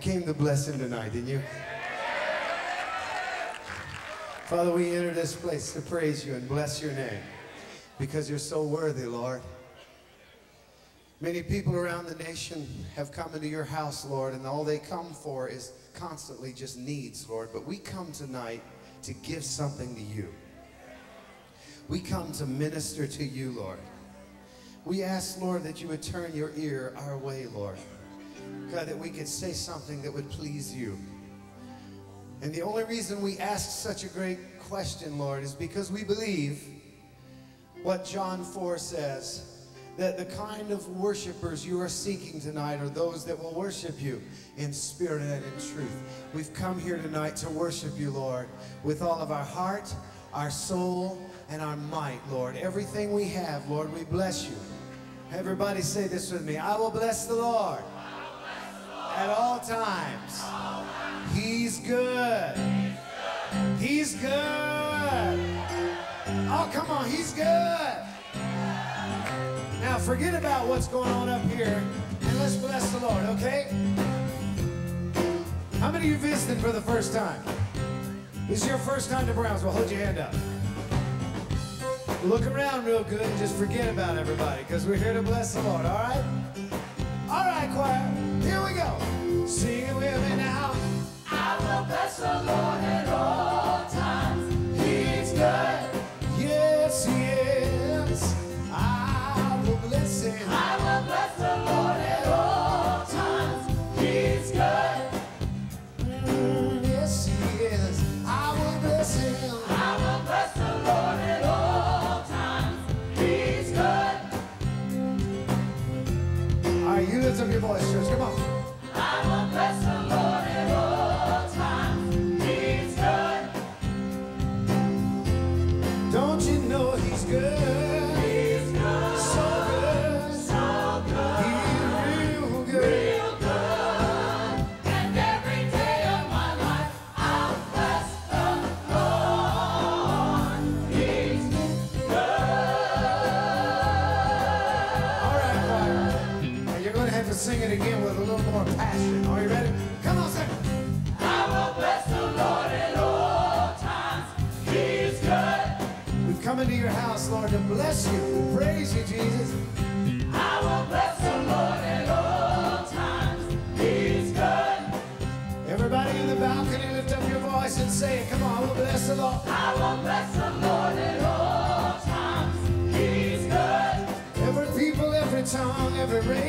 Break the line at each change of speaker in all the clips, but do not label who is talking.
came to bless him tonight, didn't you? Father, we enter this place to praise you and bless your name because you're so worthy, Lord. Many people around the nation have come into your house, Lord, and all they come for is constantly just needs, Lord. But we come tonight to give something to you. We come to minister to you, Lord. We ask, Lord, that you would turn your ear our way, Lord. God, that we could say something that would please you. And the only reason we ask such a great question, Lord, is because we believe what John 4 says that the kind of worshipers you are seeking tonight are those that will worship you in spirit and in truth. We've come here tonight to worship you, Lord, with all of our heart, our soul, and our might, Lord. Everything we have, Lord, we bless you. Everybody say this with me. I will bless the Lord, at all times. He's good. He's good. Oh, come on. He's good. Now forget about what's going on up here and let's bless the Lord, okay? How many of you visited for the first time? This is your first time to Brownsville. Hold your hand up. Look around real good and just forget about everybody because we're here to bless the Lord, all right? All right, choir.
The Lord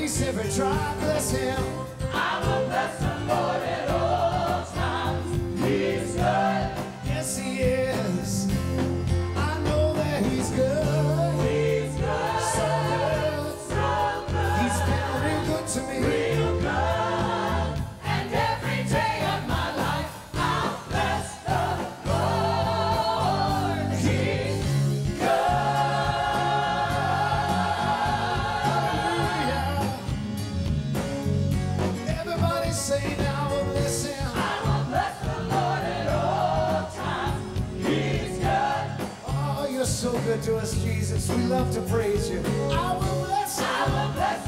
race, every tribe, bless him.
I will bless the Lord at all
love to praise you. I will bless.
I will bless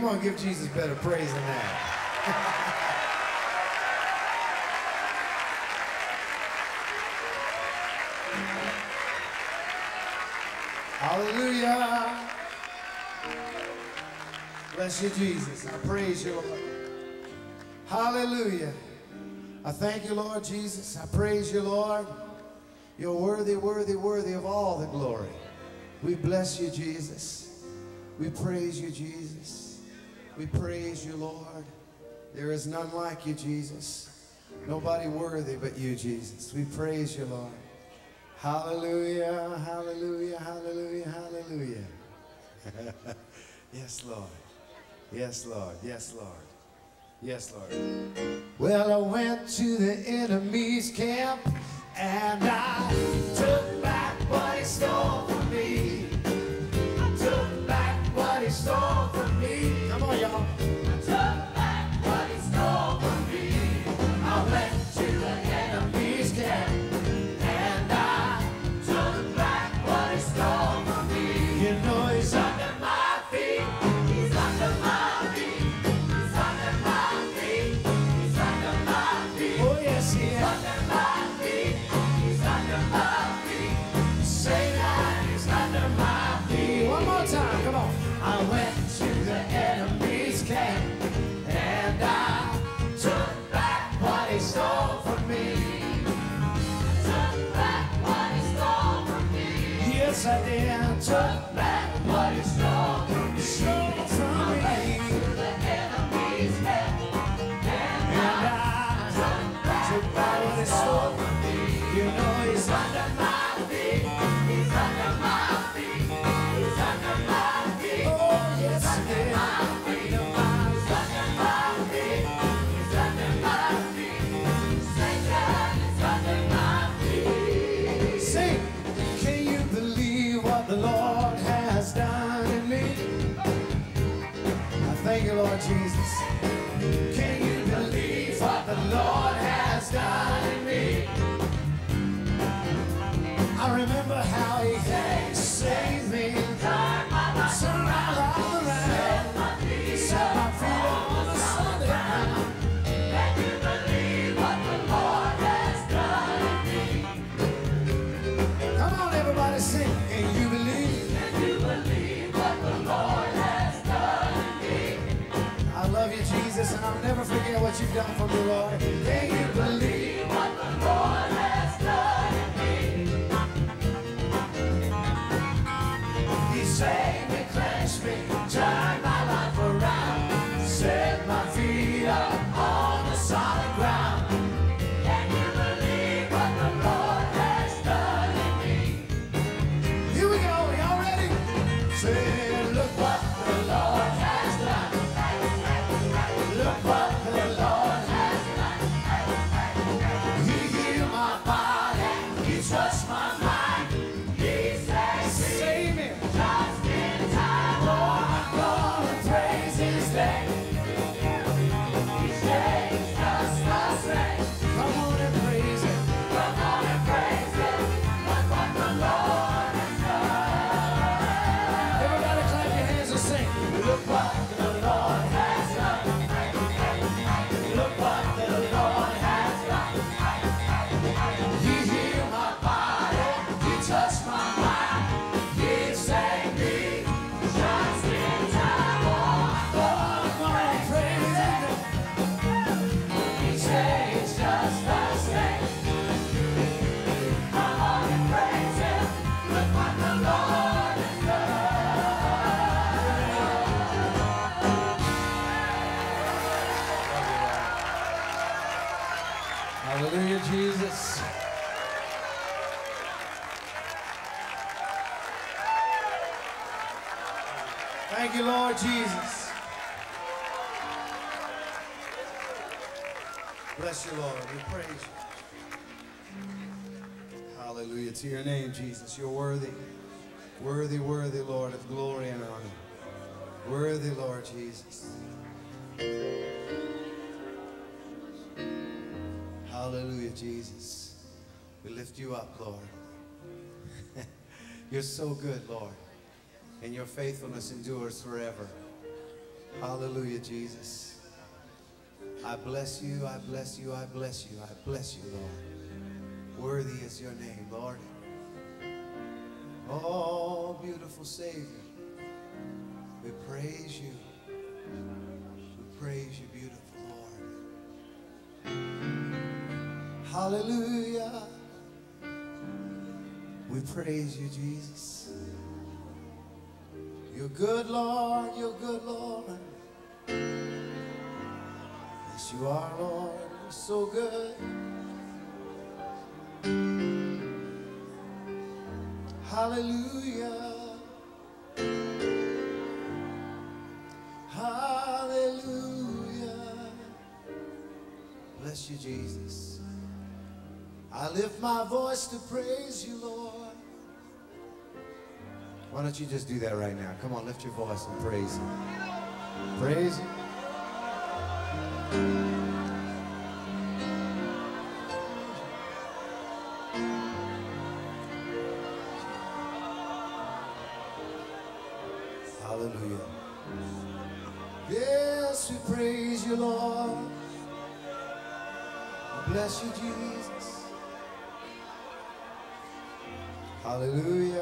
Come on, give Jesus better praise than that. Hallelujah. Bless you, Jesus. I praise you, Lord. Hallelujah. I thank you, Lord Jesus. I praise you, Lord. You're worthy, worthy, worthy of all the glory. We bless you, Jesus. We praise you, Jesus. We praise you, Lord. There is none like you, Jesus. Nobody worthy but you, Jesus. We praise you, Lord. Hallelujah, hallelujah, hallelujah, hallelujah. yes, Lord. Yes, Lord. Yes, Lord. Yes, Lord. Well, I went to the enemy's camp and I took back what he stole from me. I took back what he stole from me.
from
the light. to your name, Jesus. You're worthy. Worthy, worthy, Lord, of glory and honor. Worthy, Lord Jesus. Hallelujah, Jesus. We lift you up, Lord. You're so good, Lord. And your faithfulness endures forever. Hallelujah, Jesus. I bless you, I bless you, I bless you, I bless you, Lord. Worthy is your name, Lord. Oh, beautiful Savior, we praise you. We praise you, beautiful Lord. Hallelujah. We praise you, Jesus. You're good, Lord. You're good, Lord. Yes, you are, Lord. You're so good. Hallelujah. Hallelujah. Bless you, Jesus. I lift my voice to praise you, Lord. Why don't you just do that right now? Come on, lift your voice and praise Him. Praise Him. bless you, Jesus. Hallelujah.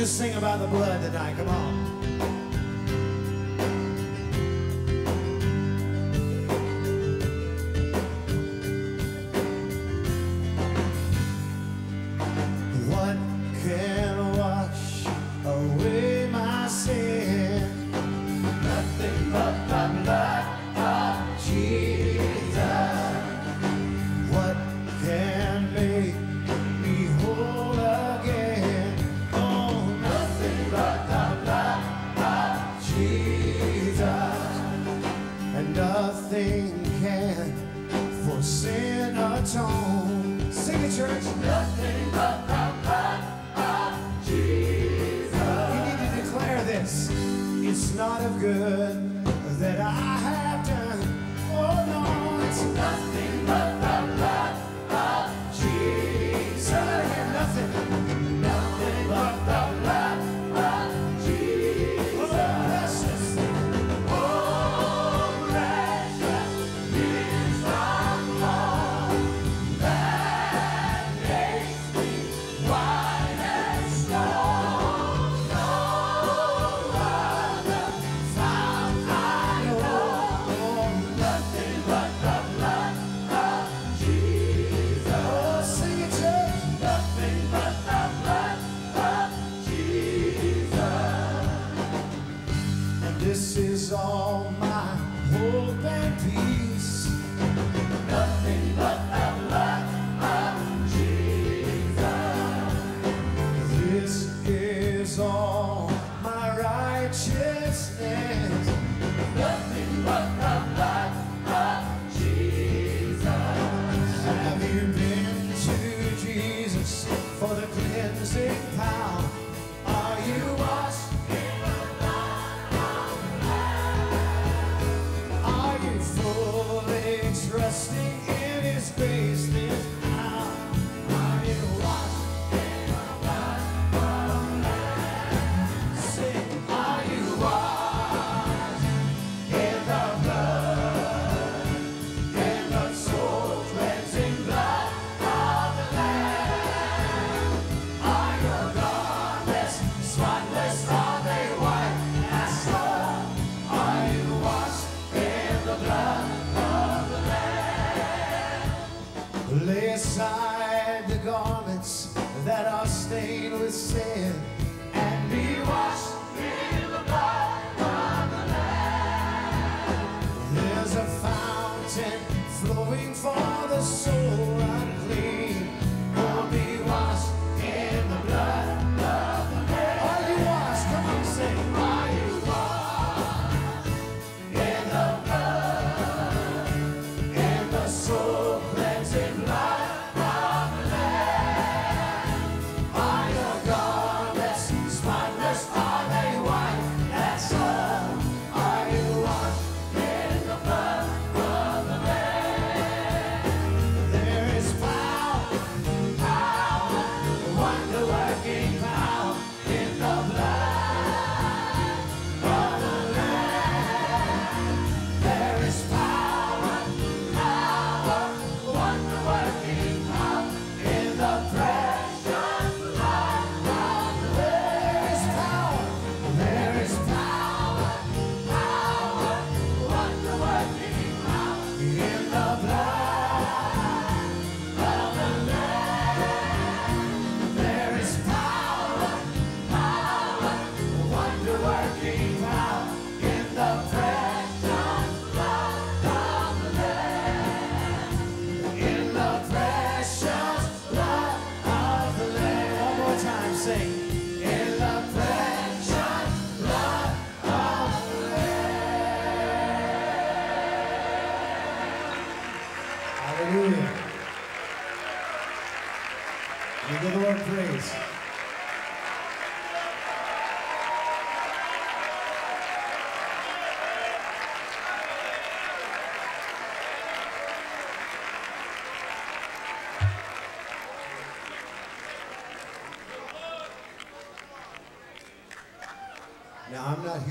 just sing about the blood tonight. Come on.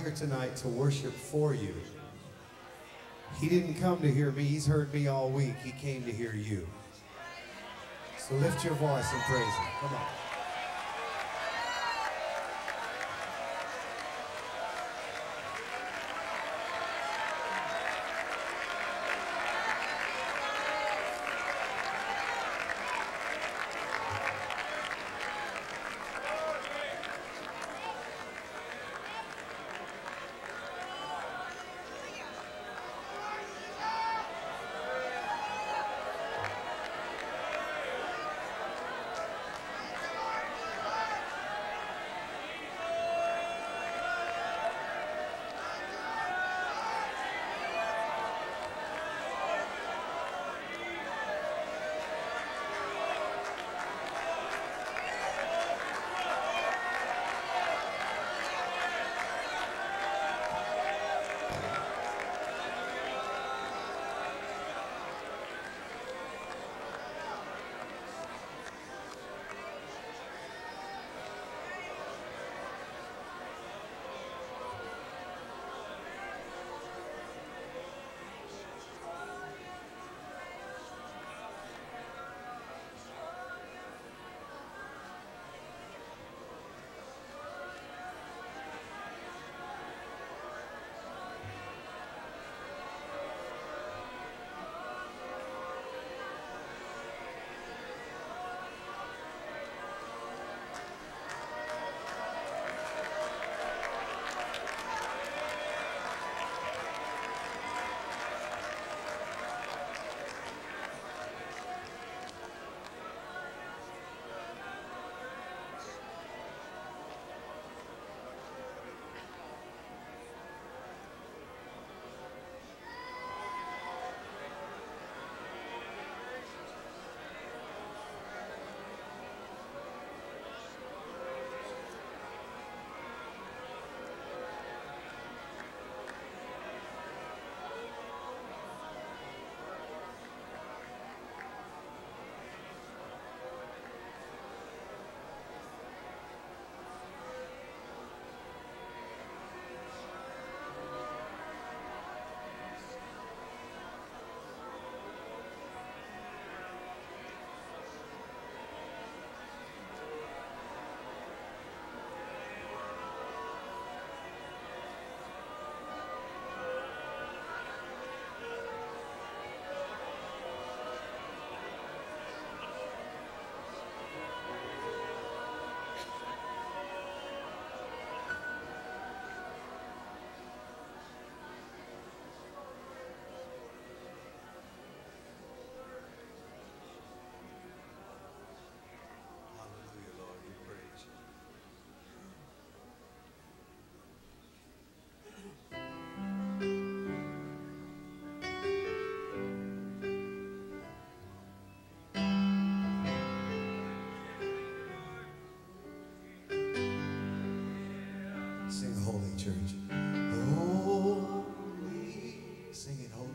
here tonight to worship for you. He didn't come to hear me. He's heard me all week. He came to hear you. So lift your voice and praise him. Come on. church. Holy, sing it, holy.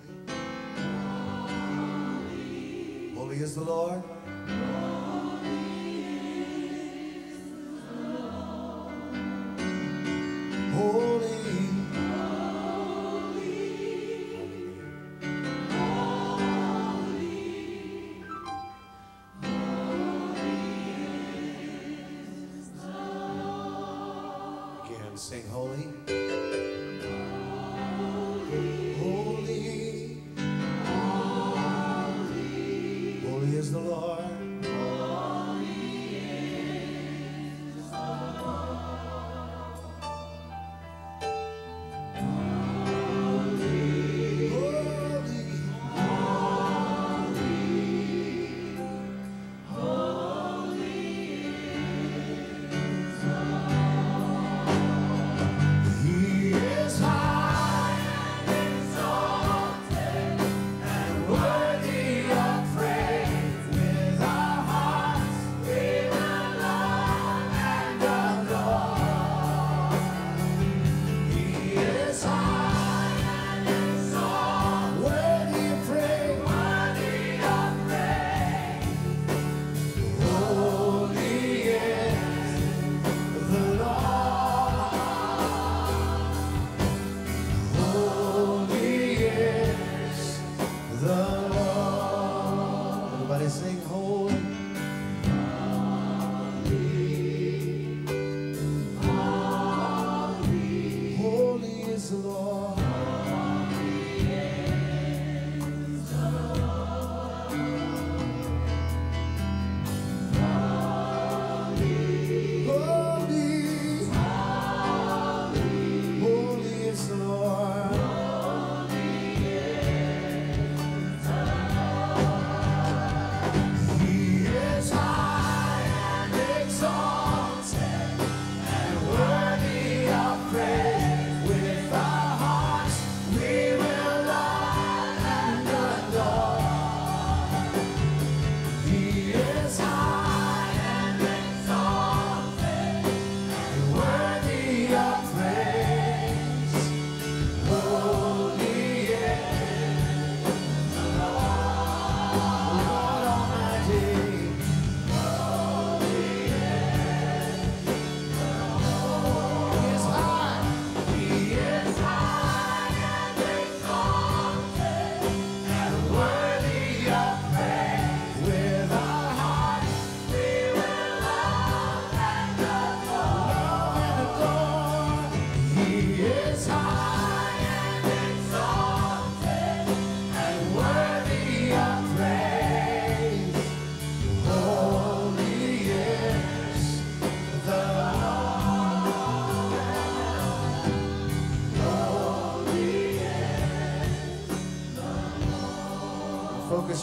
Holy, holy is the Lord.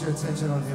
your attention on him.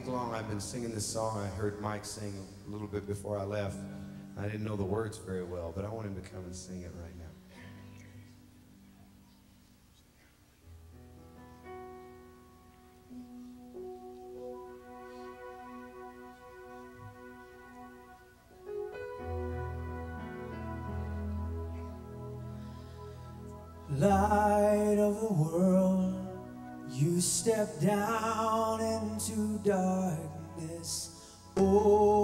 week long I've been singing this song I heard Mike sing a little bit before I left. I didn't know the words very well, but I want him to come and sing it right now.
Light of the world, you step down to darkness. Oh.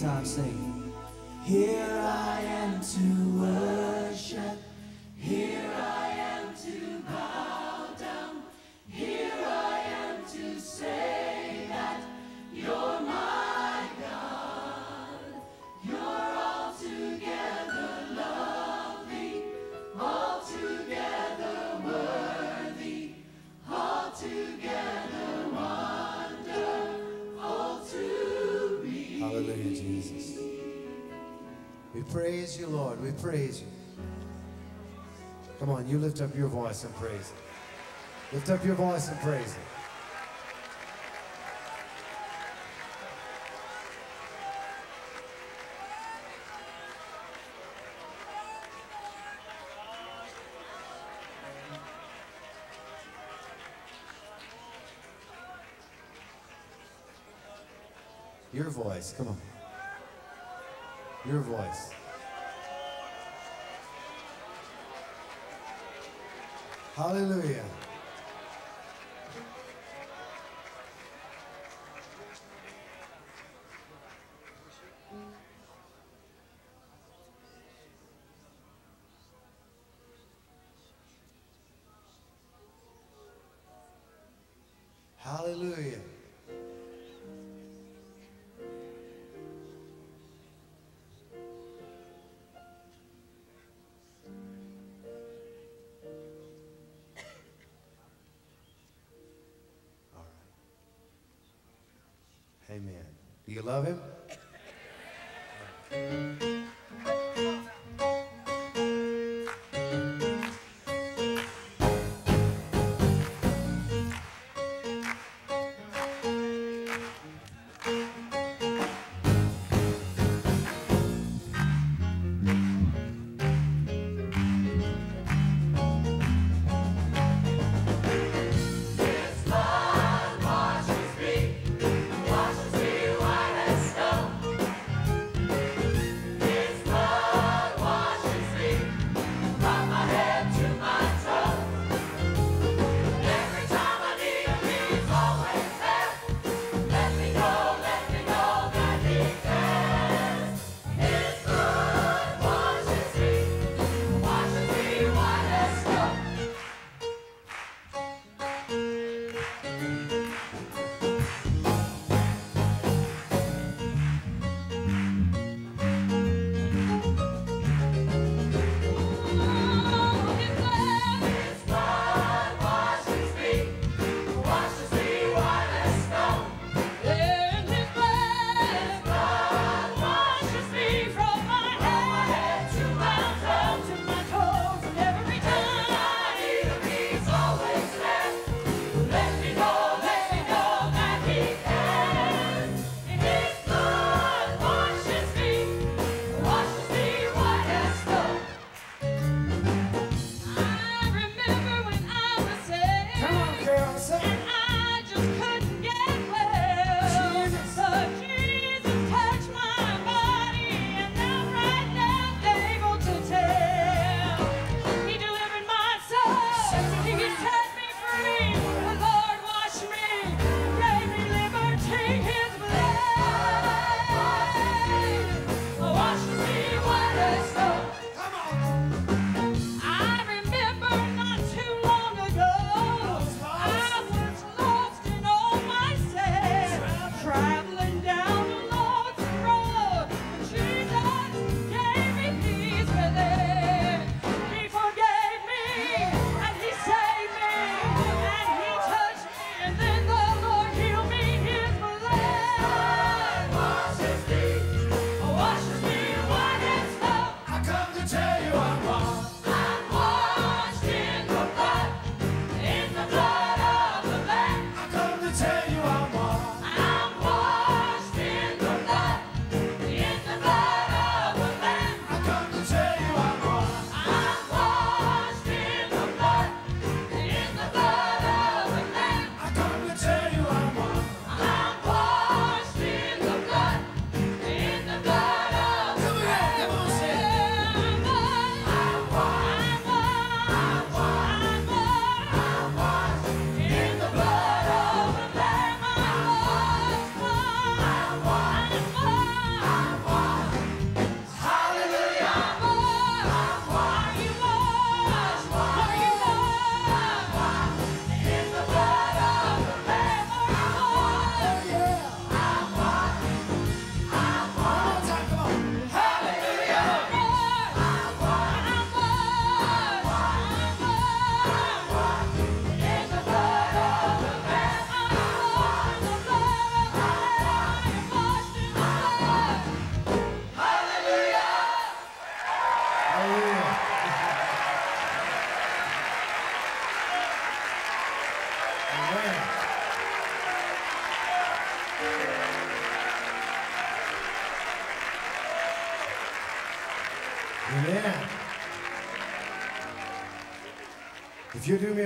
time, sing. Here I am to worship.
you lift up your voice and praise it. Lift up your voice and praise it. Your voice, come on. Your voice. Hallelujah. you love him?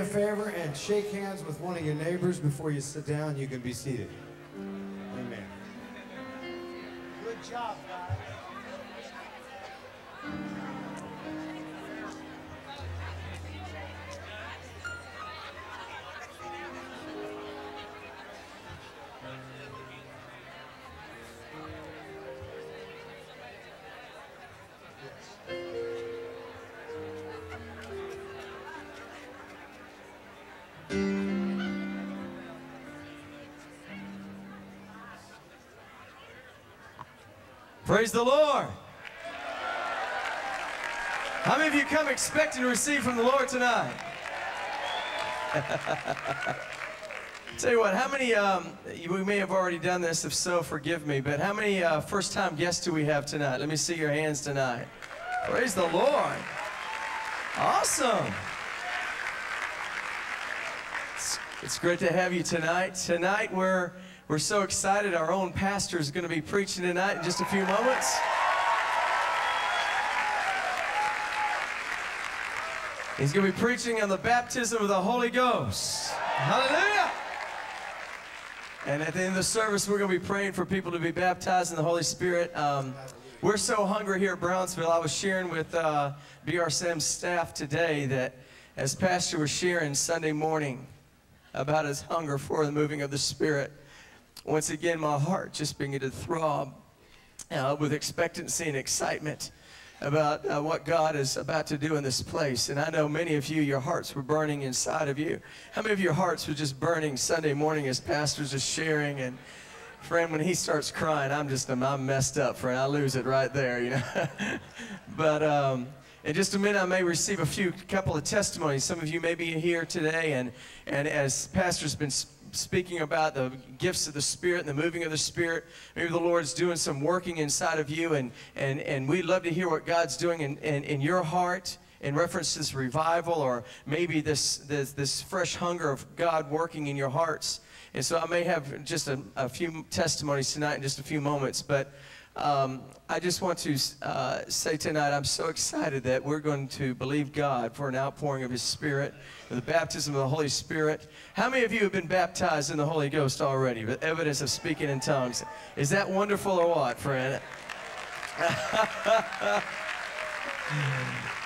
A favor and shake hands with one of your neighbors before you sit down, you can be seated.
Praise the Lord. How many of you come expecting to receive from the Lord tonight? Tell you what, how many, um, we may have already done this, if so, forgive me, but how many uh, first time guests do we have tonight? Let me see your hands tonight. Praise the Lord. Awesome. It's, it's great to have you tonight. Tonight, we're, we're so excited. Our own pastor is going to be preaching tonight in just a few moments. He's going to be preaching on the baptism of the Holy Ghost. Hallelujah. And at the end of the service, we're going to be praying for people to be baptized in the Holy Spirit. Um, we're so hungry here at Brownsville. I was sharing with uh, BRSM's staff today that as Pastor was sharing Sunday morning about his hunger for the moving of the Spirit, once again, my heart just began to throb uh, with expectancy and excitement about uh, what God is about to do in this place. And I know many of you, your hearts were burning inside of you. How many of your hearts were just burning Sunday morning as pastors just sharing? And friend, when he starts crying, I'm just, I'm messed up, friend. I lose it right there, you know. but um, in just a minute, I may receive a few, couple of testimonies. Some of you may be here today, and, and as pastor's been speaking about the gifts of the Spirit and the moving of the Spirit. Maybe the Lord's doing some working inside of you, and, and, and we'd love to hear what God's doing in, in, in your heart in reference to this revival or maybe this, this, this fresh hunger of God working in your hearts. And so I may have just a, a few testimonies tonight in just a few moments, but um, I just want to uh, say tonight, I'm so excited that we're going to believe God for an outpouring of His Spirit, for the baptism of the Holy Spirit. How many of you have been baptized in the Holy Ghost already with evidence of speaking in tongues? Is that wonderful or what, friend?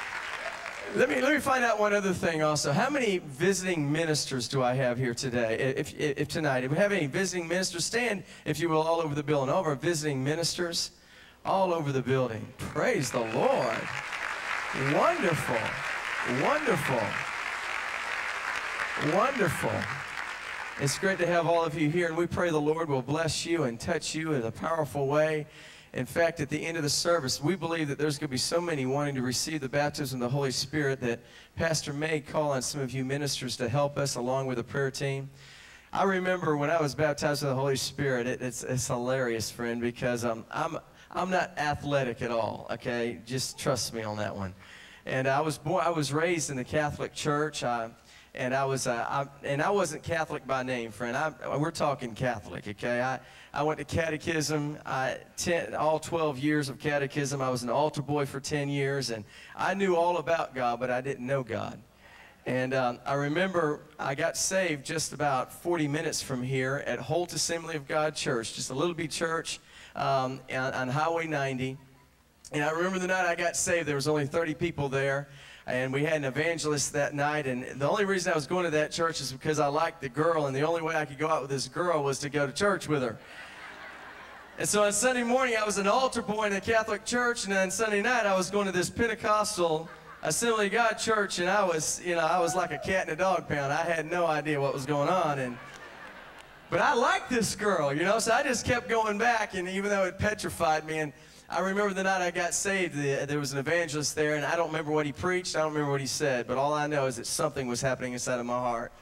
let me let me find out one other thing also. How many visiting ministers do I have here today? If, if, if tonight, if we have any visiting ministers, stand if you will all over the building. All of our visiting ministers, all over the building. Praise the Lord. Wonderful, wonderful, wonderful. It's great to have all of you here, and we pray the Lord will bless you and touch you in a powerful way. In fact, at the end of the service, we believe that there's going to be so many wanting to receive the baptism of the Holy Spirit that Pastor may call on some of you ministers to help us along with the prayer team. I remember when I was baptized with the Holy Spirit, it, it's, it's hilarious, friend, because um, I'm, I'm not athletic at all, okay? Just trust me on that one. And I was born, I was raised in the Catholic Church. I, and I was, uh, I, and I wasn't Catholic by name, friend. I, we're talking Catholic, okay? I, I went to catechism, ten, all 12 years of catechism. I was an altar boy for 10 years, and I knew all about God, but I didn't know God. And um, I remember I got saved just about 40 minutes from here at Holt Assembly of God Church, just a little bitty church um, on, on Highway 90. And I remember the night I got saved, there was only 30 people there and we had an evangelist that night. And the only reason I was going to that church is because I liked the girl, and the only way I could go out with this girl was to go to church with her. And so on Sunday morning, I was an altar boy in a Catholic church, and then Sunday night, I was going to this Pentecostal Assembly of God church, and I was, you know, I was like a cat in a dog pound. I had no idea what was going on, and but I liked this girl, you know, so I just kept going back, and even though it petrified me, and I remember the night I got saved, there was an evangelist there, and I don't remember what he preached, I don't remember what he said, but all I know is that something was happening inside of my heart.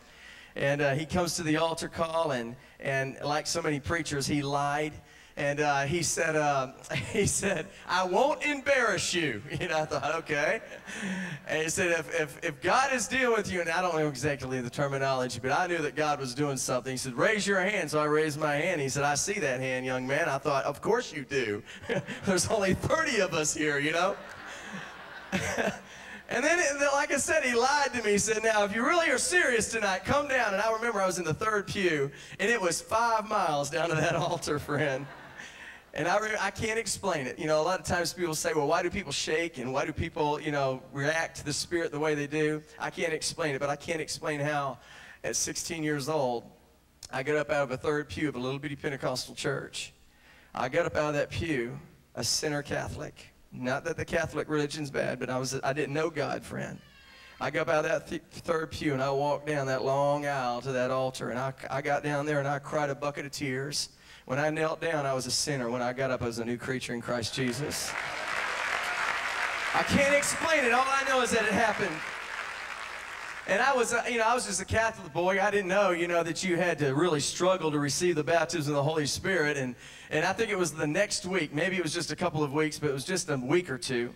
And uh, he comes to the altar call, and, and like so many preachers, he lied and uh, he said, uh, he said, I won't embarrass you. Know, I thought, okay. And he said, if, if, if God is dealing with you, and I don't know exactly the terminology, but I knew that God was doing something. He said, raise your hand. So I raised my hand. He said, I see that hand, young man. I thought, of course you do. There's only 30 of us here, you know. and and then, like I said, he lied to me. He said, Now, if you really are serious tonight, come down. And I remember I was in the third pew, and it was five miles down to that altar, friend. And I, I can't explain it. You know, a lot of times people say, well, why do people shake and why do people, you know, react to the Spirit the way they do? I can't explain it, but I can't explain how at 16 years old, I got up out of a third pew of a little bitty Pentecostal church. I got up out of that pew, a sinner Catholic. Not that the Catholic religion's bad, but I, was, I didn't know God, friend. I got out of that th- third pew and I walked down that long aisle to that altar and I, I got down there and I cried a bucket of tears. When I knelt down, I was a sinner. When I got up, I was a new creature in Christ Jesus. I can't explain it. All I know is that it happened. And I was, uh, you know, I was just a Catholic boy. I didn't know, you know, that you had to really struggle to receive the baptism of the Holy Spirit. And, and I think it was the next week, maybe it was just a couple of weeks, but it was just a week or two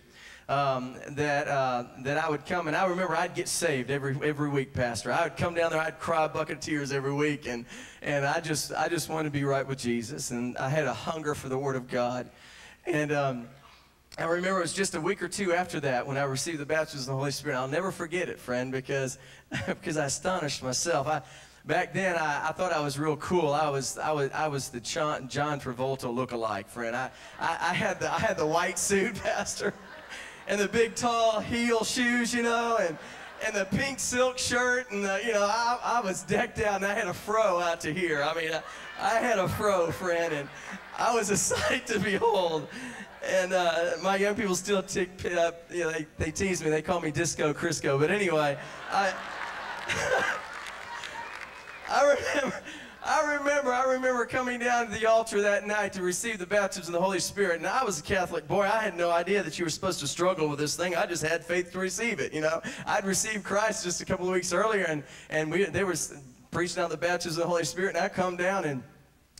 um, that, uh, that I would come. And I remember I'd get saved every, every week, Pastor. I would come down there, I'd cry a bucket of tears every week. And, and I, just, I just wanted to be right with Jesus. And I had a hunger for the Word of God. And um, I remember it was just a week or two after that when I received the baptism of the Holy Spirit. I'll never forget it, friend, because, because I astonished myself. I, back then, I, I thought I was real cool. I was, I was, I was the John, John Travolta look-alike, friend. I, I, I, had the, I had the white suit, Pastor and the big tall heel shoes, you know, and and the pink silk shirt, and the, you know, I, I was decked out, and I had a fro out to here. I mean, I, I had a fro, friend, and I was a sight to behold. And uh, my young people still tick, up, you know, they, they tease me. They call me Disco Crisco. But anyway, I, I remember, I remember, I remember coming down to the altar that night to receive the baptism of the Holy Spirit. And I was a Catholic boy. I had no idea that you were supposed to struggle with this thing. I just had faith to receive it. You know, I'd received Christ just a couple of weeks earlier, and and we they were preaching out the baptism of the Holy Spirit, and I come down and.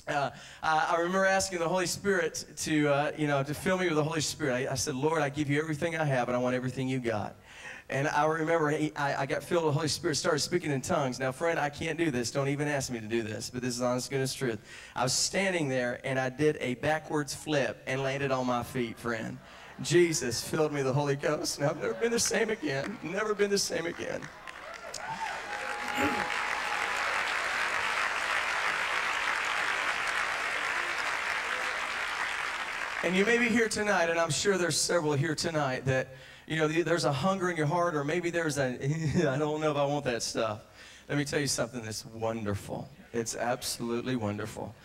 Uh, I, I remember asking the Holy Spirit to, uh, you know, to fill me with the Holy Spirit. I, I said, Lord, I give you everything I have, and I want everything you got. And I remember he, I, I, got filled with the Holy Spirit, started speaking in tongues. Now, friend, I can't do this. Don't even ask me to do this, but this is honest goodness truth. I was standing there, and I did a backwards flip and landed on my feet, friend. Jesus filled me with the Holy Ghost, and I've never been the same again. Never been the same again. And you may be here tonight, and I'm sure there's several here tonight that, you know, there's a hunger in your heart, or maybe there's a, I don't know if I want that stuff. Let me tell you something that's wonderful. It's absolutely wonderful.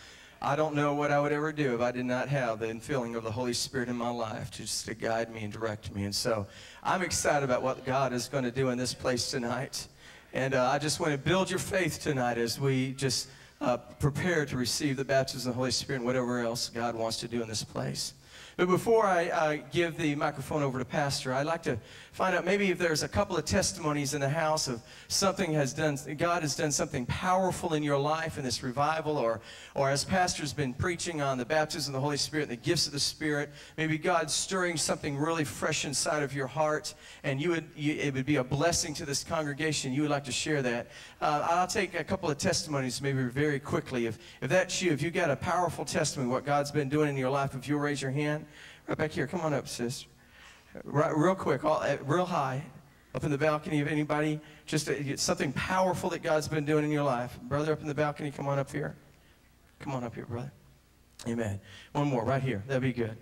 I don't know what I would ever do if I did not have the infilling of the Holy Spirit in my life to just to guide me and direct me. And so I'm excited about what God is going to do in this place tonight. And uh, I just want to build your faith tonight as we just uh, prepare to receive the baptism of the Holy Spirit and whatever else God wants to do in this place. But before I uh, give the microphone over to Pastor, I'd like to find out maybe if there's a couple of testimonies in the house of something has done, God has done something powerful in your life in this revival, or, or as Pastor's been preaching on the baptism of the Holy Spirit and the gifts of the Spirit, maybe God's stirring something really fresh inside of your heart, and you would, you, it would be a blessing to this congregation. You would like to share that. Uh, I'll take a couple of testimonies maybe very quickly. If, if that's you, if you got a powerful testimony, what God's been doing in your life, if you'll raise your hand. Right back here. Come on up, sister. Right, real quick, all, uh, real high, up in the balcony. Of anybody, just a, something powerful that God's been doing in your life, brother, up in the balcony. Come on up here. Come on up here, brother. Amen. One more, right here. That'd be good.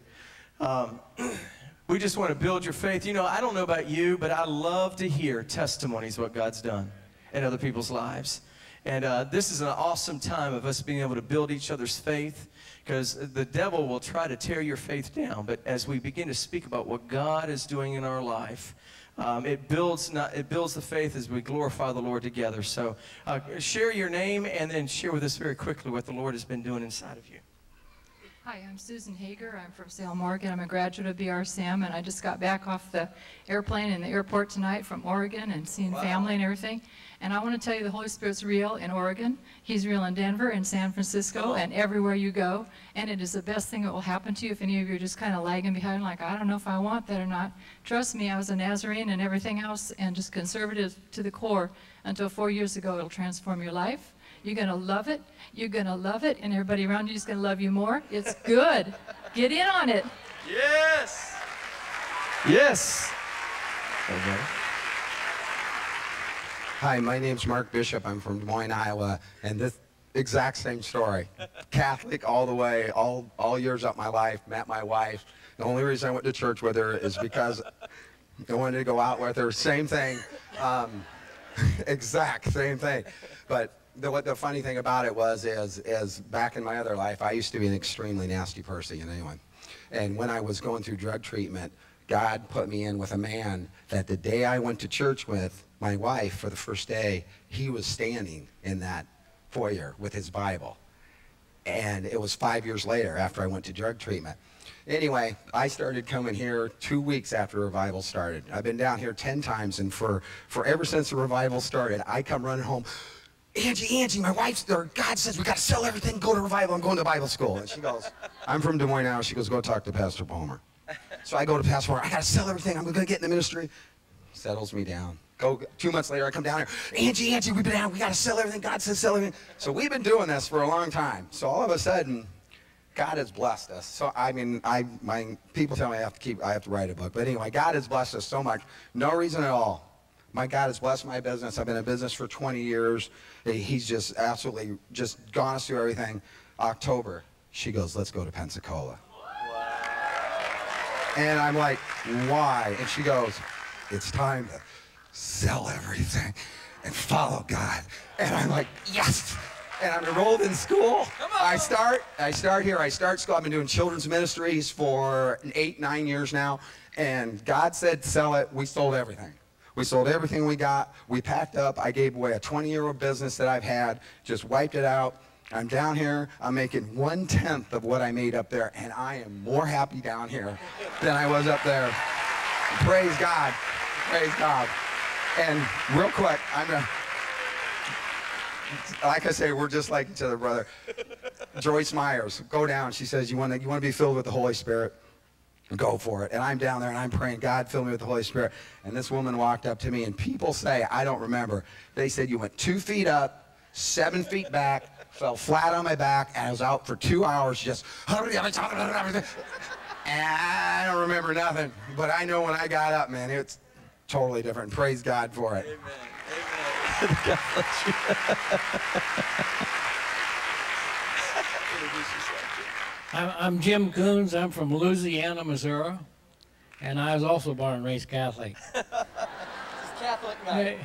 Um, we just want to build your faith. You know, I don't know about you, but I love to hear testimonies what God's done in other people's lives. And uh, this is an awesome time of us being able to build each other's faith because the devil will try to tear your faith down. But as we begin to speak about what God is doing in our life, um, it builds not, it builds the faith as we glorify the Lord together. So uh, share your name and then share with us very quickly what the Lord has been doing inside of you.
Hi, I'm Susan Hager. I'm from Salem, Oregon. I'm a graduate of BRCM, and I just got back off the airplane in the airport tonight from Oregon and seeing
Wow.
family and everything. And I want to tell you the Holy Spirit's real in Oregon. He's real in Denver and San Francisco oh. and everywhere you go. And it is the best thing that will happen to you if any of you are just kind of lagging behind, like, I don't know if I want that or not. Trust me, I was a Nazarene and everything else and just conservative to the core until four years ago. It'll transform your life. You're going to love it. You're going to love it. And everybody around you is going to love you more. It's good. Get in on it.
Yes. Yes. Okay.
Hi, my name's Mark Bishop. I'm from Des Moines, Iowa, and this exact same story. Catholic all the way, all all years up my life. Met my wife. The only reason I went to church with her is because I wanted to go out with her. Same thing. Um, exact same thing. But the, what the funny thing about it was is, is back in my other life, I used to be an extremely nasty person, you know, anyway. And when I was going through drug treatment, God put me in with a man that the day I went to church with my wife for the first day, he was standing in that foyer with his Bible. And it was five years later after I went to drug treatment. Anyway, I started coming here two weeks after revival started. I've been down here 10 times, and for, for ever since the revival started, I come running home. Angie, Angie, my wife's there. God says we got to sell everything, go to revival. I'm going to Bible school. And she goes, I'm from Des Moines now. She goes, go talk to Pastor Palmer. So I go to Pastor Palmer. I got to sell everything. I'm going to get in the ministry. Settles me down. Go two months later, I come down here. Angie, Angie, we've been out, We got to sell everything. God says sell everything. So we've been doing this for a long time. So all of a sudden, God has blessed us. So I mean, I my people tell me I have to keep I have to write a book. But anyway, God has blessed us so much. No reason at all. My God has blessed my business. I've been in business for 20 years. He's just absolutely just gone us through everything. October, she goes, let's go to Pensacola. And I'm like, why? And she goes, it's time to sell everything and follow God. And I'm like, yes. And I'm enrolled in school. I start, I start here. I start school. I've been doing children's ministries for eight, nine years now. And God said, sell it. We sold everything. We sold everything we got. We packed up. I gave away a 20-year-old business that I've had, just wiped it out. I'm down here. I'm making one-tenth of what I made up there, and I am more happy down here than I was up there. Praise God. Praise God. And real quick, I'm to like I say, we're just like each other, brother. Joyce Myers, go down. She says, you want to you want to be filled with the Holy Spirit? Go for it. And I'm down there and I'm praying, God, fill me with the Holy Spirit. And this woman walked up to me, and people say, I don't remember. They said you went two feet up, seven feet back, fell flat on my back, and I was out for two hours just. And I don't remember nothing, but I know when I got up, man, it's totally different. Praise God for it.
God bless you.
I'm, I'm Jim Coons. I'm from Louisiana, Missouri, and I was also born and raised Catholic.
Catholic
Eh,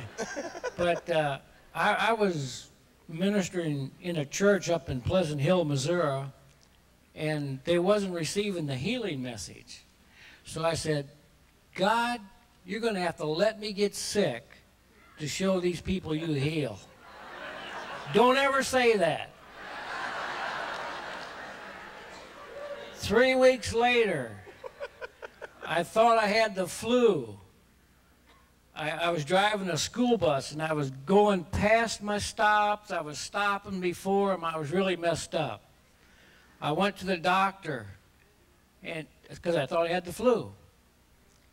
But uh, I, I was ministering in a church up in Pleasant Hill, Missouri, and they wasn't receiving the healing message. So I said, God, you're going to have to let me get sick to show these people you heal. Don't ever say that. Three weeks later, I thought I had the flu. I, I was driving a school bus and I was going past my stops. I was stopping before them. I was really messed up. I went to the doctor and because I thought I had the flu.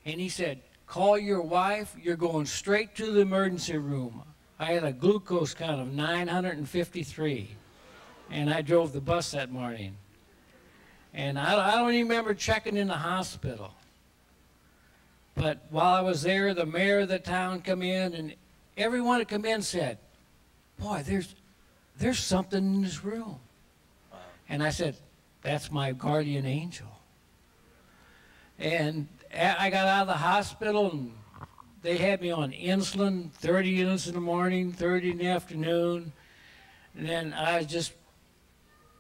And he said, call your wife. You're going straight to the emergency room. I had a glucose count of 953. And I drove the bus that morning. And I, I don't even remember checking in the hospital. But while I was there, the mayor of the town come in, and everyone that come in said, "Boy, there's there's something in this room." And I said, "That's my guardian angel." And I got out of the hospital, and they had me on insulin, 30 units in the morning, 30 in the afternoon, and then I just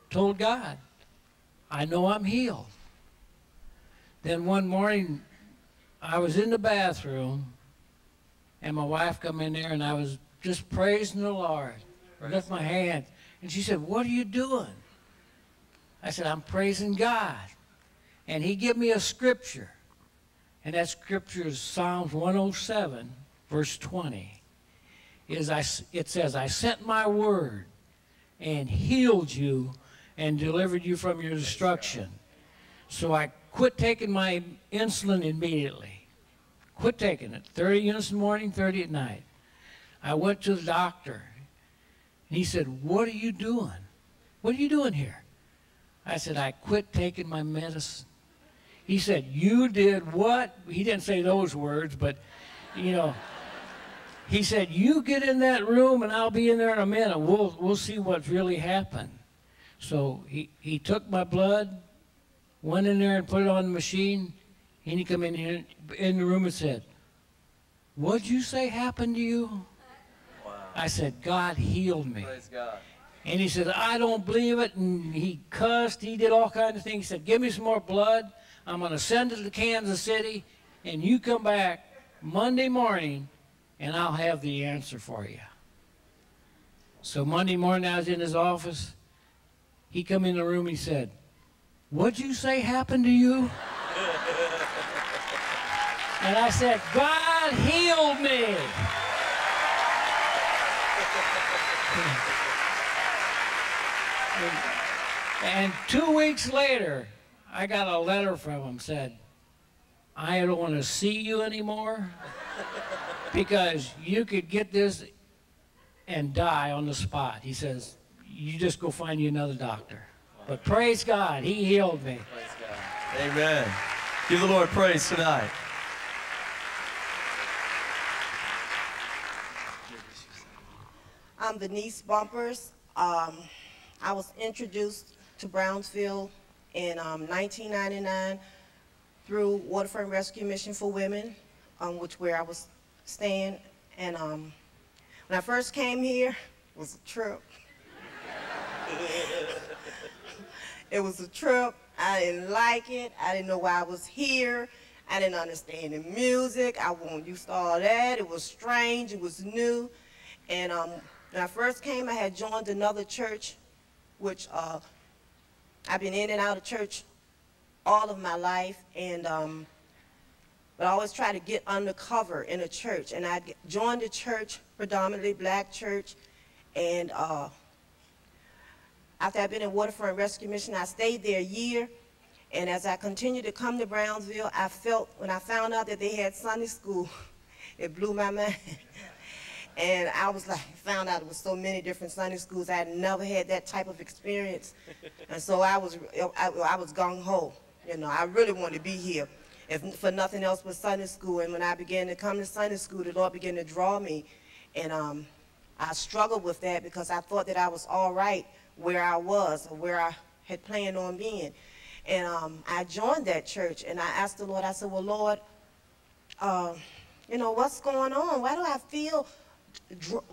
told God, "I know I'm healed." Then one morning, I was in the bathroom, and my wife come in there, and I was just praising the Lord. I lift my hand, and she said, "What are you doing?" I said, "I'm praising God," and He gave me a scripture, and that scripture is Psalms 107, verse 20. Is I, it says, "I sent my word, and healed you, and delivered you from your destruction." So I quit taking my insulin immediately. Quit taking it. 30 units in the morning, 30 at night. I went to the doctor. And he said, What are you doing? What are you doing here? I said, I quit taking my medicine. He said, You did what? He didn't say those words, but you know, he said, "You get in that room, and I'll be in there in a minute. We'll we'll see what's really happened." So he he took my blood, went in there and put it on the machine, and he come in here in the room and said, "What'd you say happened to you?" I said, "God healed me."
Praise God.
And he said, I don't believe it. And he cussed. He did all kinds of things. He said, Give me some more blood. I'm going to send it to Kansas City. And you come back Monday morning and I'll have the answer for you. So Monday morning, I was in his office. He come in the room. He said, What'd you say happened to you? and I said, God healed me. And two weeks later, I got a letter from him said, I don't want to see you anymore because you could get this and die on the spot. He says, you just go find you another doctor. But praise God, he healed me.
Praise God. Amen. Give the Lord praise tonight.
I'm Denise Bumpers. Um, I was introduced to Brownsville in um, 1999 through Waterfront Rescue Mission for Women, um, which where I was staying. And um, when I first came here, it was a trip. it was a trip. I didn't like it. I didn't know why I was here. I didn't understand the music. I wasn't used to all that. It was strange. It was new. And um, when I first came, I had joined another church, which uh, I've been in and out of church all of my life, and um, but I always try to get undercover in a church. And I joined a church, predominantly black church, and uh, after I've been in Waterfront Rescue Mission, I stayed there a year. And as I continued to come to Brownsville, I felt when I found out that they had Sunday school, it blew my mind. And I was like, found out there was so many different Sunday schools. I had never had that type of experience. And so I was, I, I was gung ho. You know, I really wanted to be here, if for nothing else but Sunday school. And when I began to come to Sunday school, the Lord began to draw me. And um, I struggled with that because I thought that I was all right where I was or where I had planned on being. And um, I joined that church and I asked the Lord, I said, well, Lord, uh, you know, what's going on? Why do I feel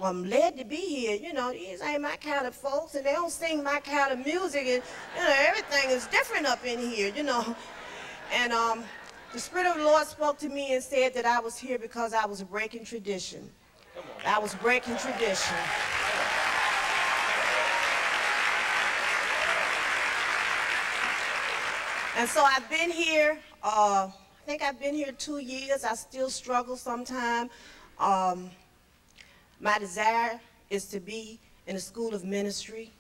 I'm led to be here. You know, these ain't my kind of folks, and they don't sing my kind of music, and you know, everything is different up in here. You know, and um, the Spirit of the Lord spoke to me and said that I was here because I was breaking tradition. I was breaking tradition. And so I've been here, uh, I think I've been here two years. I still struggle sometimes. Um, my desire is to be in the school of ministry.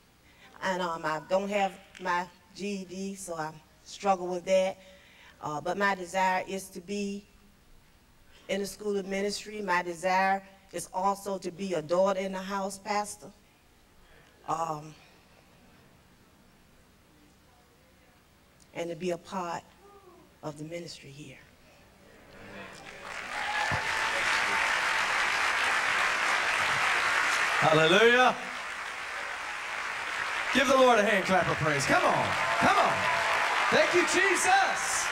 And um, I don't have my GED, so I struggle with that. Uh, but my desire is to be in the school of ministry. My desire is also to be a daughter in the house, Pastor. Um, and to be a part of the ministry here.
Hallelujah. Give the Lord a hand clap of praise. Come on. Come on. Thank you, Jesus.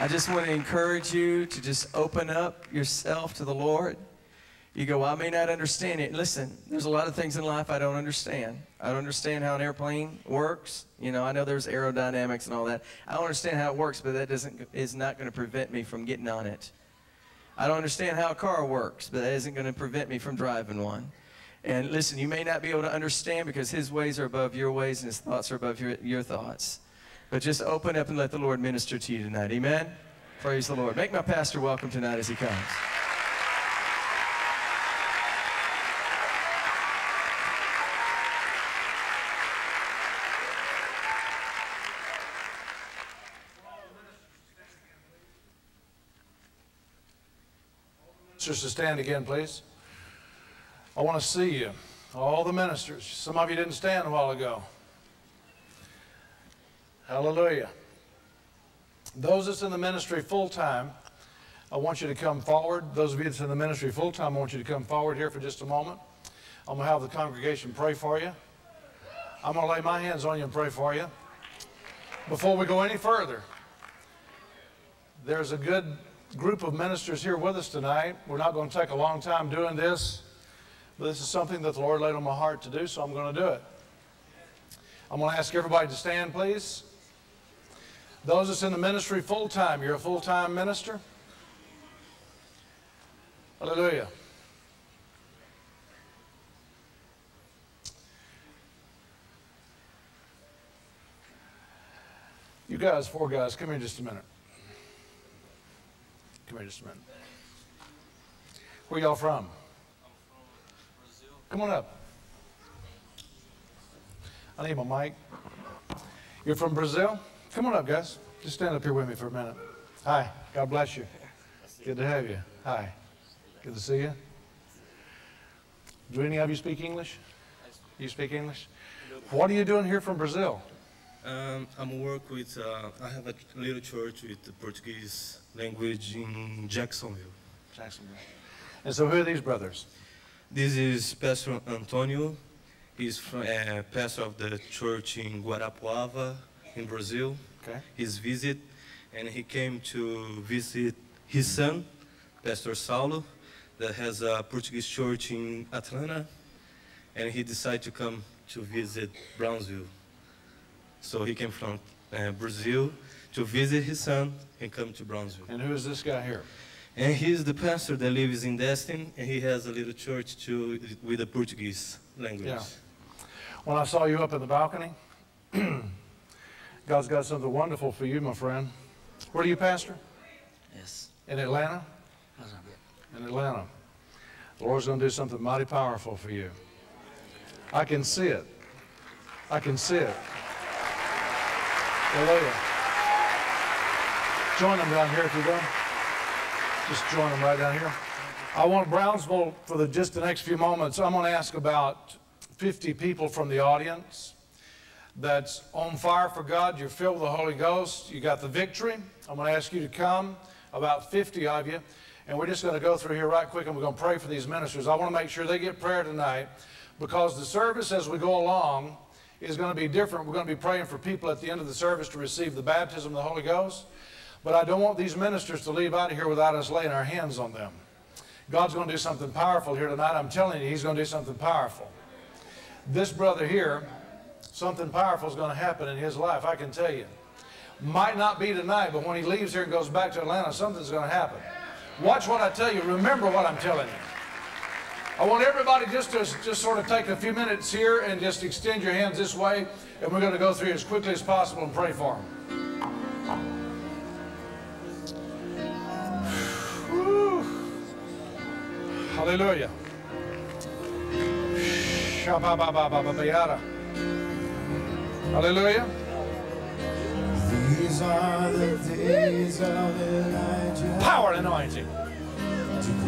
I just want to encourage you to just open up yourself to the Lord. You go, well, I may not understand it. Listen, there's a lot of things in life I don't understand. I don't understand how an airplane works. You know, I know there's aerodynamics and all that. I don't understand how it works, but that doesn't is not going to prevent me from getting on it. I don't understand how a car works, but that isn't going to prevent me from driving one. And listen, you may not be able to understand because his ways are above your ways and his thoughts are above your, your thoughts. But just open up and let the Lord minister to you tonight. Amen? Praise the Lord. Make my pastor welcome tonight as he comes.
Ministers to stand again, please. I want to see you, all the ministers. Some of you didn't stand a while ago. Hallelujah. Those that's in the ministry full time, I want you to come forward. Those of you that's in the ministry full time, I want you to come forward here for just a moment. I'm going to have the congregation pray for you. I'm going to lay my hands on you and pray for you. Before we go any further, there's a good group of ministers here with us tonight. We're not going to take a long time doing this, but this is something that the Lord laid on my heart to do, so I'm going to do it. I'm going to ask everybody to stand, please. Those that's in the ministry full time, you're a full time minister? Hallelujah. You guys, four guys, come here just a minute. Just. Where y'all from? I'm from Brazil. Come on up. I need my mic. You're from Brazil? Come on up, guys. Just stand up here with me for a minute. Hi. God bless you. Good to have you. Hi. Good to see you. Do any of you speak English? You speak English? What are you doing here from Brazil?
Um, I'm work with, uh, I have a little church with the Portuguese language in Jacksonville.
Jacksonville. And so who are these brothers?
This is Pastor Antonio. He's from, uh, pastor of the church in Guarapuava in Brazil.
Okay.
His visit, and he came to visit his son, Pastor Saulo, that has a Portuguese church in Atlanta, and he decided to come to visit Brownsville. So he came from uh, Brazil to visit his son and come to Brownsville.
And who is this guy here?
And he's the pastor that lives in Destin, and he has a little church too with the Portuguese language.
Yeah. When I saw you up in the balcony, God's got something wonderful for you, my friend. Where do you pastor?
Yes.
In Atlanta? In Atlanta. The Lord's going to do something mighty powerful for you. I can see it. I can see it. Hallelujah. Join them down here if you will. Just join them right down here. I want Brownsville for the, just the next few moments. I'm going to ask about 50 people from the audience that's on fire for God. You're filled with the Holy Ghost. You got the victory. I'm going to ask you to come, about 50 of you. And we're just going to go through here right quick and we're going to pray for these ministers. I want to make sure they get prayer tonight because the service as we go along is going to be different. We're going to be praying for people at the end of the service to receive the baptism of the Holy Ghost. But I don't want these ministers to leave out of here without us laying our hands on them. God's going to do something powerful here tonight. I'm telling you, He's going to do something powerful. This brother here, something powerful is going to happen in his life, I can tell you. Might not be tonight, but when he leaves here and goes back to Atlanta, something's going to happen. Watch what I tell you. Remember what I'm telling you. I want everybody just to just sort of take a few minutes here and just extend your hands this way, and we're going to go through as quickly as possible and pray for them. Hallelujah. Hallelujah.
These are the days of Elijah.
Power and anointing.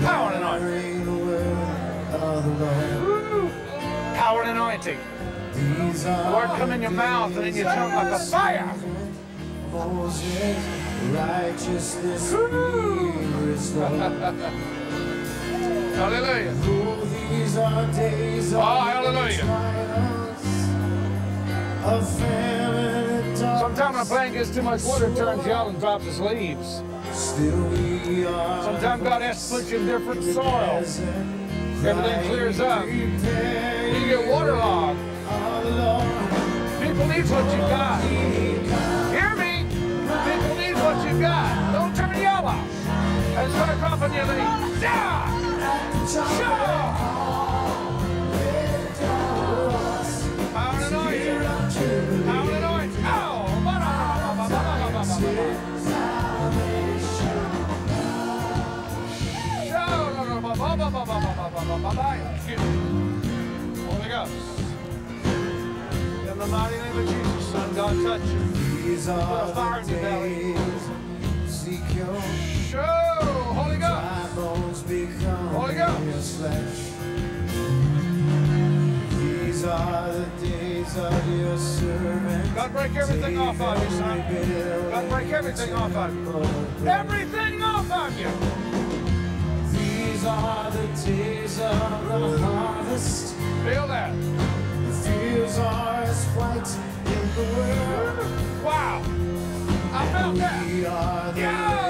Power and anointing.
The word of the Lord.
Power and anointing. Lord, come in your mouth and in your tongue like a fire.
Moses, righteousness.
Hallelujah.
Oh, these are days ah, of hallelujah.
Sometimes a plant gets too much water, turns yellow and drops its leaves.
Still we are
Sometimes God has to put you in different soil. Everything clears up. You get waterlogged. People need what you got. Hear me? People need what you got. Don't turn yellow. And start dropping your leaves. Yeah! Holy Ghost. In the mighty God, touch you.
These are the days.
Seek
your his flesh. These are the days
of your servant.
God, break everything David off of you, son. God, break everything off of you. Everything off of you.
These are the days of the harvest.
Feel that.
The fields are as white in the world.
Wow. I felt that.
yeah.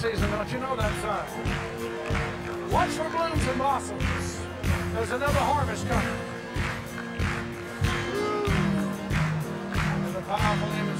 season, don't you know that sign? Watch for blooms and blossoms. There's another harvest coming. There's powerful image.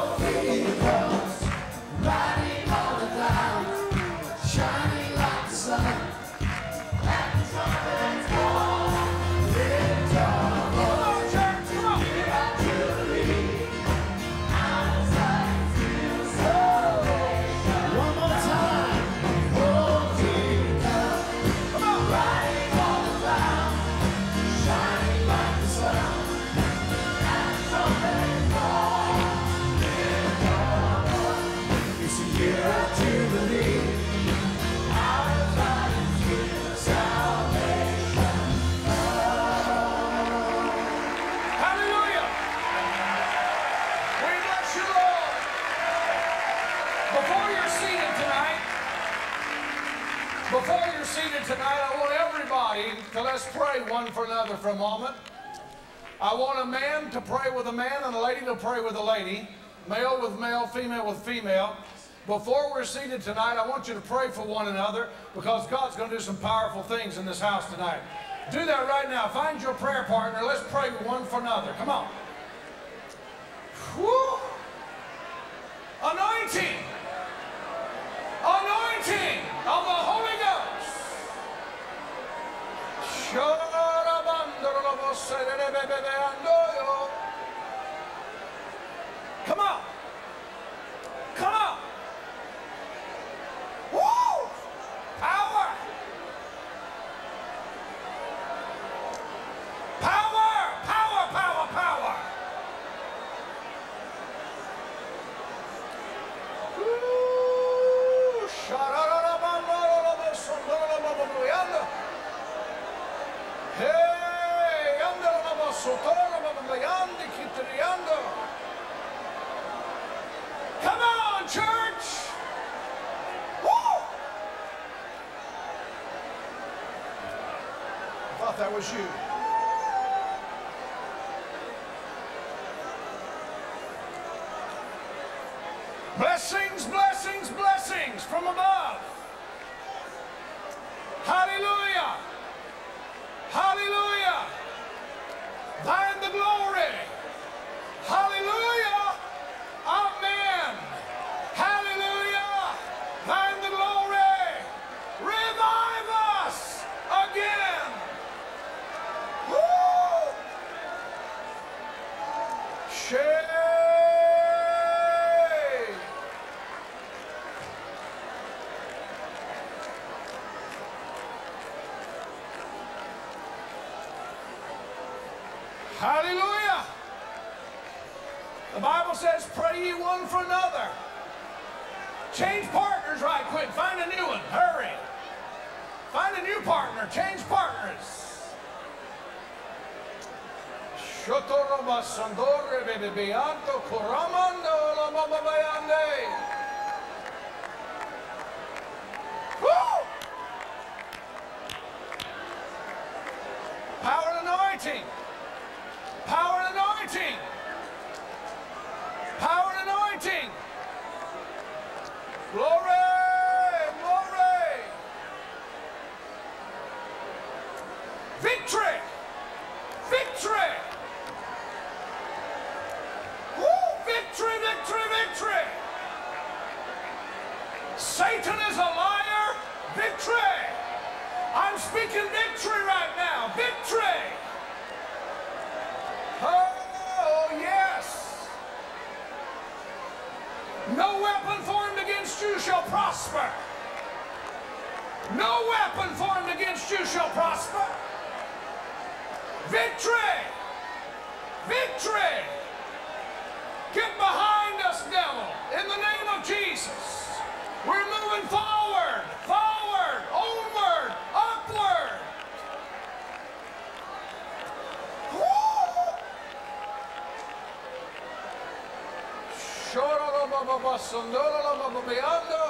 pray with a lady, male with male, female with female. Before we're seated tonight, I want you to pray for one another because God's going to do some powerful things in this house tonight. Do that right now. Find your prayer partner. Let's pray one for another. Come on. you. Passandolo la mamma mia.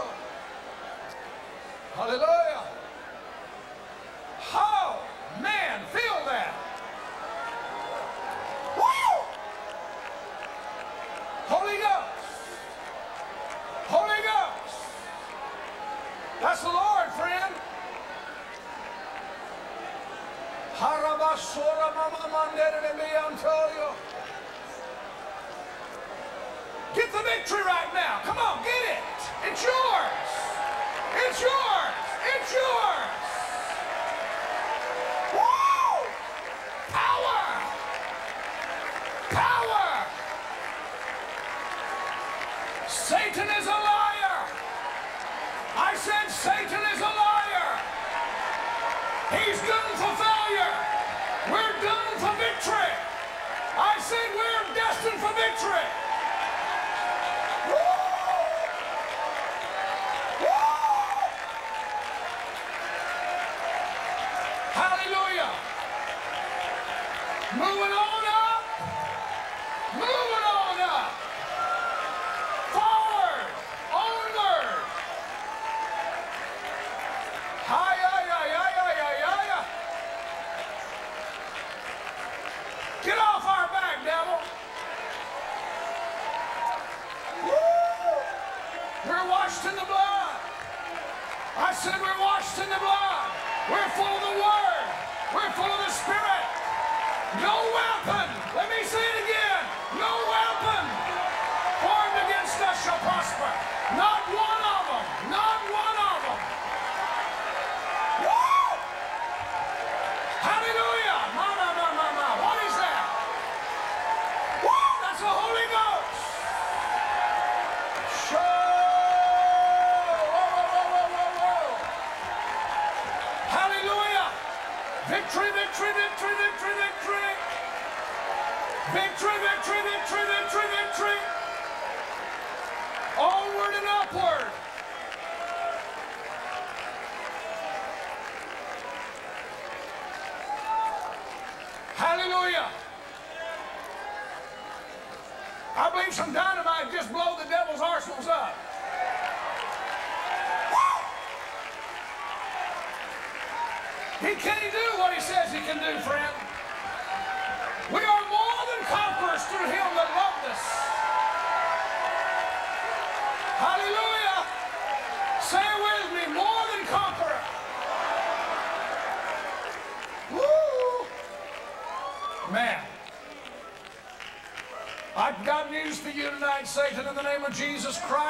Jesus Christ.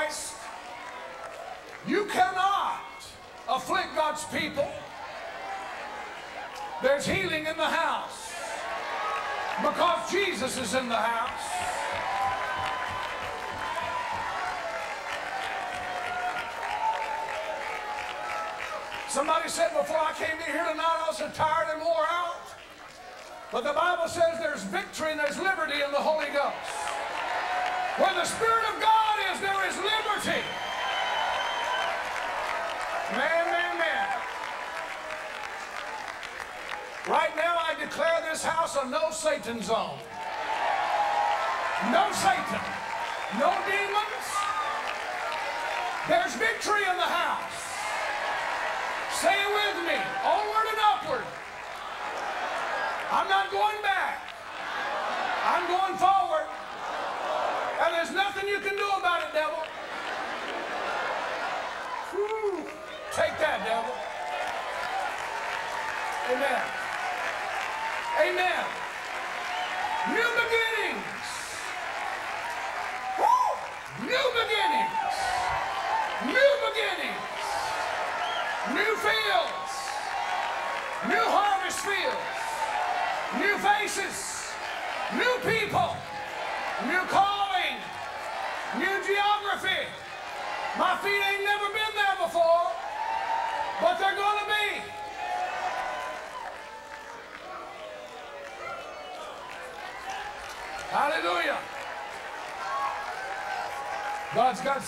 Satan's own.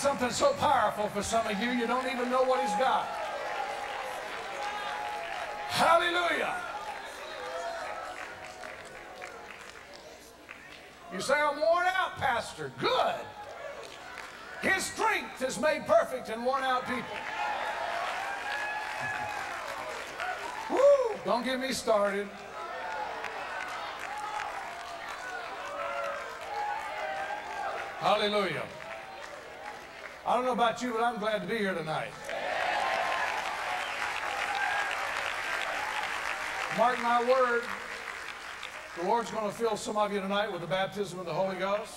something so powerful for some of you, you don't even know what he's got. Hallelujah. You say, I'm worn out, Pastor. Good. His strength is made perfect in worn out people. Woo! Don't get me started. Hallelujah. I don't know about you, but I'm glad to be here tonight. Mark my word, the Lord's going to fill some of you tonight with the baptism of the Holy Ghost.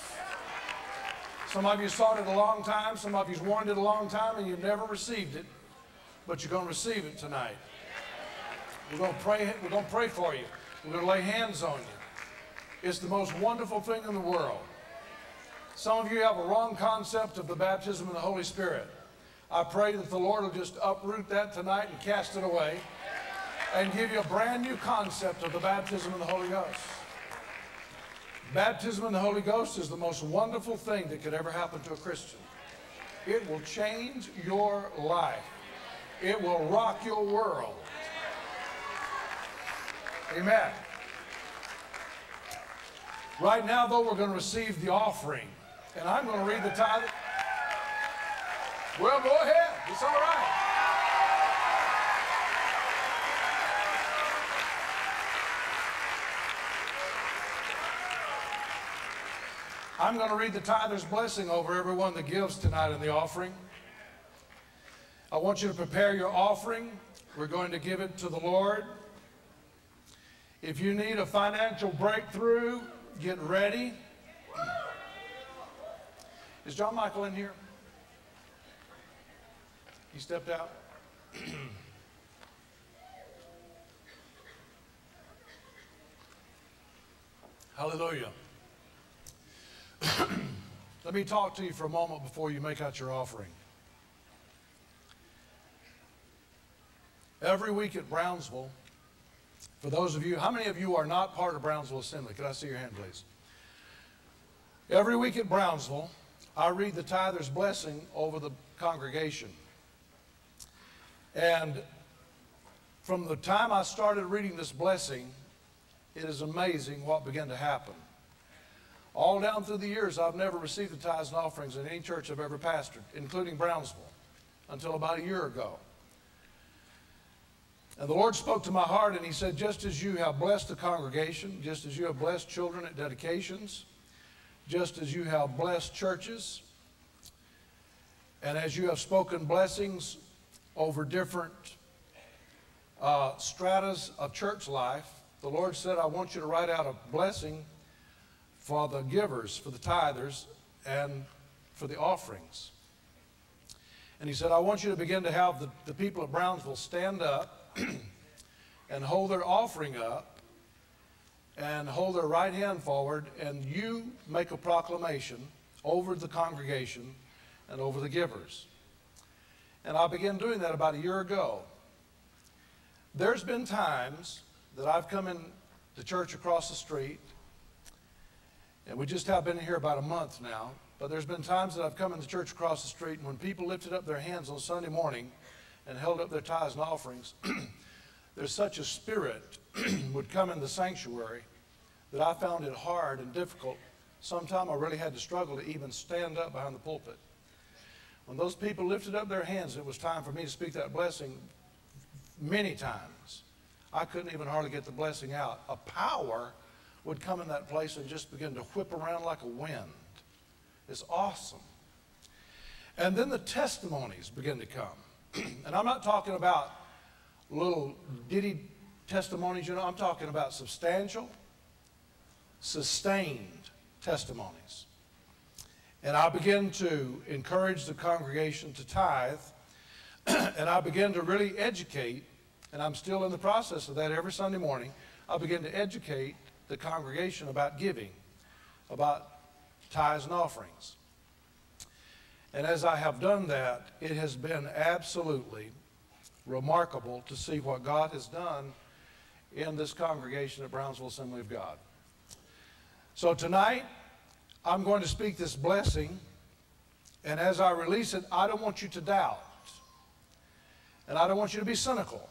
Some of you sought it a long time, some of you's wanted it a long time, and you've never received it, but you're going to receive it tonight. We're going to pray, we're going to pray for you. We're going to lay hands on you. It's the most wonderful thing in the world. Some of you have a wrong concept of the baptism of the Holy Spirit. I pray that the Lord will just uproot that tonight and cast it away and give you a brand new concept of the baptism of the Holy Ghost. Baptism in the Holy Ghost is the most wonderful thing that could ever happen to a Christian. It will change your life. It will rock your world. Amen. Right now, though, we're going to receive the offering. And I'm going to read the tithe. Well, go ahead. It's all right. I'm going to read the tither's blessing over everyone that gives tonight in the offering. I want you to prepare your offering. We're going to give it to the Lord. If you need a financial breakthrough, get ready. Is John Michael in here? He stepped out. Hallelujah. Let me talk to you for a moment before you make out your offering. Every week at Brownsville, for those of you, how many of you are not part of Brownsville Assembly? Could I see your hand, please? Every week at Brownsville, I read the tither's blessing over the congregation. And from the time I started reading this blessing, it is amazing what began to happen. All down through the years, I've never received the tithes and offerings in any church I've ever pastored, including Brownsville, until about a year ago. And the Lord spoke to my heart and He said, Just as you have blessed the congregation, just as you have blessed children at dedications, just as you have blessed churches, and as you have spoken blessings over different uh, stratas of church life, the Lord said, I want you to write out a blessing for the givers, for the tithers, and for the offerings. And he said, I want you to begin to have the, the people of Brownsville stand up and hold their offering up and hold their right hand forward, and you make a proclamation over the congregation and over the givers. And I began doing that about a year ago. There's been times that I've come in the church across the street and we just have been here about a month now. But there's been times that I've come in the church across the street, and when people lifted up their hands on Sunday morning and held up their tithes and offerings, there's such a spirit would come in the sanctuary that I found it hard and difficult. Sometimes I really had to struggle to even stand up behind the pulpit. When those people lifted up their hands, it was time for me to speak that blessing many times. I couldn't even hardly get the blessing out. A power would come in that place and just begin to whip around like a wind. It's awesome. And then the testimonies begin to come. and I'm not talking about little ditty testimonies, you know, I'm talking about substantial, sustained testimonies. And I begin to encourage the congregation to tithe, and I begin to really educate, and I'm still in the process of that every Sunday morning. I begin to educate the congregation about giving, about tithes and offerings. And as I have done that, it has been absolutely remarkable to see what God has done in this congregation at Brownsville Assembly of God. So tonight, I'm going to speak this blessing, and as I release it, I don't want you to doubt. And I don't want you to be cynical.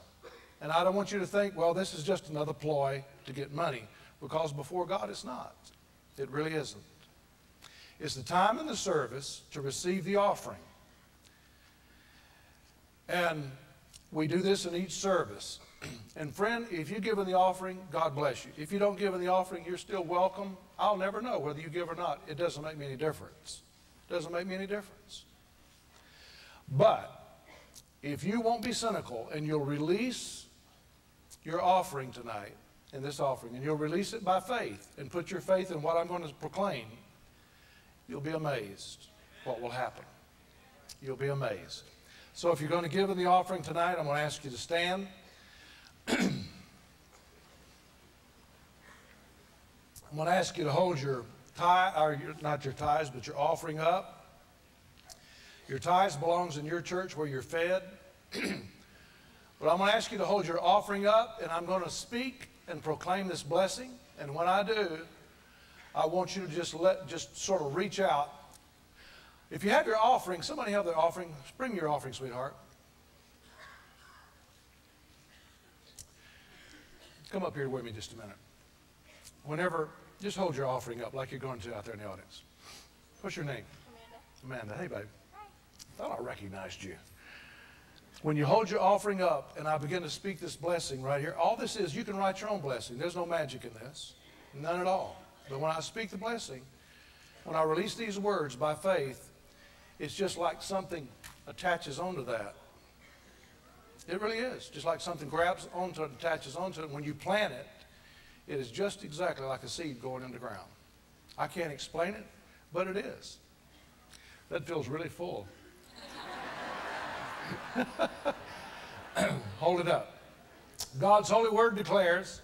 And I don't want you to think, well, this is just another ploy to get money. Because before God, it's not. It really isn't. It's the time in the service to receive the offering. And we do this in each service. And friend, if you give in the offering, God bless you. If you don't give in the offering, you're still welcome. I'll never know whether you give or not. It doesn't make me any difference. It doesn't make me any difference. But if you won't be cynical and you'll release your offering tonight, in this offering, and you'll release it by faith and put your faith in what I'm going to proclaim, you'll be amazed what will happen. You'll be amazed. So if you're going to give in the offering tonight, I'm going to ask you to stand. I'm going to ask you to hold your tie, or your, not your tithes, but your offering up. Your tithes belongs in your church where you're fed. but I'm going to ask you to hold your offering up, and I'm going to speak and proclaim this blessing. And when I do, I want you to just let, just sort of reach out. If you have your offering, somebody have their offering. Bring your offering, sweetheart. Come up here with me just a minute. Whenever, just hold your offering up like you're going to out there in the audience. What's your name? Amanda. Amanda. Hey, babe. Thought I recognized you. When you hold your offering up and I begin to speak this blessing right here, all this is, you can write your own blessing. There's no magic in this. None at all. But when I speak the blessing, when I release these words by faith, it's just like something attaches onto that. It really is. Just like something grabs onto it, attaches onto it. When you plant it, it is just exactly like a seed going in the ground. I can't explain it, but it is. That feels really full. Hold it up. God's holy word declares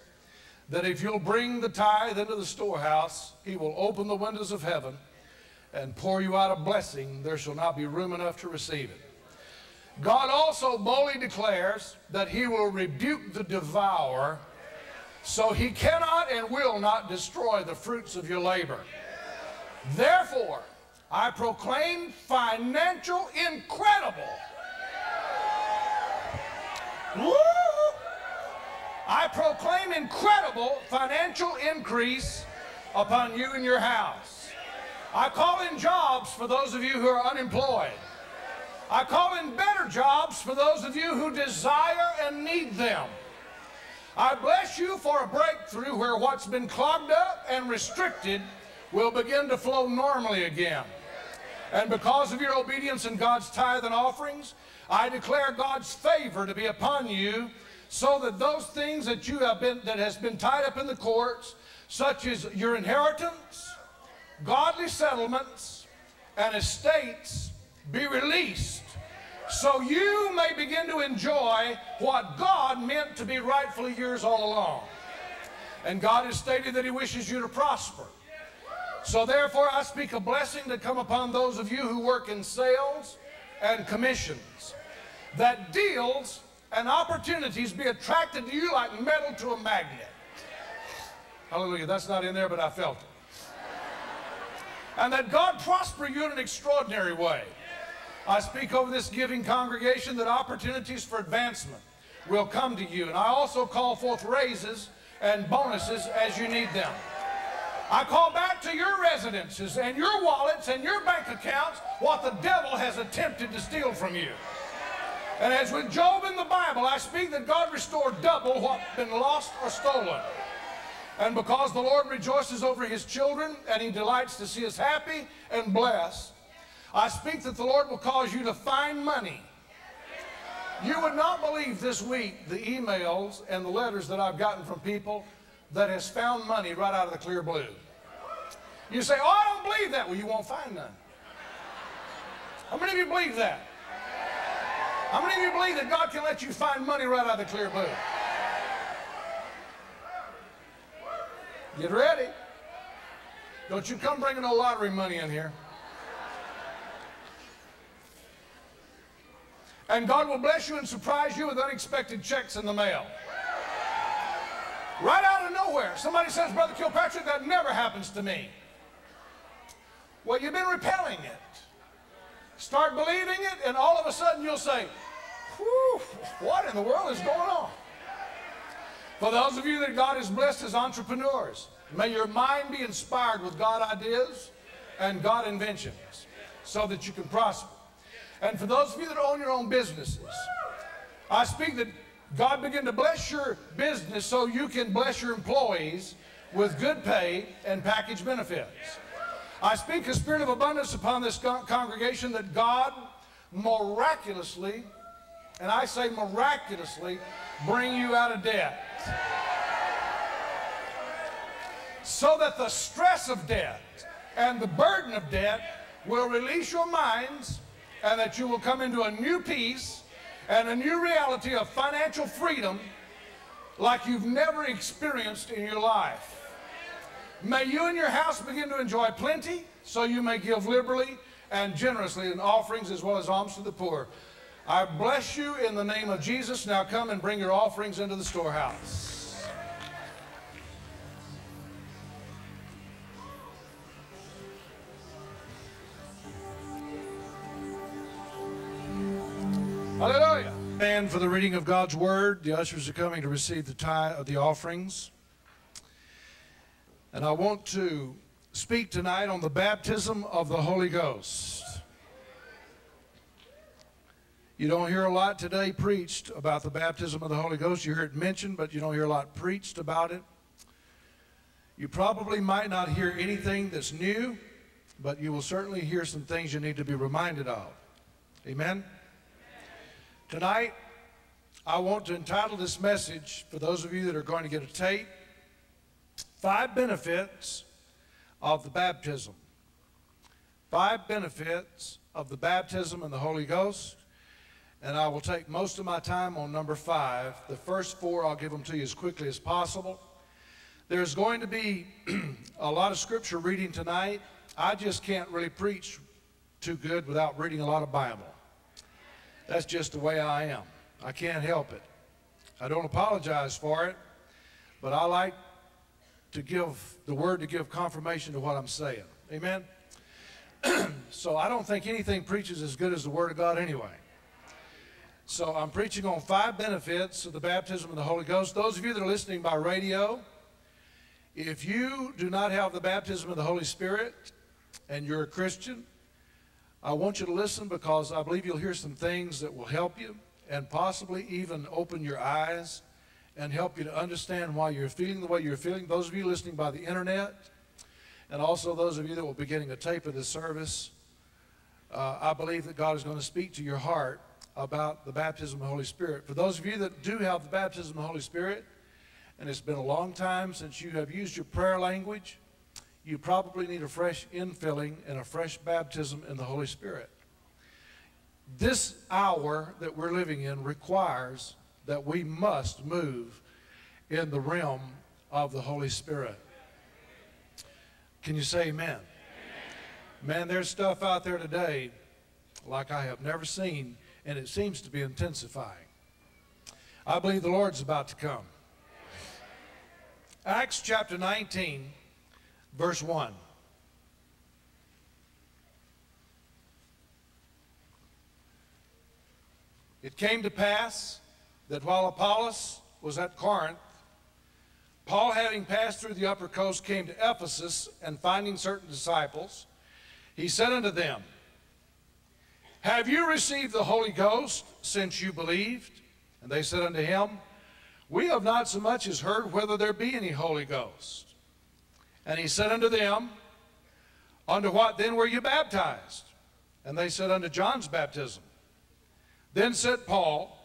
that if you'll bring the tithe into the storehouse, he will open the windows of heaven and pour you out a blessing, there shall not be room enough to receive it. God also boldly declares that he will rebuke the devourer, so he cannot and will not destroy the fruits of your labor. Therefore, I proclaim financial incredible. Woo! I proclaim incredible financial increase upon you and your house. I call in jobs for those of you who are unemployed. I call in better jobs for those of you who desire and need them. I bless you for a breakthrough where what's been clogged up and restricted will begin to flow normally again. And because of your obedience in God's tithe and offerings, I declare God's favor to be upon you so that those things that you have been that has been tied up in the courts, such as your inheritance, godly settlements, and estates be released so you may begin to enjoy what God meant to be rightfully yours all along. And God has stated that He wishes you to prosper. So therefore, I speak a blessing to come upon those of you who work in sales and commissions, that deals and opportunities be attracted to you like metal to a magnet. Hallelujah. That's not in there, but I felt it. And that God prosper you in an extraordinary way. I speak over this giving congregation that opportunities for advancement will come to you. And I also call forth raises and bonuses as you need them. I call back to your residences and your wallets and your bank accounts what the devil has attempted to steal from you. And as with Job in the Bible, I speak that God restored double what's been lost or stolen. And because the Lord rejoices over his children and he delights to see us happy and blessed, I speak that the Lord will cause you to find money. You would not believe this week the emails and the letters that I've gotten from people that has found money right out of the clear blue. You say, oh, I don't believe that. Well, you won't find none. How many of you believe that? How many of you believe that God can let you find money right out of the clear blue? Get ready. Don't you come bringing no lottery money in here. And God will bless you and surprise you with unexpected checks in the mail. Right out of nowhere. Somebody says, Brother Kilpatrick, that never happens to me. Well, you've been repelling it. Start believing it, and all of a sudden you'll say, Whew, what in the world is going on? For those of you that God has blessed as entrepreneurs, may your mind be inspired with God ideas and God inventions so that you can prosper. And for those of you that own your own businesses, I speak that God begin to bless your business so you can bless your employees with good pay and package benefits. I speak a spirit of abundance upon this congregation that God miraculously, and I say miraculously, bring you out of debt. So that the stress of debt and the burden of debt will release your minds and that you will come into a new peace and a new reality of financial freedom like you've never experienced in your life. May you and your house begin to enjoy plenty so you may give liberally and generously in offerings as well as alms to the poor. I bless you in the name of Jesus. Now come and bring your offerings into the storehouse. Hallelujah. And for the reading of God's word, the ushers are coming to receive the tithe of the offerings. And I want to speak tonight on the baptism of the Holy Ghost. You don't hear a lot today preached about the baptism of the Holy Ghost. You hear it mentioned, but you don't hear a lot preached about it. You probably might not hear anything that's new, but you will certainly hear some things you need to be reminded of. Amen? Tonight, I want to entitle this message, for those of you that are going to get a tape, Five Benefits of the Baptism. Five benefits of the baptism and the Holy Ghost. And I will take most of my time on number five. The first four, I'll give them to you as quickly as possible. There's going to be a lot of scripture reading tonight. I just can't really preach too good without reading a lot of Bible. That's just the way I am. I can't help it. I don't apologize for it, but I like to give the word to give confirmation to what I'm saying. Amen? so I don't think anything preaches as good as the word of God anyway. So I'm preaching on five benefits of the baptism of the Holy Ghost. Those of you that are listening by radio, if you do not have the baptism of the Holy Spirit and you're a Christian, I want you to listen because I believe you'll hear some things that will help you and possibly even open your eyes and help you to understand why you're feeling the way you're feeling. Those of you listening by the internet, and also those of you that will be getting a tape of this service, uh, I believe that God is going to speak to your heart about the baptism of the Holy Spirit. For those of you that do have the baptism of the Holy Spirit, and it's been a long time since you have used your prayer language, you probably need a fresh infilling and a fresh baptism in the Holy Spirit. This hour that we're living in requires that we must move in the realm of the Holy Spirit. Can you say amen? amen? Man, there's stuff out there today like I have never seen, and it seems to be intensifying. I believe the Lord's about to come. Acts chapter 19, verse 1. It came to pass that while Apollos was at Corinth, Paul, having passed through the upper coast, came to Ephesus, and finding certain disciples, he said unto them, Have you received the Holy Ghost since you believed? And they said unto him, We have not so much as heard whether there be any Holy Ghost. And he said unto them, Unto what then were you baptized? And they said, Unto John's baptism. Then said Paul,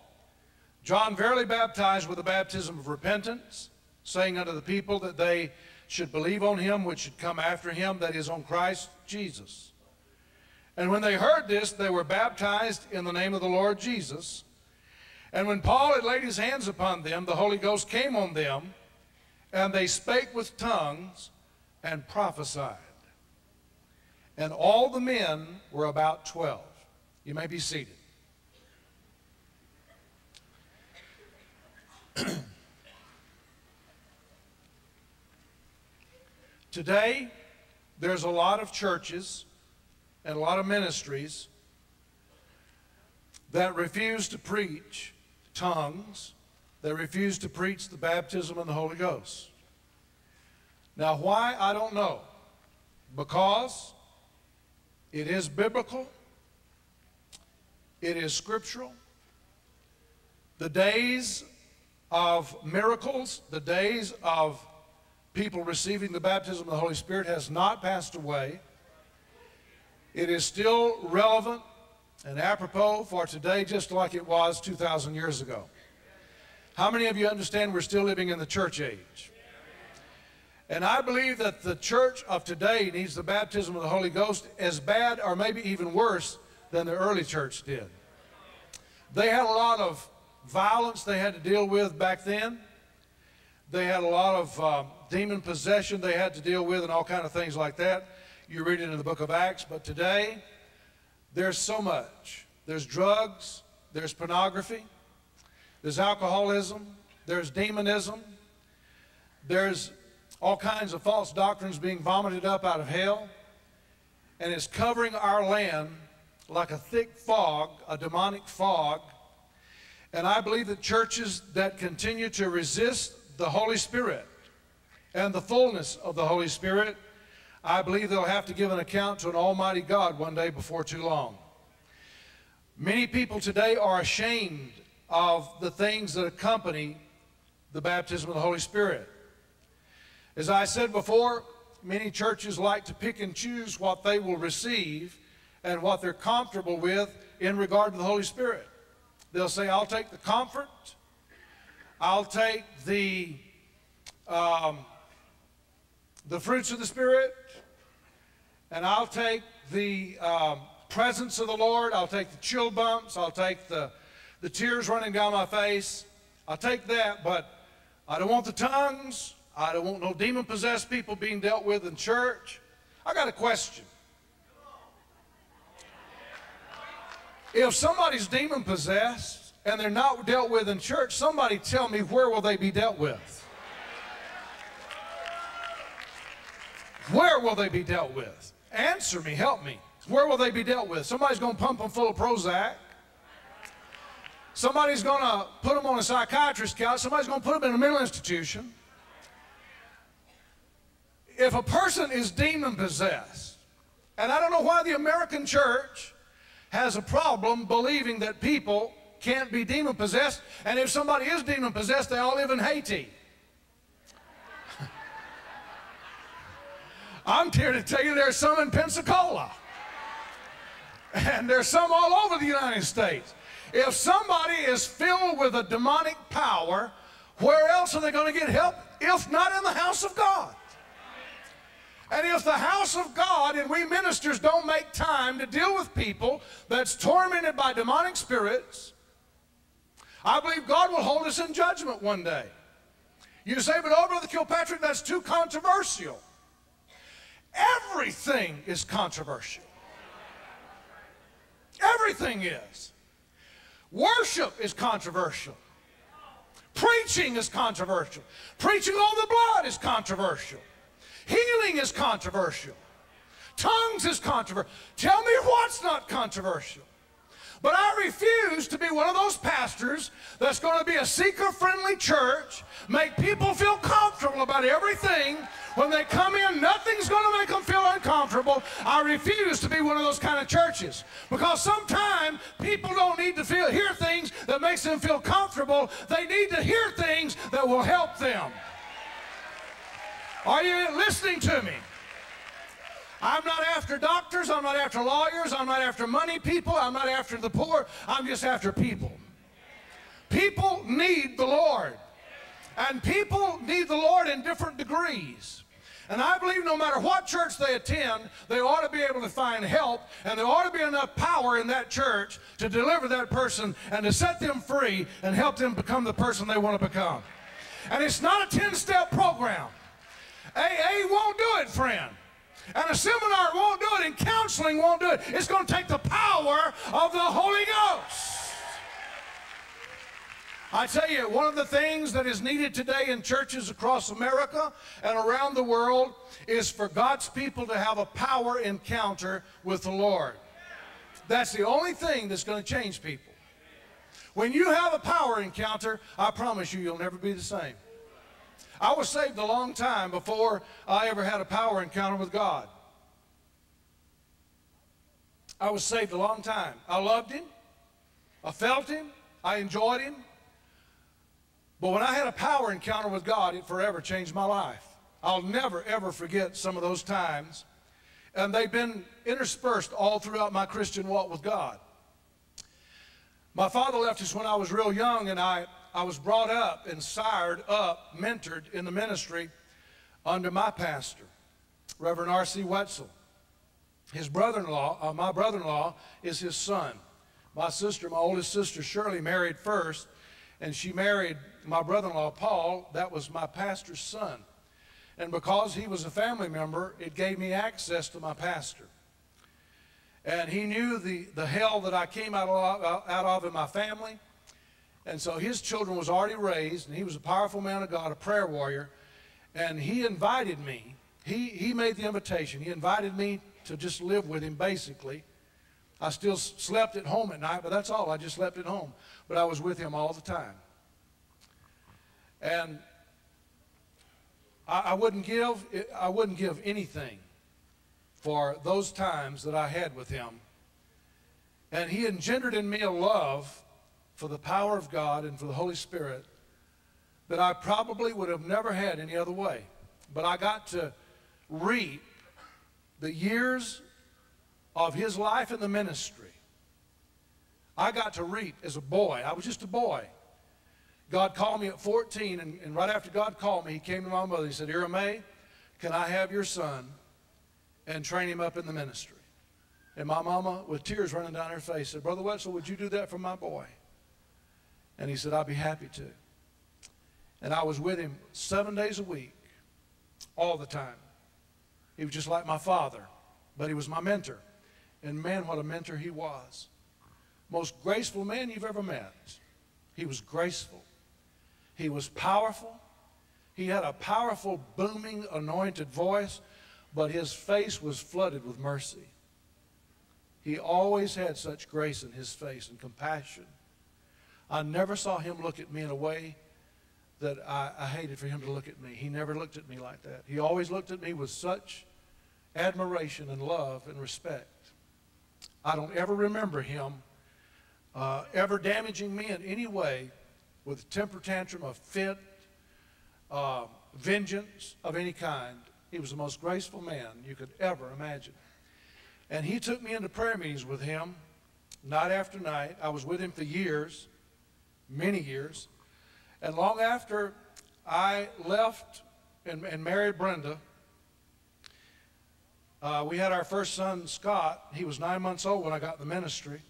John verily baptized with the baptism of repentance, saying unto the people that they should believe on him which should come after him, that is, on Christ Jesus. And when they heard this, they were baptized in the name of the Lord Jesus. And when Paul had laid his hands upon them, the Holy Ghost came on them, and they spake with tongues and prophesied. And all the men were about 12. You may be seated. Today, there's a lot of churches and a lot of ministries that refuse to preach tongues, that refuse to preach the baptism of the Holy Ghost. Now, why? I don't know. Because it is biblical, it is scriptural. The days of miracles, the days of people receiving the baptism of the Holy Spirit has not passed away. It is still relevant and apropos for today, just like it was 2,000 years ago. How many of you understand we're still living in the church age? And I believe that the church of today needs the baptism of the Holy Ghost as bad or maybe even worse than the early church did. They had a lot of violence they had to deal with back then. They had a lot of um, demon possession they had to deal with and all kind of things like that. You read it in the book of Acts. But today, there's so much. There's drugs, there's pornography, there's alcoholism, there's demonism, there's all kinds of false doctrines being vomited up out of hell, and it's covering our land like a thick fog, a demonic fog. And I believe that churches that continue to resist the Holy Spirit and the fullness of the Holy Spirit, I believe they'll have to give an account to an Almighty God one day before too long. Many people today are ashamed of the things that accompany the baptism of the Holy Spirit. As I said before, many churches like to pick and choose what they will receive and what they're comfortable with in regard to the Holy Spirit. They'll say, I'll take the comfort, I'll take the, um, the fruits of the Spirit, and I'll take the um, presence of the Lord, I'll take the chill bumps, I'll take the, the tears running down my face. I'll take that, but I don't want the tongues. I don't want no demon possessed people being dealt with in church. I got a question. If somebody's demon possessed and they're not dealt with in church, somebody tell me where will they be dealt with? Where will they be dealt with? Answer me, help me. Where will they be dealt with? Somebody's going to pump them full of Prozac. Somebody's going to put them on a psychiatrist couch. Somebody's going to put them in a mental institution. If a person is demon possessed, and I don't know why the American church has a problem believing that people can't be demon possessed, and if somebody is demon possessed, they all live in Haiti. I'm here to tell you there's some in Pensacola. And there's some all over the United States. If somebody is filled with a demonic power, where else are they going to get help if not in the house of God? And if the house of God and we ministers don't make time to deal with people that's tormented by demonic spirits, I believe God will hold us in judgment one day. You say, but oh, Brother Kilpatrick, that's too controversial. Everything is controversial. Everything is. Worship is controversial. Preaching is controversial. Preaching on the blood is controversial. Healing is controversial. Tongues is controversial. Tell me what's not controversial. But I refuse to be one of those pastors that's going to be a seeker friendly church, make people feel comfortable about everything. When they come in, nothing's going to make them feel uncomfortable. I refuse to be one of those kind of churches because sometimes people don't need to feel, hear things that makes them feel comfortable. They need to hear things that will help them. Are you listening to me? I'm not after doctors. I'm not after lawyers. I'm not after money people. I'm not after the poor. I'm just after people. People need the Lord. And people need the Lord in different degrees. And I believe no matter what church they attend, they ought to be able to find help, and there ought to be enough power in that church to deliver that person and to set them free and help them become the person they want to become. And it's not a 10 step program. AA won't do it, friend. And a seminar won't do it, and counseling won't do it. It's going to take the power of the Holy Ghost. I tell you, one of the things that is needed today in churches across America and around the world is for God's people to have a power encounter with the Lord. That's the only thing that's going to change people. When you have a power encounter, I promise you, you'll never be the same. I was saved a long time before I ever had a power encounter with God. I was saved a long time. I loved Him. I felt Him. I enjoyed Him. But when I had a power encounter with God, it forever changed my life. I'll never, ever forget some of those times. And they've been interspersed all throughout my Christian walk with God. My father left us when I was real young, and I, I was brought up and sired up, mentored in the ministry under my pastor, Reverend R.C. Wetzel. His brother-in-law, uh, my brother-in-law, is his son. My sister, my oldest sister Shirley, married first, and she married my brother-in-law Paul. That was my pastor's son. And because he was a family member, it gave me access to my pastor. And he knew the, the hell that I came out of, out of in my family. And so his children was already raised, and he was a powerful man of God, a prayer warrior. And he invited me. He, he made the invitation. He invited me to just live with him, basically. I still slept at home at night, but that's all. I just slept at home. But I was with him all the time. And I, I wouldn't give eh, I wouldn't give anything for those times that I had with him. And he engendered in me a love for the power of God and for the Holy Spirit that I probably would have never had any other way. But I got to reap the years of his life in the ministry. I got to reap as a boy. I was just a boy. God called me at 14, and, and right after God called me, he came to my mother. He said, Ira May, can I have your son and train him up in the ministry? And my mama, with tears running down her face, said, Brother Wetzel, would you do that for my boy? And he said, I'd be happy to. And I was with him seven days a week, all the time. He was just like my father, but he was my mentor. And man, what a mentor he was. Most graceful man you've ever met. He was graceful. He was powerful. He had a powerful, booming, anointed voice, but his face was flooded with mercy. He always had such grace in his face and compassion. I never saw him look at me in a way that I, I hated for him to look at me. He never looked at me like that. He always looked at me with such admiration and love and respect. I don't ever remember him uh, ever damaging me in any way with a temper tantrum, a fit, uh, vengeance of any kind. He was the most graceful man you could ever imagine. And he took me into prayer meetings with him night after night. I was with him for years, many years. And long after I left and, and married Brenda, uh, we had our first son, Scott. He was nine months old when I got in the ministry.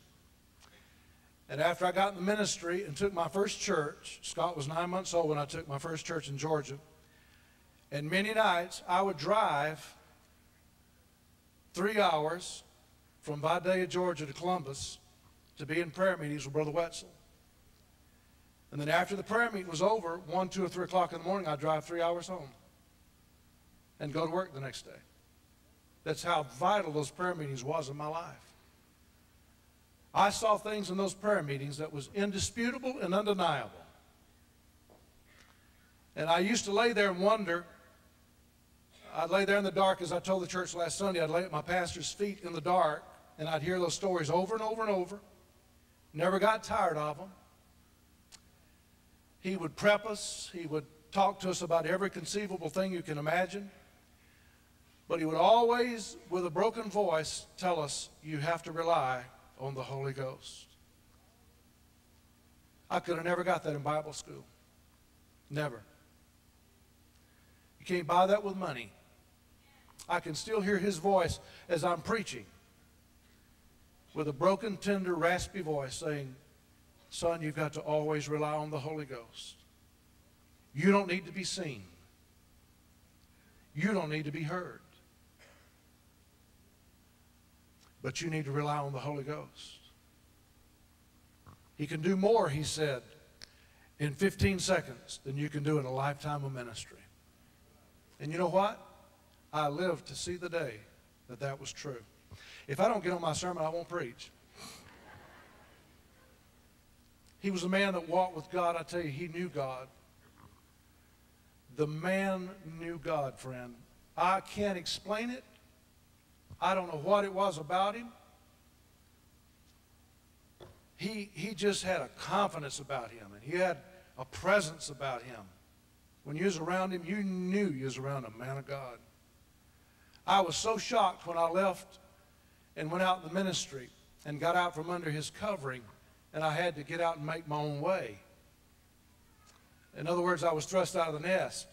And after I got in the ministry and took my first church, Scott was nine months old when I took my first church in Georgia. And many nights I would drive three hours from Vidalia, Georgia to Columbus to be in prayer meetings with Brother Wetzel. And then after the prayer meeting was over, one, two, or three o'clock in the morning, I'd drive three hours home and go to work the next day. That's how vital those prayer meetings was in my life. I saw things in those prayer meetings that was indisputable and undeniable. And I used to lay there and wonder. I'd lay there in the dark, as I told the church last Sunday, I'd lay at my pastor's feet in the dark, and I'd hear those stories over and over and over. Never got tired of them. He would prep us, he would talk to us about every conceivable thing you can imagine. But he would always, with a broken voice, tell us, you have to rely on the Holy Ghost. I could have never got that in Bible school. Never. You can't buy that with money. I can still hear his voice as I'm preaching with a broken, tender, raspy voice saying, Son, you've got to always rely on the Holy Ghost. You don't need to be seen. You don't need to be heard. But you need to rely on the Holy Ghost. He can do more, he said, in 15 seconds than you can do in a lifetime of ministry. And you know what? I lived to see the day that that was true. If I don't get on my sermon, I won't preach. He was a man that walked with God. I tell you, he knew God. The man knew God, friend. I can't explain it. I don't know what it was about him. He, he just had a confidence about him, and he had a presence about him. When you was around him, you knew you was around a man of God. I was so shocked when I left and went out in the ministry and got out from under his covering, and I had to get out and make my own way. In other words, I was thrust out of the nest,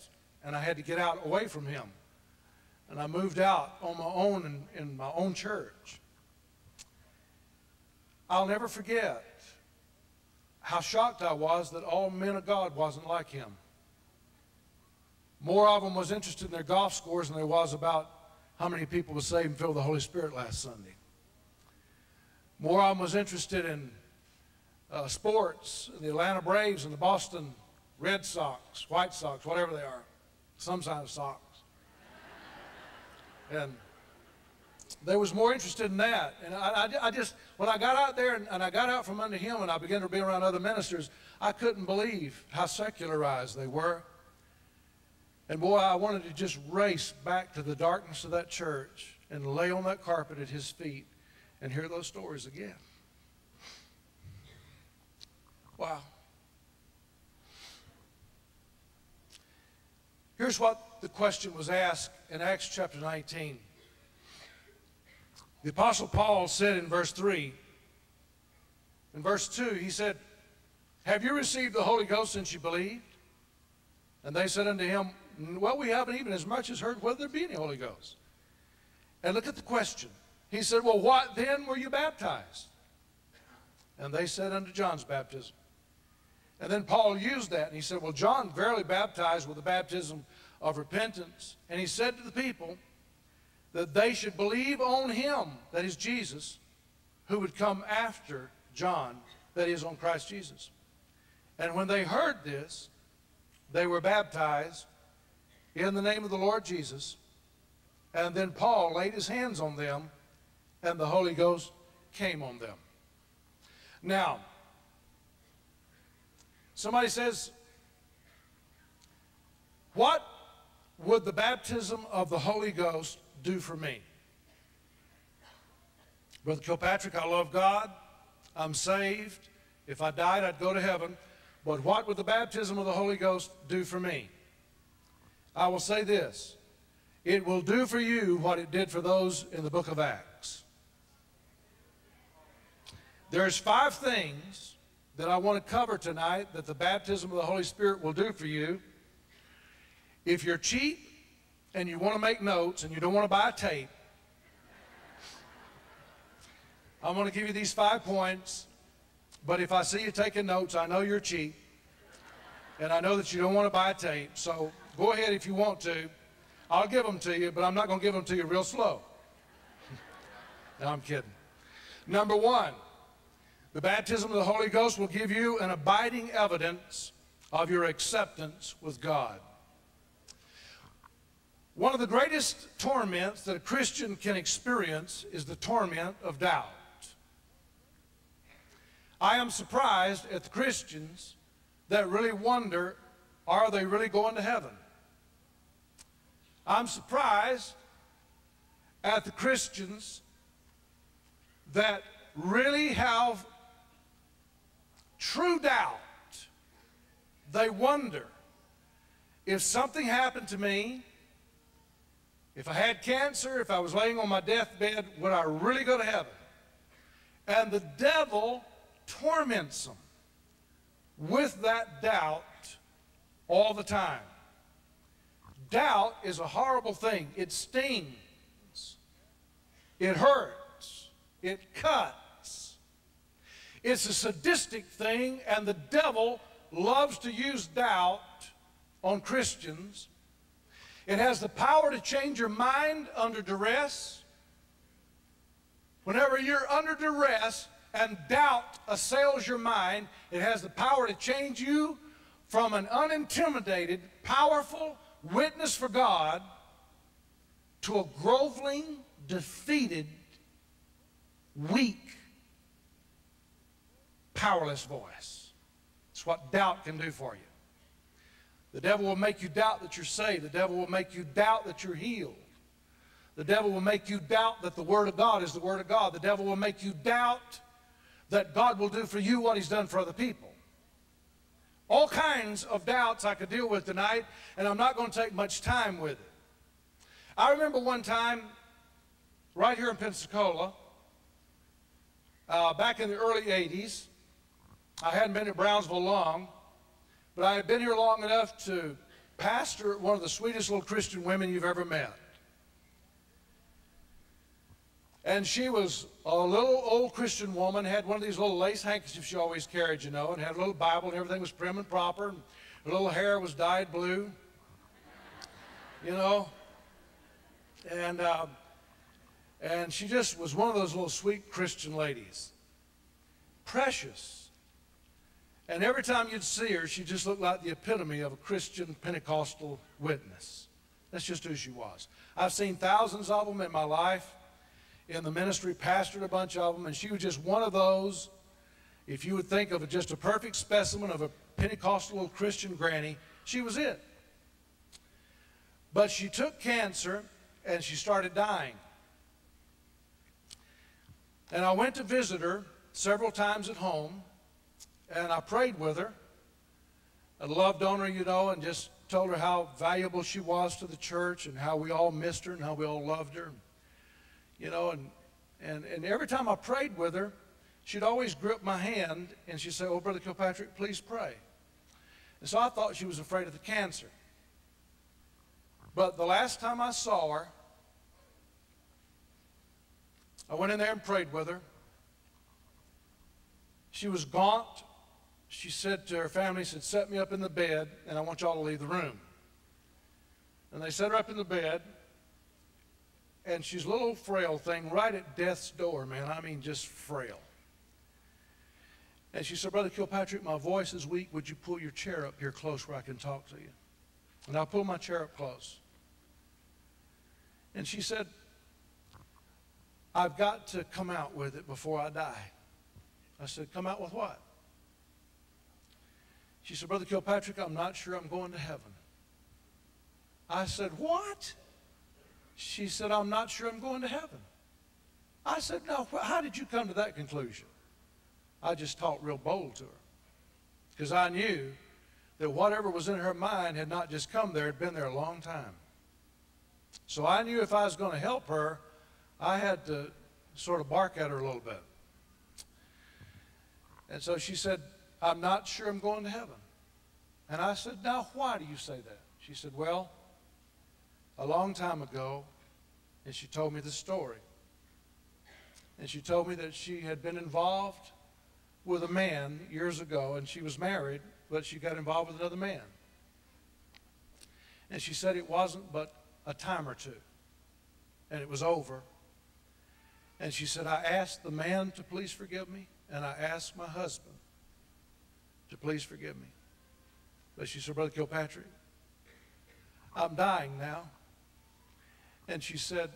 and I had to get out away from him. And I moved out on my own in, in my own church. I'll never forget how shocked I was that all men of God wasn't like him. More of them was interested in their golf scores than there was about how many people were saved and filled with the Holy Spirit last Sunday. More of them was interested in uh, sports, the Atlanta Braves and the Boston Red Sox, White Sox, whatever they are, some kind of Sox. And they was more interested in that. And I, I, I just, when I got out there and, and I got out from under him and I began to be around other ministers, I couldn't believe how secularized they were. And boy, I wanted to just race back to the darkness of that church and lay on that carpet at his feet and hear those stories again. Wow. Here's what the question was asked in Acts chapter 19. The Apostle Paul said in verse 3, in verse 2, he said, Have you received the Holy Ghost since you believed? And they said unto him, Well, we haven't even as much as heard whether there be any Holy Ghost. And look at the question. He said, Well, what then were you baptized? And they said unto John's baptism. And then Paul used that, and he said, Well, John verily baptized with the baptism of repentance. And he said to the people that they should believe on him, that is Jesus, who would come after John, that is on Christ Jesus. And when they heard this, they were baptized in the name of the Lord Jesus. And then Paul laid his hands on them, and the Holy Ghost came on them. Now, somebody says, What would the baptism of the Holy Ghost do for me? Brother Kilpatrick, I love God. I'm saved. If I died, I'd go to heaven. But what would the baptism of the Holy Ghost do for me? I will say this it will do for you what it did for those in the book of Acts. There's five things that I want to cover tonight that the baptism of the Holy Spirit will do for you. If you're cheap and you want to make notes and you don't want to buy a tape, I'm going to give you these five points. But if I see you taking notes, I know you're cheap. And I know that you don't want to buy tape. So go ahead if you want to. I'll give them to you, but I'm not going to give them to you real slow. no, I'm kidding. Number one, the baptism of the Holy Ghost will give you an abiding evidence of your acceptance with God. One of the greatest torments that a Christian can experience is the torment of doubt. I am surprised at the Christians that really wonder are they really going to heaven? I'm surprised at the Christians that really have true doubt. They wonder if something happened to me, if I had cancer, if I was laying on my deathbed, would I really go to heaven? And the devil torments them with that doubt all the time. Doubt is a horrible thing. It stings. It hurts. It cuts. It's a sadistic thing, and the devil loves to use doubt on Christians. It has the power to change your mind under duress. Whenever you're under duress and doubt assails your mind, it has the power to change you from an unintimidated, powerful witness for God to a groveling, defeated, weak, powerless voice. It's what doubt can do for you. The devil will make you doubt that you're saved. The devil will make you doubt that you're healed. The devil will make you doubt that the Word of God is the Word of God. The devil will make you doubt that God will do for you what He's done for other people. All kinds of doubts I could deal with tonight, and I'm not going to take much time with it. I remember one time, right here in Pensacola, uh, back in the early 80s, I hadn't been to Brownsville long, but I had been here long enough to pastor one of the sweetest little Christian women you've ever met. And she was a little old Christian woman, had one of these little lace handkerchiefs she always carried, you know, and had a little Bible, and everything was prim and proper. And her little hair was dyed blue, you know. And, uh, and she just was one of those little sweet Christian ladies. Precious. And every time you'd see her, she just looked like the epitome of a Christian Pentecostal witness. That's just who she was. I've seen thousands of them in my life in the ministry, pastored a bunch of them, and she was just one of those. If you would think of just a perfect specimen of a Pentecostal Christian granny, she was it. But she took cancer and she started dying. And I went to visit her several times at home, and I prayed with her. I loved on her, you know, and just told her how valuable she was to the church and how we all missed her and how we all loved her. You know, and, and, and every time I prayed with her, she'd always grip my hand and she'd say, Oh, Brother Kilpatrick, please pray. And so I thought she was afraid of the cancer. But the last time I saw her, I went in there and prayed with her. She was gaunt. She said to her family, said, set me up in the bed, and I want y'all to leave the room. And they set her up in the bed, and she's a little frail thing right at death's door, man. I mean, just frail. And she said, Brother Kilpatrick, my voice is weak. Would you pull your chair up here close where I can talk to you? And I pulled my chair up close. And she said, I've got to come out with it before I die. I said, Come out with what? She said, Brother Kilpatrick, I'm not sure I'm going to heaven. I said, What? She said, I'm not sure I'm going to heaven. I said, No, how did you come to that conclusion? I just talked real bold to her because I knew that whatever was in her mind had not just come there, it had been there a long time. So I knew if I was going to help her, I had to sort of bark at her a little bit. And so she said, I'm not sure I'm going to heaven. And I said, Now, why do you say that? She said, Well, a long time ago, and she told me the story. And she told me that she had been involved with a man years ago, and she was married, but she got involved with another man. And she said it wasn't but a time or two, and it was over. And she said, I asked the man to please forgive me, and I asked my husband to please forgive me. But she said, Brother Kilpatrick, I'm dying now. And she said,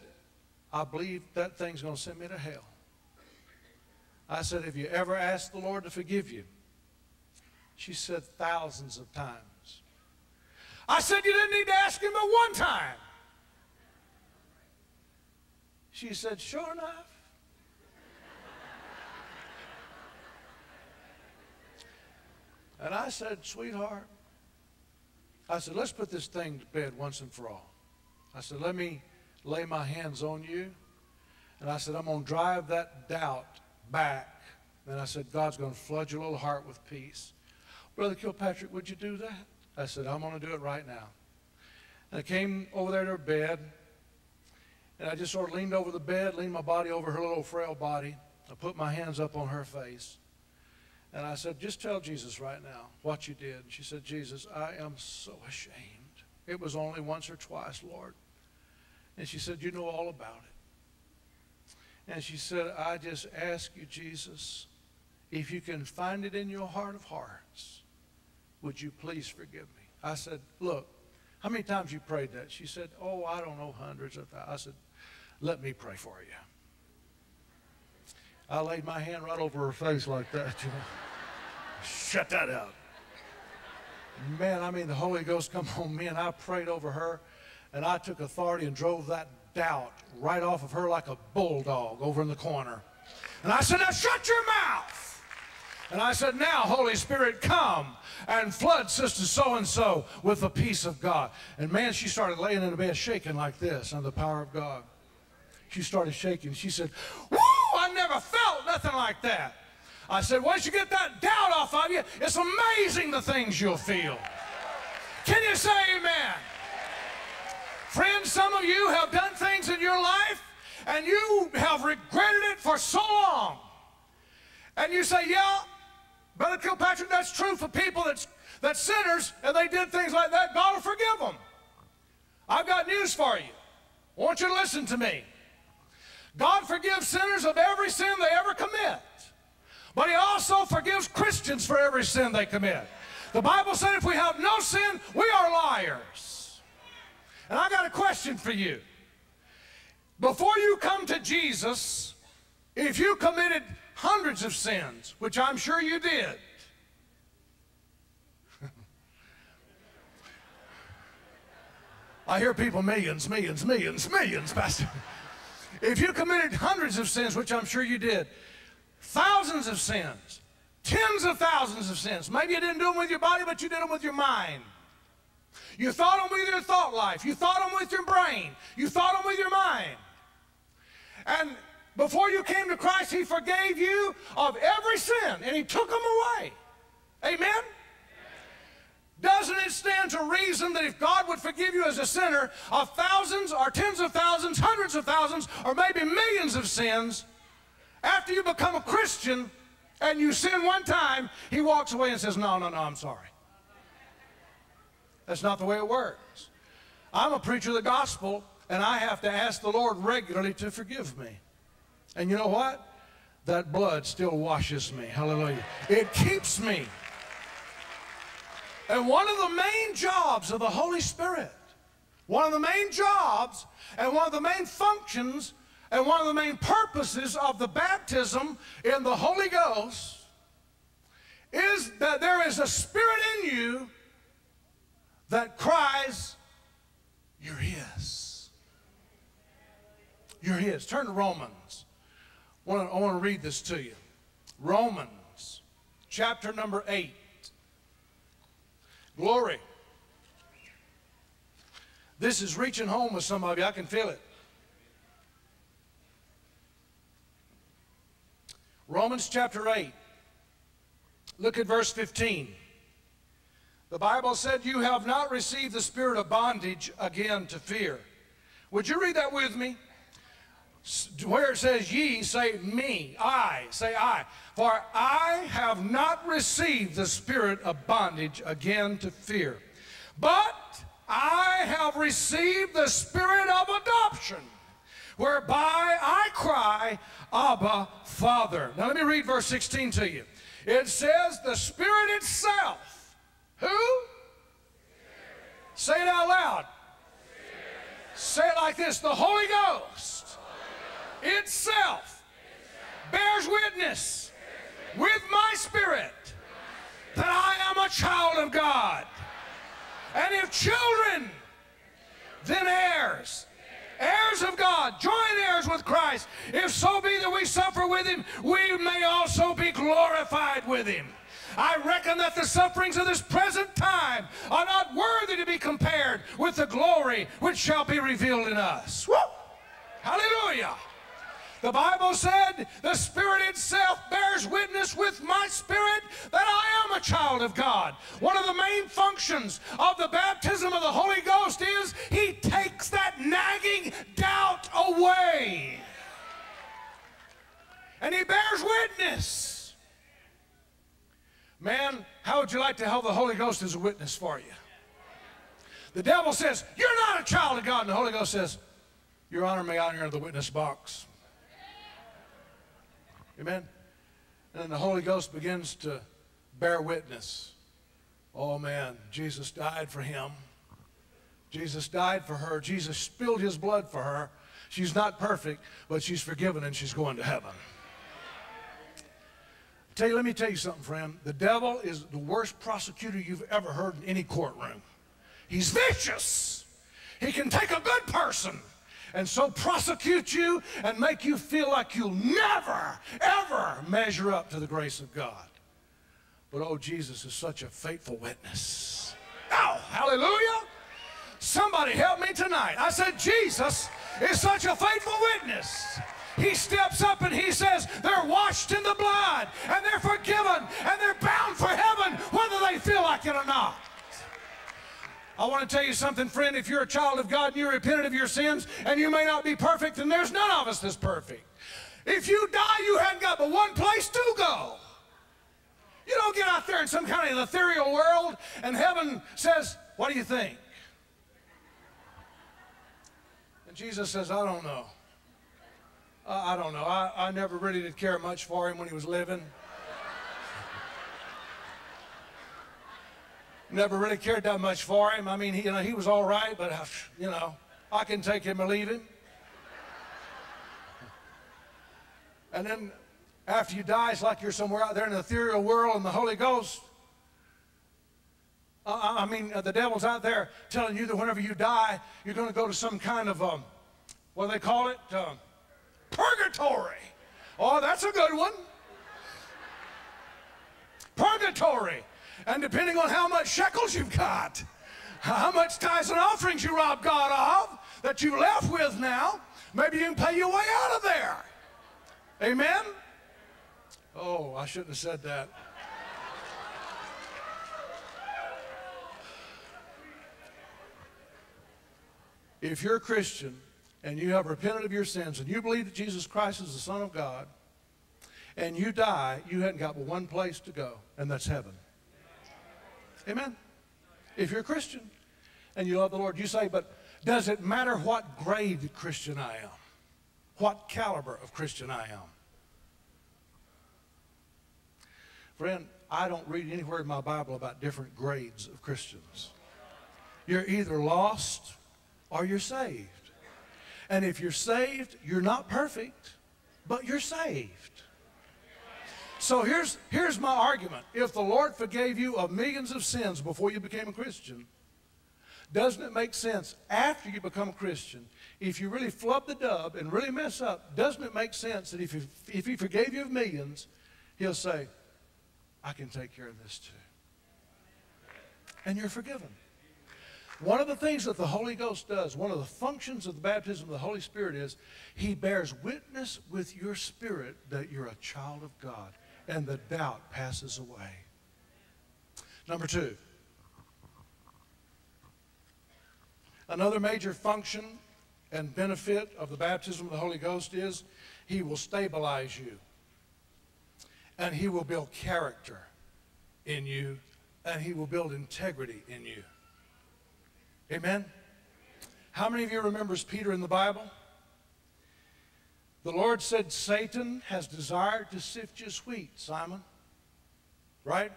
I believe that thing's going to send me to hell. I said, Have you ever asked the Lord to forgive you? She said, Thousands of times. I said, You didn't need to ask him but one time. She said, Sure enough. And I said, Sweetheart, I said, let's put this thing to bed once and for all. I said, let me lay my hands on you. And I said, I'm going to drive that doubt back. And I said, God's going to flood your little heart with peace. Brother Kilpatrick, would you do that? I said, I'm going to do it right now. And I came over there to her bed. And I just sort of leaned over the bed, leaned my body over her little frail body. I put my hands up on her face. And I said, just tell Jesus right now what you did. She said, Jesus, I am so ashamed. It was only once or twice, Lord. And she said, you know all about it. And she said, I just ask you, Jesus, if you can find it in your heart of hearts, would you please forgive me? I said, look, how many times you prayed that? She said, oh, I don't know, hundreds of thousands. I said, let me pray for you. I laid my hand right over her face like that, you know. Shut that up. Man, I mean, the Holy Ghost come on me, and I prayed over her, and I took authority and drove that doubt right off of her like a bulldog over in the corner. And I said, now shut your mouth. And I said, now, Holy Spirit, come and flood Sister so-and-so with the peace of God. And man, she started laying in the bed shaking like this under the power of God. She started shaking. She said, woo, I never felt nothing like that. I said, once you get that doubt off of you, it's amazing the things you'll feel. Can you say amen? Friends, some of you have done things in your life and you have regretted it for so long. And you say, yeah, Brother Kilpatrick, that's true for people that's, that's sinners and they did things like that. God will forgive them. I've got news for you. I want you to listen to me. God forgives sinners of every sin they ever commit. But he also forgives Christians for every sin they commit. The Bible said if we have no sin, we are liars. And I got a question for you. Before you come to Jesus, if you committed hundreds of sins, which I'm sure you did, I hear people millions, millions, millions, millions, Pastor. If you committed hundreds of sins, which I'm sure you did, thousands of sins, tens of thousands of sins, maybe you didn't do them with your body, but you did them with your mind. You thought them with your thought life. You thought them with your brain. You thought them with your mind. And before you came to Christ, He forgave you of every sin and He took them away. Amen? Doesn't it stand to reason that if God would forgive you as a sinner of thousands or tens of thousands, hundreds of thousands, or maybe millions of sins, after you become a Christian and you sin one time, He walks away and says, No, no, no, I'm sorry. That's not the way it works. I'm a preacher of the gospel, and I have to ask the Lord regularly to forgive me. And you know what? That blood still washes me. Hallelujah. It keeps me. And one of the main jobs of the Holy Spirit, one of the main jobs and one of the main functions and one of the main purposes of the baptism in the Holy Ghost is that there is a spirit in you that cries, You're His. You're His. Turn to Romans. I want to, I want to read this to you. Romans, chapter number 8. Glory. This is reaching home with some of you. I can feel it. Romans chapter 8. Look at verse 15. The Bible said, You have not received the spirit of bondage again to fear. Would you read that with me? Where it says ye, say me. I, say I. For I have not received the spirit of bondage again to fear. But I have received the spirit of adoption, whereby I cry, Abba, Father. Now let me read verse 16 to you. It says, The Spirit itself. Who? Say it out loud. Say it like this The Holy Ghost itself bears witness with my spirit that I am a child of God. And if children, then heirs. Heirs of God, joint heirs with Christ. If so be that we suffer with him, we may also be glorified with him. I reckon that the sufferings of this present time are not worthy to be compared with the glory which shall be revealed in us. Woo! Hallelujah. The Bible said the Spirit itself bears witness with my spirit that I am a child of God. One of the main functions of the baptism of the Holy Ghost is He takes that nagging doubt away. And He bears witness. Man, how would you like to have the Holy Ghost as a witness for you? The devil says, You're not a child of God. And the Holy Ghost says, Your Honor, may I enter the witness box? Amen. And then the Holy Ghost begins to bear witness. Oh man, Jesus died for him. Jesus died for her. Jesus spilled his blood for her. She's not perfect, but she's forgiven and she's going to heaven. Tell you, let me tell you something, friend. The devil is the worst prosecutor you've ever heard in any courtroom. He's vicious. He can take a good person and so prosecute you and make you feel like you'll never, ever measure up to the grace of God. But oh, Jesus is such a faithful witness. Oh, hallelujah. Somebody help me tonight. I said, Jesus is such a faithful witness. he steps up and he says, they're washed in the blood, and they're forgiven, and they're bound for heaven, whether they feel like it or not. I want to tell you something, friend. If you're a child of God and you repented of your sins, and you may not be perfect, and there's none of us that's perfect. If you die, you haven't got but one place to go. You don't get out there in some kind of ethereal world, and heaven says, What do you think? And Jesus says, I don't know. I, don't know. I, I never really did care much for him when he was living. Never really cared that much for him. I mean, he, you know, he was all right, but, uh, you know, I can take him or leave him. And then after you die, it's like you're somewhere out there in the ethereal world and the Holy Ghost. I mean, uh, the devil's out there telling you that whenever you die, you're going to go to some kind of, um, what do they call it? Um, purgatory. Oh, that's a good one. Purgatory. And depending on how much shekels you've got, how much tithes and offerings you robbed God of, that you left with now, maybe you can pay your way out of there. Amen? Oh, I shouldn't have said that. If you're a Christian and you have repented of your sins and you believe that Jesus Christ is the Son of God and you die, you hadn't got but one place to go, and that's heaven. Amen? If you're a Christian and you love the Lord, you say, but does it matter what grade Christian I am? What caliber of Christian I am? Friend, I don't read anywhere in my Bible about different grades of Christians. You're either lost or you're saved. And if you're saved, you're not perfect, but you're saved. So here's, here's my argument. If the Lord forgave you of millions of sins before you became a Christian, doesn't it make sense after you become a Christian, if you really flub the dub and really mess up, doesn't it make sense that if if he forgave you of millions, he'll say, I can take care of this too. And you're forgiven. One of the things that the Holy Ghost does, one of the functions of the baptism of the Holy Spirit is he bears witness with your spirit that you're a child of God and the doubt passes away. Number two, another major function and benefit of the baptism of the Holy Ghost is he will stabilize you and he will build character in you and he will build integrity in you. Amen? How many of you remembers Peter in the Bible? The Lord said, Satan has desired to sift you as wheat, Simon. Right?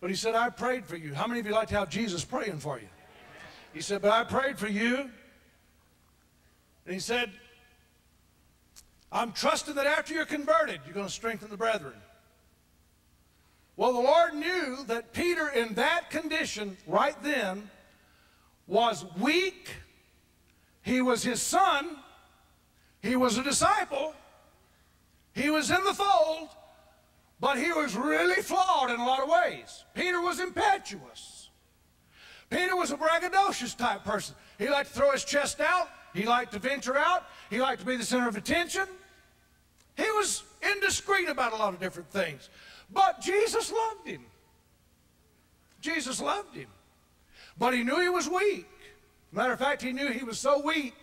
But he said, I prayed for you. How many of you like to have Jesus praying for you? He said, but I prayed for you. And he said, I'm trusting that after you're converted, you're going to strengthen the brethren. Well, the Lord knew that Peter, in that condition right then, was weak. He was his son. He was a disciple. He was in the fold, but he was really flawed in a lot of ways. Peter was impetuous. Peter was a braggadocious type person. He liked to throw his chest out. He liked to venture out. He liked to be the center of attention. He was indiscreet about a lot of different things. But Jesus loved him. Jesus loved him. But he knew he was weak. Matter of fact, he knew he was so weak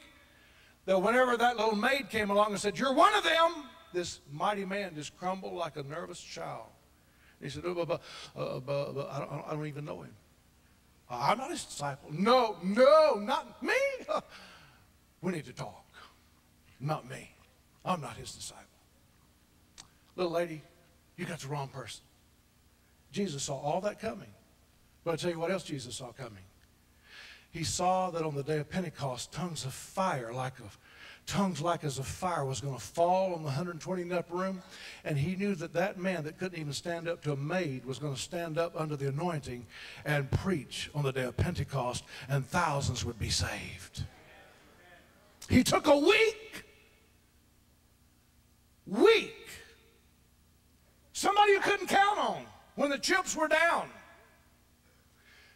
that whenever that little maid came along and said, You're one of them, this mighty man just crumbled like a nervous child. He said, oh, but, but, uh, but, but I, don't, I don't even know him. I'm not his disciple. No, no, not me. We need to talk. Not me. I'm not his disciple. Little lady, you got the wrong person. Jesus saw all that coming. But I'll tell you what else Jesus saw coming. He saw that on the day of Pentecost, tongues of fire, like of tongues like as of fire, was going to fall on the 120 in the upper room. And he knew that that man that couldn't even stand up to a maid was going to stand up under the anointing and preach on the day of Pentecost, and thousands would be saved. He took a weak, weak, somebody you couldn't count on when the chips were down.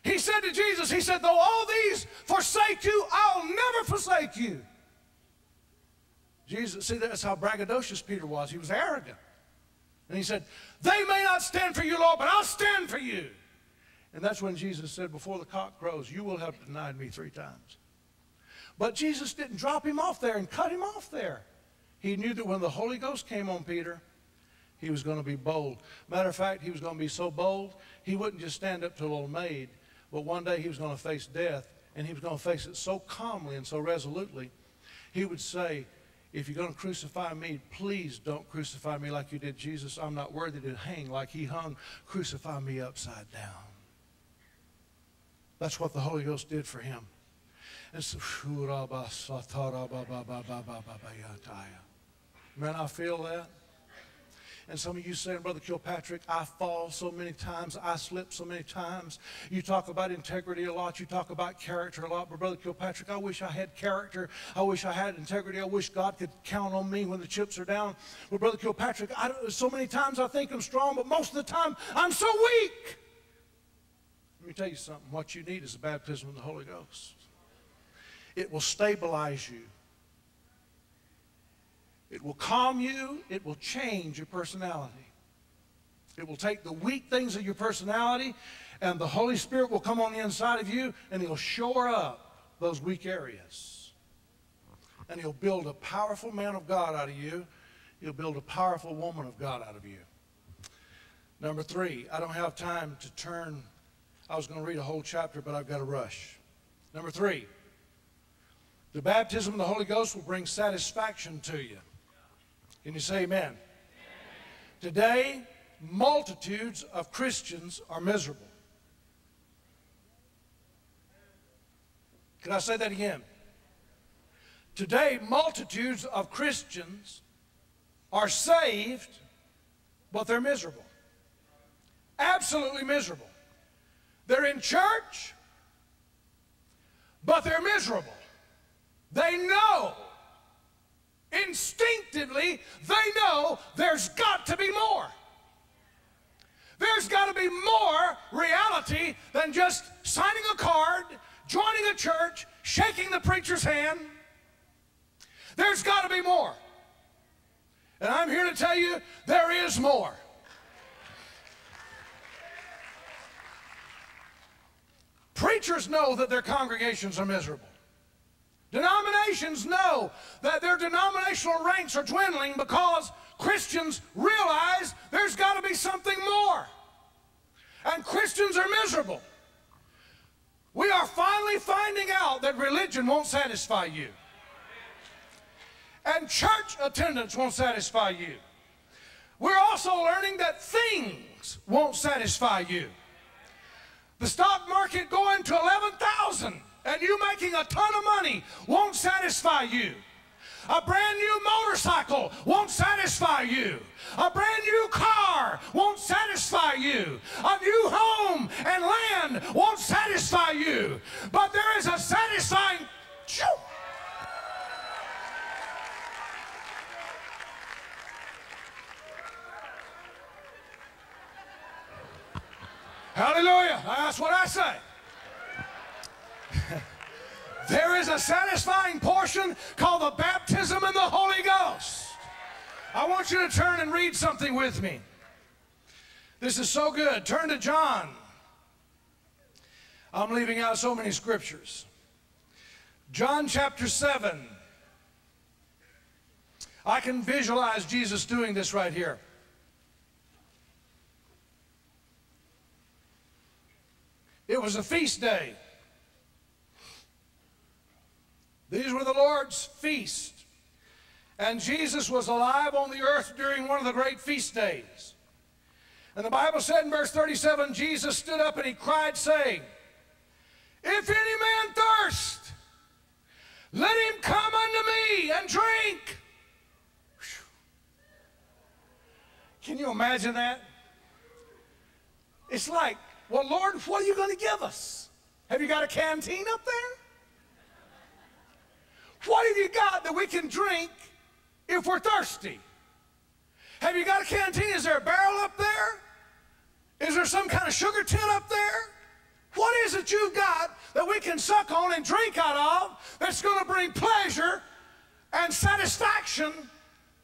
He said to Jesus, He said, Though all these forsake you, I'll never forsake you. Jesus, see, that's how braggadocious Peter was. He was arrogant. And he said, They may not stand for you, Lord, but I'll stand for you. And that's when Jesus said, Before the cock crows, you will have denied me three times. But Jesus didn't drop him off there and cut him off there. He knew that when the Holy Ghost came on Peter, he was going to be bold. Matter of fact, he was going to be so bold, he wouldn't just stand up to a little maid, but one day he was going to face death, and he was going to face it so calmly and so resolutely. He would say, If you're going to crucify me, please don't crucify me like you did Jesus. I'm not worthy to hang like he hung. Crucify me upside down. That's what the Holy Ghost did for him. And so, man, I feel that. And some of you saying, Brother Kilpatrick, I fall so many times, I slip so many times. You talk about integrity a lot, you talk about character a lot, but Brother Kilpatrick, I wish I had character. I wish I had integrity. I wish God could count on me when the chips are down. But Brother Kilpatrick, I, so many times I think I'm strong, but most of the time I'm so weak. Let me tell you something. What you need is the baptism of the Holy Ghost. It will stabilize you. It will calm you. It will change your personality. It will take the weak things of your personality, and the Holy Spirit will come on the inside of you, and He'll shore up those weak areas. And He'll build a powerful man of God out of you. He'll build a powerful woman of God out of you. Number three, I don't have time to turn. I was going to read a whole chapter, but I've got to rush. Number three, the baptism of the Holy Ghost will bring satisfaction to you. Can you say amen? Today, multitudes of Christians are miserable. Can I say that again? Today, multitudes of Christians are saved, but they're miserable. Absolutely miserable. They're in church, but they're miserable. They know, instinctively, they know there's got to be more. There's got to be more reality than just signing a card, joining a church, shaking the preacher's hand. There's got to be more. And I'm here to tell you there is more. Preachers know that their congregations are miserable. Denominations know that their denominational ranks are dwindling because Christians realize there's got to be something more. And Christians are miserable. We are finally finding out that religion won't satisfy you. And church attendance won't satisfy you. We're also learning that things won't satisfy you. The stock market going to 11,000 and you making a ton of money won't satisfy you. A brand new motorcycle won't satisfy you. A brand new car won't satisfy you. A new home and land won't satisfy you. But there is a satisfying. Hallelujah. That's what I say. there is a satisfying portion called the baptism in the Holy Ghost. I want you to turn and read something with me. This is so good. Turn to John. I'm leaving out so many scriptures. John chapter 7. I can visualize Jesus doing this right here. It was a feast day. These were the Lord's feast. And Jesus was alive on the earth during one of the great feast days. And the Bible said in verse 37 Jesus stood up and he cried, saying, If any man thirst, let him come unto me and drink. Whew. Can you imagine that? It's like, well, Lord, what are you going to give us? Have you got a canteen up there? What have you got that we can drink if we're thirsty? Have you got a canteen? Is there a barrel up there? Is there some kind of sugar tin up there? What is it you've got that we can suck on and drink out of that's going to bring pleasure and satisfaction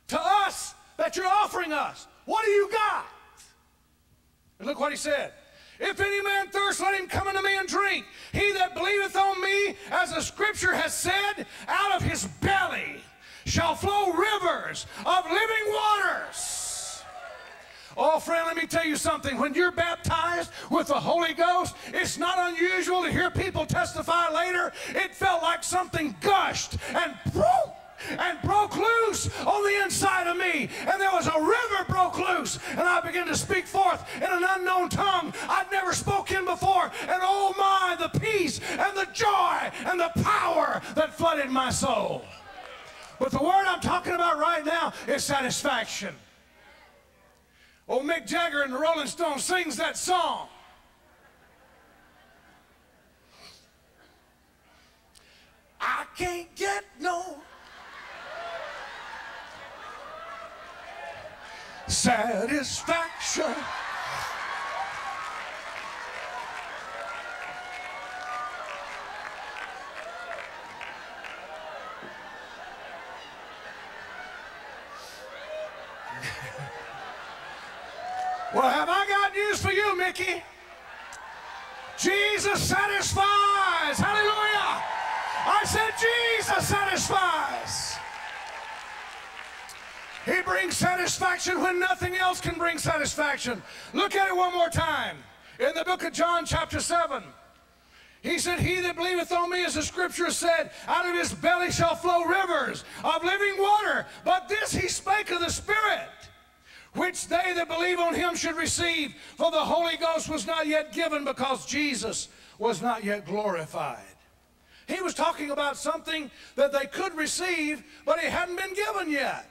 to us that you're offering us. What do you got? And look what he said. If any man thirst, let him come unto me and drink. He that believeth on me, as the scripture has said, out of his belly shall flow rivers of living waters. Oh, friend, let me tell you something. When you're baptized with the Holy Ghost, it's not unusual to hear people testify later. It felt like something gushed and broke and broke loose on the inside of me. And there was a river broke loose. And I began to speak forth in an unknown tongue I'd never spoken before. And oh my, the peace and the joy and the power that flooded my soul. But the word I'm talking about right now is satisfaction. Old Mick Jagger and the Rolling Stones sings that song. I can't get no satisfaction. Well, have I got news for you, Mickey? Jesus satisfies. Hallelujah. I said, Jesus satisfies. He brings satisfaction when nothing else can bring satisfaction. Look at it one more time. In the book of John, chapter 7, he said, He that believeth on me, as the scripture said, out of his belly shall flow rivers of living water. But this he spake of the Spirit, which they that believe on him should receive. For the Holy Ghost was not yet given because Jesus was not yet glorified. He was talking about something that they could receive, but it hadn't been given yet.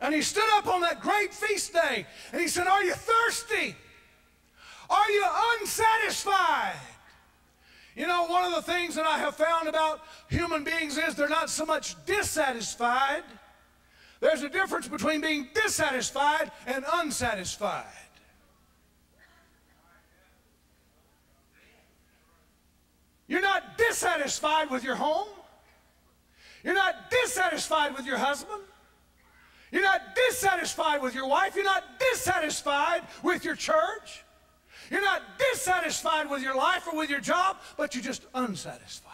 And he stood up on that great feast day and he said, Are you thirsty? Are you unsatisfied? You know, one of the things that I have found about human beings is they're not so much dissatisfied. There's a difference between being dissatisfied and unsatisfied. You're not dissatisfied with your home. You're not dissatisfied with your husband. You're not dissatisfied with your wife. You're not dissatisfied with your church. You're not dissatisfied with your life or with your job, but you're just unsatisfied.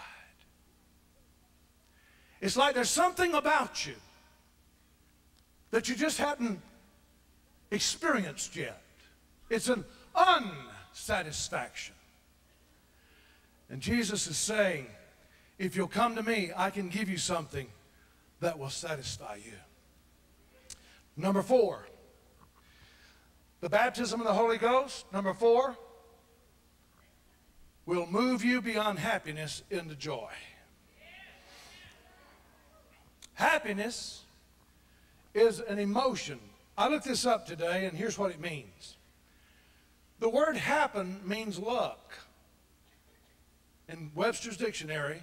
It's like there's something about you that you just haven't experienced yet. It's an unsatisfaction. And Jesus is saying, if you'll come to me, I can give you something that will satisfy you. Number four, the baptism of the Holy Ghost. Number four, will move you beyond happiness into joy. Happiness is an emotion. I looked this up today, and here's what it means. The word happen means luck. In Webster's dictionary,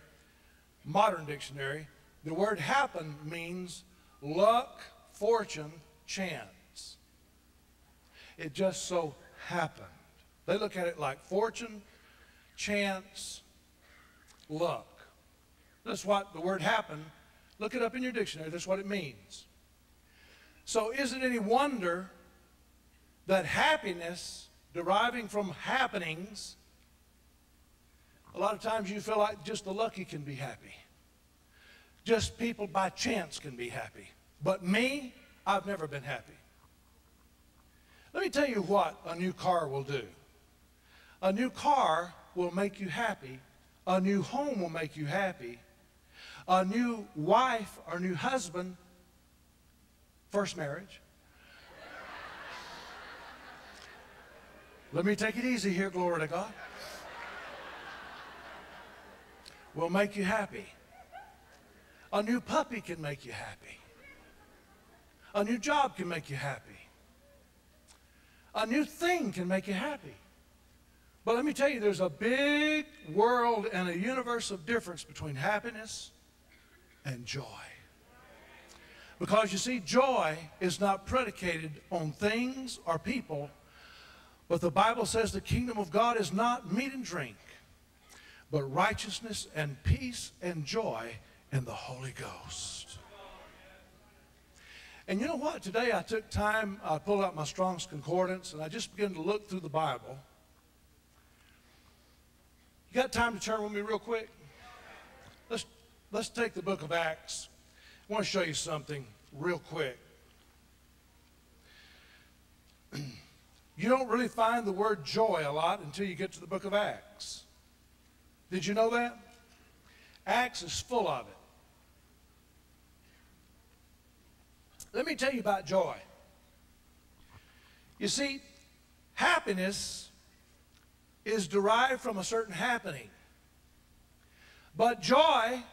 modern dictionary, the word happen means luck, fortune, chance. It just so happened. They look at it like fortune, chance, luck. That's what the word happen. Look it up in your dictionary. That's what it means. So is it any wonder that happiness deriving from happenings, a lot of times you feel like just the lucky can be happy. Just people by chance can be happy. But me, I've never been happy. Let me tell you what a new car will do. A new car will make you happy. A new home will make you happy. A new wife or new husband, first marriage. Let me take it easy here, glory to God. Will make you happy. A new puppy can make you happy. A new job can make you happy. A new thing can make you happy. But let me tell you, there's a big world and a universe of difference between happiness and joy. Because you see, joy is not predicated on things or people, but the Bible says the kingdom of God is not meat and drink, but righteousness and peace and joy in the Holy Ghost. And you know what? Today I took time, I pulled out my Strong's Concordance, and I just began to look through the Bible. You got time to turn with me real quick? Let's, let's take the book of Acts. I want to show you something real quick. you don't really find the word joy a lot until you get to the book of Acts. Did you know that? Acts is full of it. Let me tell you about joy. You see, happiness is derived from a certain happening. But joy,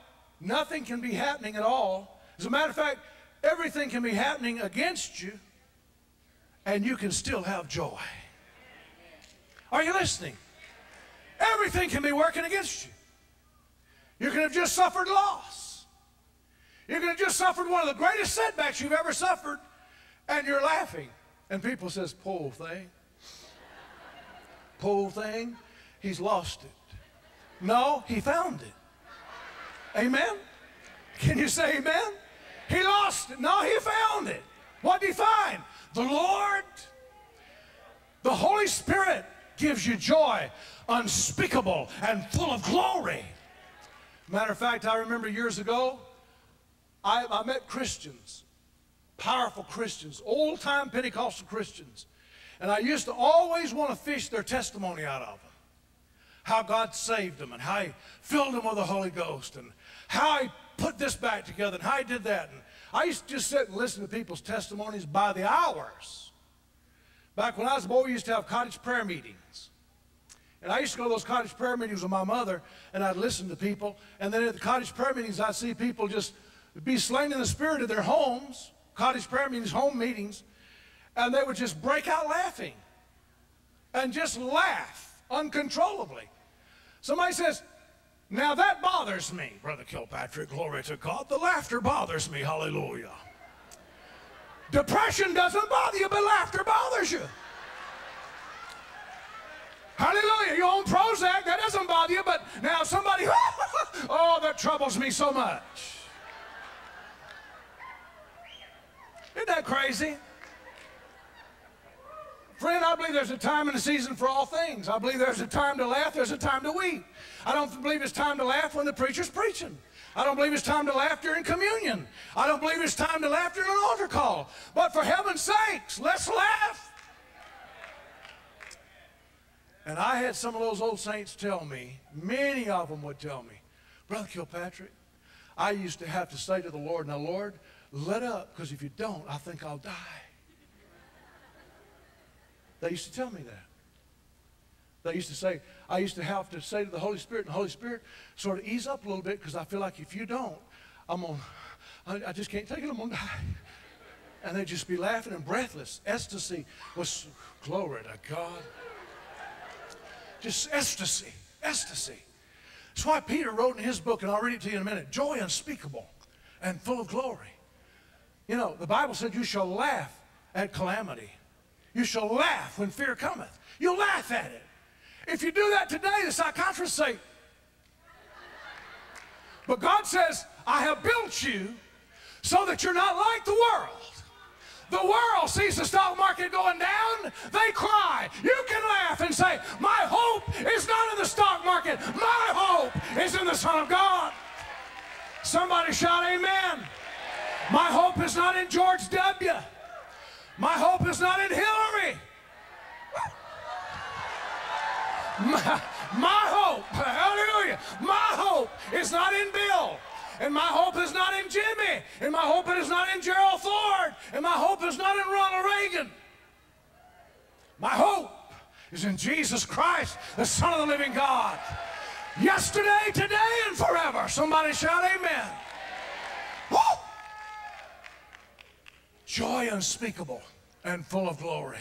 nothing can be happening at all. As a matter of fact, everything can be happening against you, and you can still have joy. Are you listening? Everything can be working against you. You can have just suffered loss. You can have just suffered one of the greatest setbacks you've ever suffered, and you're laughing. And people says, poor thing. Poor thing. He's lost it. No, he found it. Amen? Can you say amen? He lost it. No, he found it. What did he find? The Lord. The Holy Spirit gives you joy unspeakable and full of glory. Matter of fact, I remember years ago, I, I met Christians, powerful Christians, old time Pentecostal Christians, and I used to always want to fish their testimony out of them. How God saved them and how He filled them with the Holy Ghost and how He put this back together and how He did that. And I used to just sit and listen to people's testimonies by the hours. Back when I was a boy, we used to have cottage prayer meetings. And I used to go to those cottage prayer meetings with my mother, and I'd listen to people. And then at the cottage prayer meetings, I'd see people just be slain in the spirit of their homes, cottage prayer meetings, home meetings, and they would just break out laughing and just laugh uncontrollably. Somebody says, Now that bothers me, Brother Kilpatrick, glory to God. The laughter bothers me, hallelujah. Depression doesn't bother you, but laughter bothers you. Hallelujah. You're on Prozac, that doesn't bother you, but now somebody, oh, that troubles me so much. Isn't that crazy? Friend, I believe there's a time and a season for all things. I believe there's a time to laugh, there's a time to weep. I don't believe it's time to laugh when the preacher's preaching. I don't believe it's time to laugh during communion. I don't believe it's time to laugh during an altar call. But for heaven's sakes, let's laugh. And I had some of those old saints tell me, many of them would tell me, Brother Kilpatrick, I used to have to say to the Lord, Now, Lord, let up, because if you don't, I think I'll die. They used to tell me that. They used to say, I used to have to say to the Holy Spirit, and the Holy Spirit sort of ease up a little bit because I feel like if you don't, I'm on, I, I just can't take it, I'm gonna die. And they'd just be laughing and breathless. Ecstasy was glory to God. Just ecstasy, ecstasy. That's why Peter wrote in his book, and I'll read it to you in a minute joy unspeakable and full of glory. You know, the Bible said, You shall laugh at calamity. You shall laugh when fear cometh. You'll laugh at it. If you do that today, the psychiatrists say, But God says, I have built you so that you're not like the world. The world sees the stock market going down, they cry. You can laugh and say, My hope is not in the stock market, my hope is in the Son of God. Somebody shout, Amen. My hope is not in George W. My hope is not in Hillary. My, my hope, hallelujah, my hope is not in Bill. And my hope is not in Jimmy. And my hope is not in Gerald Ford. And my hope is not in Ronald Reagan. My hope is in Jesus Christ, the Son of the living God. Yesterday, today, and forever. Somebody shout amen. Woo! Joy unspeakable and full of glory.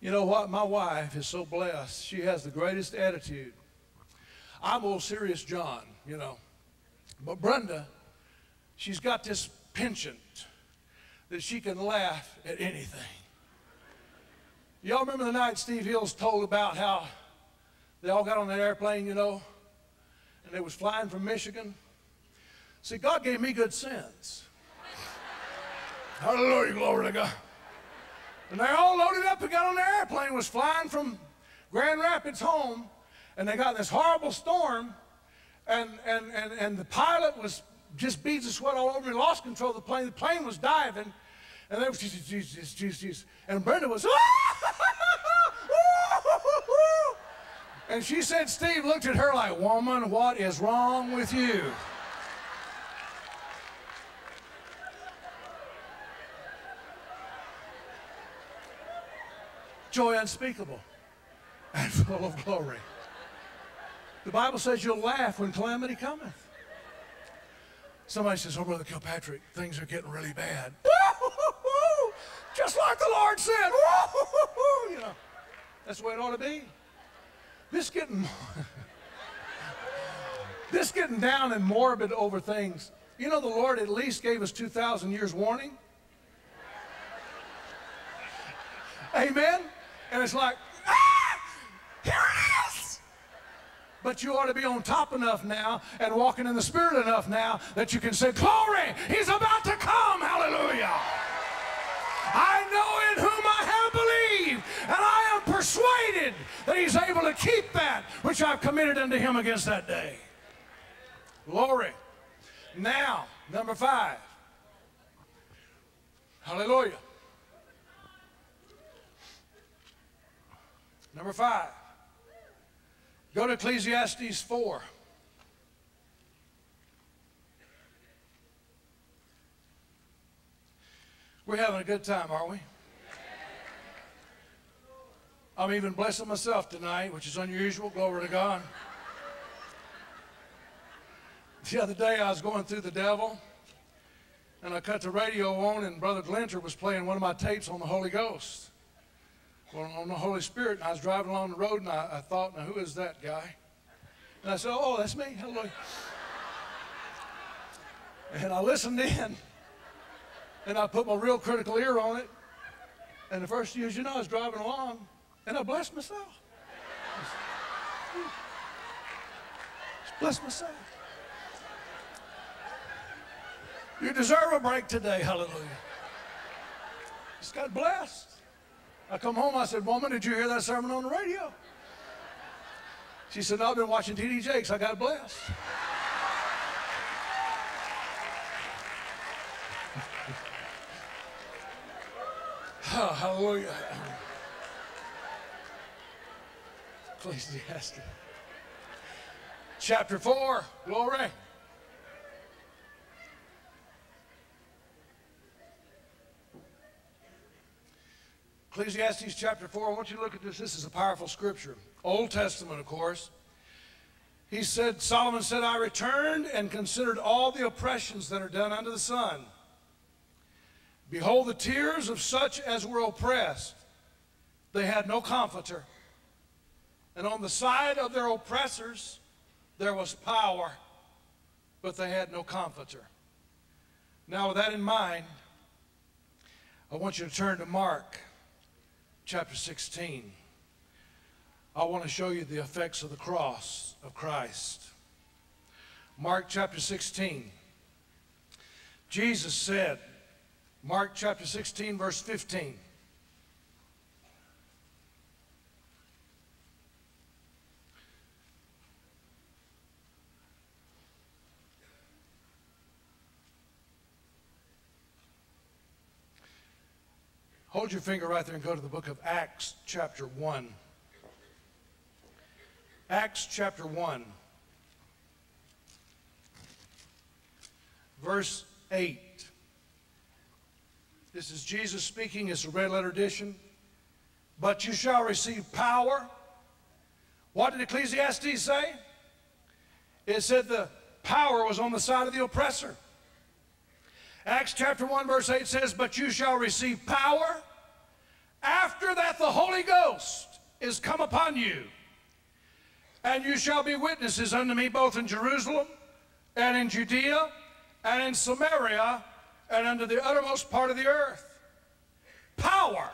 You know what? My wife is so blessed. She has the greatest attitude. I'm old serious John, you know. But Brenda, she's got this penchant that she can laugh at anything. Y'all remember the night Steve Hill's told about how they all got on that airplane, you know, and they was flying from Michigan. See, God gave me good sense. Hallelujah, glory to God. And they all loaded up and got on the airplane, was flying from Grand Rapids home, and they got this horrible storm, and, and, and, and the pilot was just beads of sweat all over me, lost control of the plane. The plane was diving, and they was Jesus, Jesus, Jesus, Jesus. And Brenda was, and she said, Steve looked at her like, woman, what is wrong with you? Joy unspeakable and full of glory. The Bible says you'll laugh when calamity cometh. Somebody says, Oh, Brother Kilpatrick, things are getting really bad. Just like the Lord said. You know, that's the way it ought to be. This getting, this getting down and morbid over things. You know, the Lord at least gave us 2,000 years warning. Amen? And it's like, ah, here it is. But you ought to be on top enough now and walking in the Spirit enough now that you can say, Glory, He's about to come. Hallelujah. I know in whom I have believed, and I am persuaded that He's able to keep that which I've committed unto Him against that day. Glory. Now, number five. Hallelujah. Number five. Go to Ecclesiastes 4. We're having a good time, aren't we? I'm even blessing myself tonight, which is unusual. Glory to God. The other day I was going through the devil, and I cut the radio on, and Brother Glinter was playing one of my tapes on the Holy Ghost. Well, on the Holy Spirit, and I was driving along the road, and I, I thought, now who is that guy? And I said, oh, that's me. Hello. And I listened in, and I put my real critical ear on it. And the first years, you know, I was driving along, and I blessed myself. Blessed myself. You deserve a break today. Hallelujah. Just got blessed. I come home, I said, Woman, did you hear that sermon on the radio? She said, no, I've been watching T.D. Jakes. I got blessed. oh, hallelujah. Ecclesiastes. Chapter 4, glory. Ecclesiastes chapter 4, I want you to look at this. This is a powerful scripture. Old Testament, of course. He said, Solomon said, I returned and considered all the oppressions that are done under the sun. Behold, the tears of such as were oppressed. They had no comforter. And on the side of their oppressors, there was power, but they had no comforter. Now, with that in mind, I want you to turn to Mark chapter 16. I want to show you the effects of the cross of Christ. Mark chapter 16. Jesus said, Mark chapter 16, verse 15. Hold your finger right there and go to the book of Acts, chapter 1. Acts, chapter 1, verse 8. This is Jesus speaking. It's a red letter edition. But you shall receive power. What did Ecclesiastes say? It said the power was on the side of the oppressor. Acts chapter 1, verse 8 says, But you shall receive power. After that, the Holy Ghost is come upon you. And you shall be witnesses unto me both in Jerusalem and in Judea and in Samaria and unto the uttermost part of the earth. Power.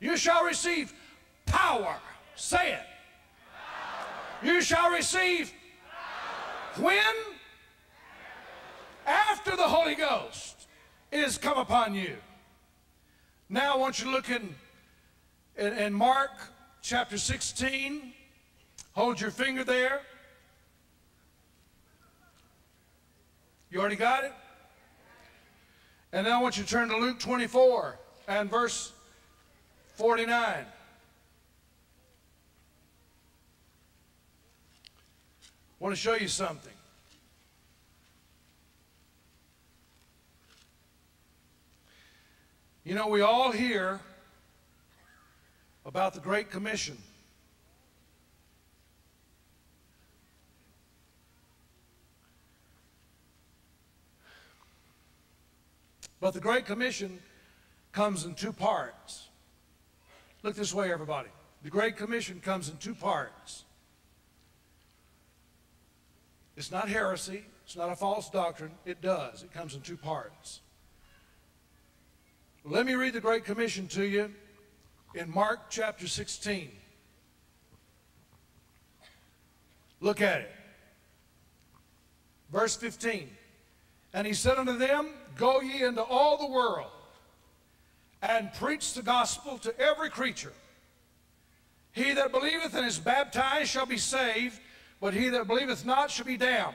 You shall receive power. Say it. You shall receive when? Is come upon you. Now I want you to look in, in, in Mark chapter 16. Hold your finger there. You already got it? And now I want you to turn to Luke 24 and verse 49. I want to show you something. You know, we all hear about the Great Commission. But the Great Commission comes in two parts. Look this way, everybody. The Great Commission comes in two parts. It's not heresy, it's not a false doctrine. It does. It comes in two parts. Let me read the Great Commission to you in Mark chapter 16. Look at it. Verse 15. And he said unto them, Go ye into all the world and preach the gospel to every creature. He that believeth and is baptized shall be saved, but he that believeth not shall be damned.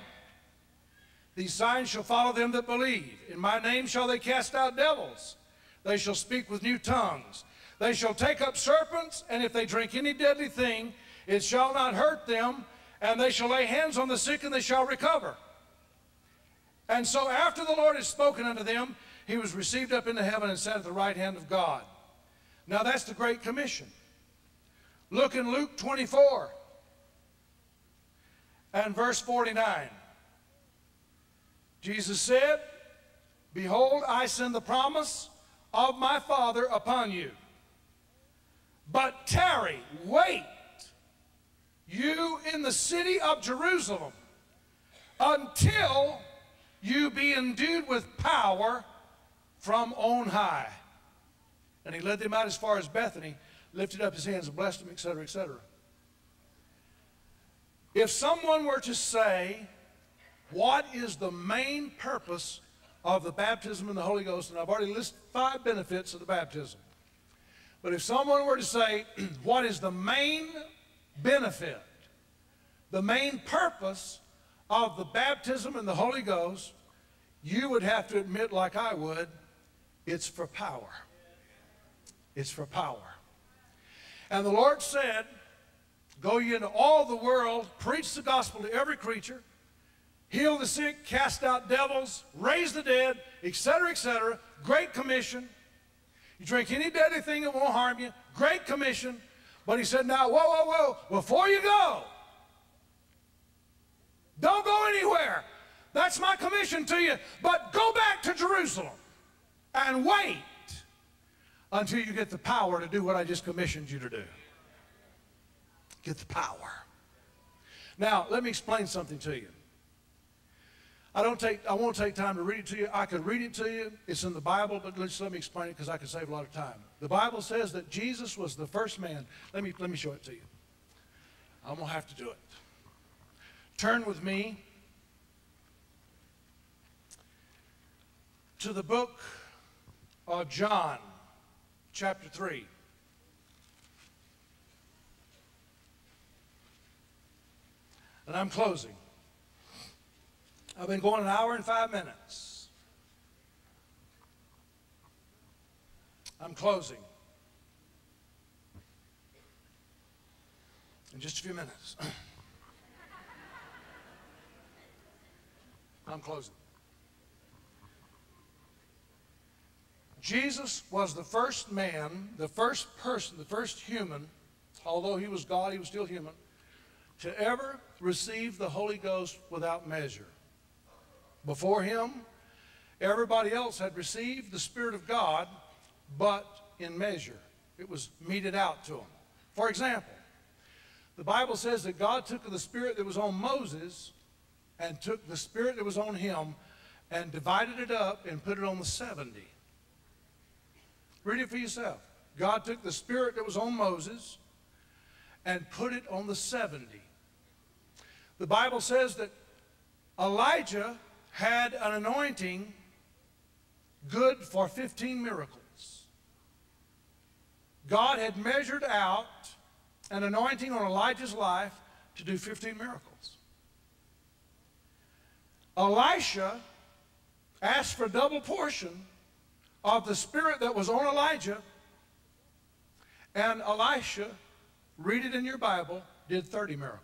These signs shall follow them that believe. In my name shall they cast out devils. They shall speak with new tongues. They shall take up serpents, and if they drink any deadly thing, it shall not hurt them. And they shall lay hands on the sick, and they shall recover. And so after the Lord had spoken unto them, he was received up into heaven and sat at the right hand of God. Now that's the Great Commission. Look in Luke 24 and verse 49. Jesus said, Behold, I send the promise of my Father upon you. But tarry, wait, you in the city of Jerusalem, until you be endued with power from on high. And he led them out as far as Bethany, lifted up his hands and blessed them, etc., etc. If someone were to say, what is the main purpose of the baptism in the Holy Ghost? And I've already listed five benefits of the baptism. But if someone were to say, what is the main benefit, the main purpose of the baptism in the Holy Ghost, you would have to admit, like I would, it's for power. It's for power. And the Lord said, Go ye into all the world, preach the gospel to every creature, heal the sick, cast out devils, raise the dead, etc., etc. Great commission. You drink any deadly thing, it won't harm you. Great commission. But he said, now, whoa, whoa, whoa, before you go, don't go anywhere. That's my commission to you. But go back to Jerusalem and wait until you get the power to do what I just commissioned you to do. Get the power. Now, let me explain something to you. I don't take, I won't take time to read it to you. I could read it to you. It's in the Bible, but let's let me explain it because I can save a lot of time. The Bible says that Jesus was the first man. Let me, let me show it to you. I'm going to have to do it. Turn with me to the book of John, chapter 3. And I'm closing. I've been going an hour and five minutes. I'm closing. In just a few minutes. I'm closing. Jesus was the first man, the first person, the first human, although he was God, he was still human, to ever receive the Holy Ghost without measure. Before him, everybody else had received the Spirit of God, but in measure. It was meted out to them. For example, the Bible says that God took the Spirit that was on Moses and took the Spirit that was on him and divided it up and put it on the 70. Read it for yourself. God took the Spirit that was on Moses and put it on the 70. The Bible says that Elijah had an anointing good for 15 miracles. God had measured out an anointing on Elijah's life to do 15 miracles. Elisha asked for double portion of the spirit that was on Elijah, and Elisha, read it in your Bible, did 30 miracles.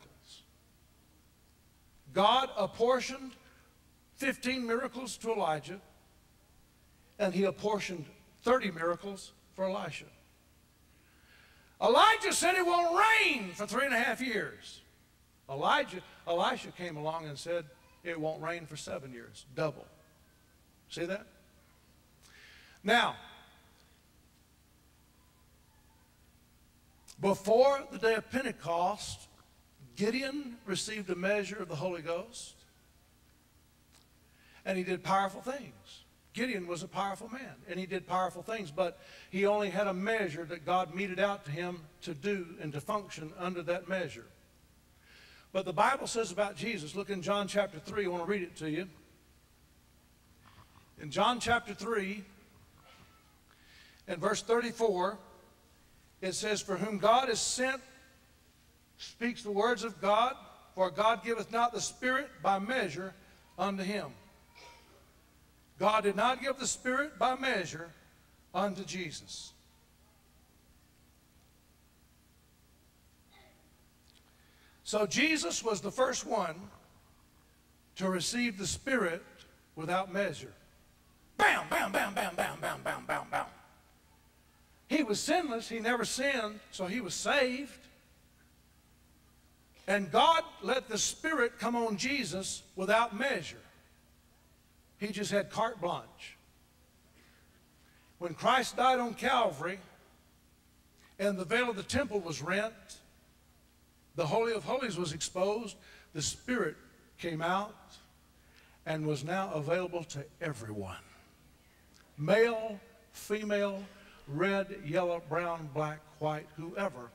God apportioned 15 miracles to Elijah, and he apportioned 30 miracles for Elisha. Elijah said it won't rain for three and a half years. Elijah, Elisha came along and said it won't rain for seven years, double. See that? Now, before the day of Pentecost, Gideon received a measure of the Holy Ghost, and he did powerful things. Gideon was a powerful man, and he did powerful things, but he only had a measure that God meted out to him to do and to function under that measure. But the Bible says about Jesus, look in John chapter 3, I want to read it to you. In John chapter 3, in verse 34, it says, For whom God is sent speaks the words of God, for God giveth not the Spirit by measure unto him. God did not give the Spirit by measure unto Jesus. So Jesus was the first one to receive the Spirit without measure. Bam, bam, bam, bam, bam, bam, bam, bam, bam. He was sinless. He never sinned, so he was saved. And God let the Spirit come on Jesus without measure. He just had carte blanche. When Christ died on Calvary and the veil of the temple was rent, the Holy of Holies was exposed, the Spirit came out and was now available to everyone male, female, red, yellow, brown, black, white, whoever.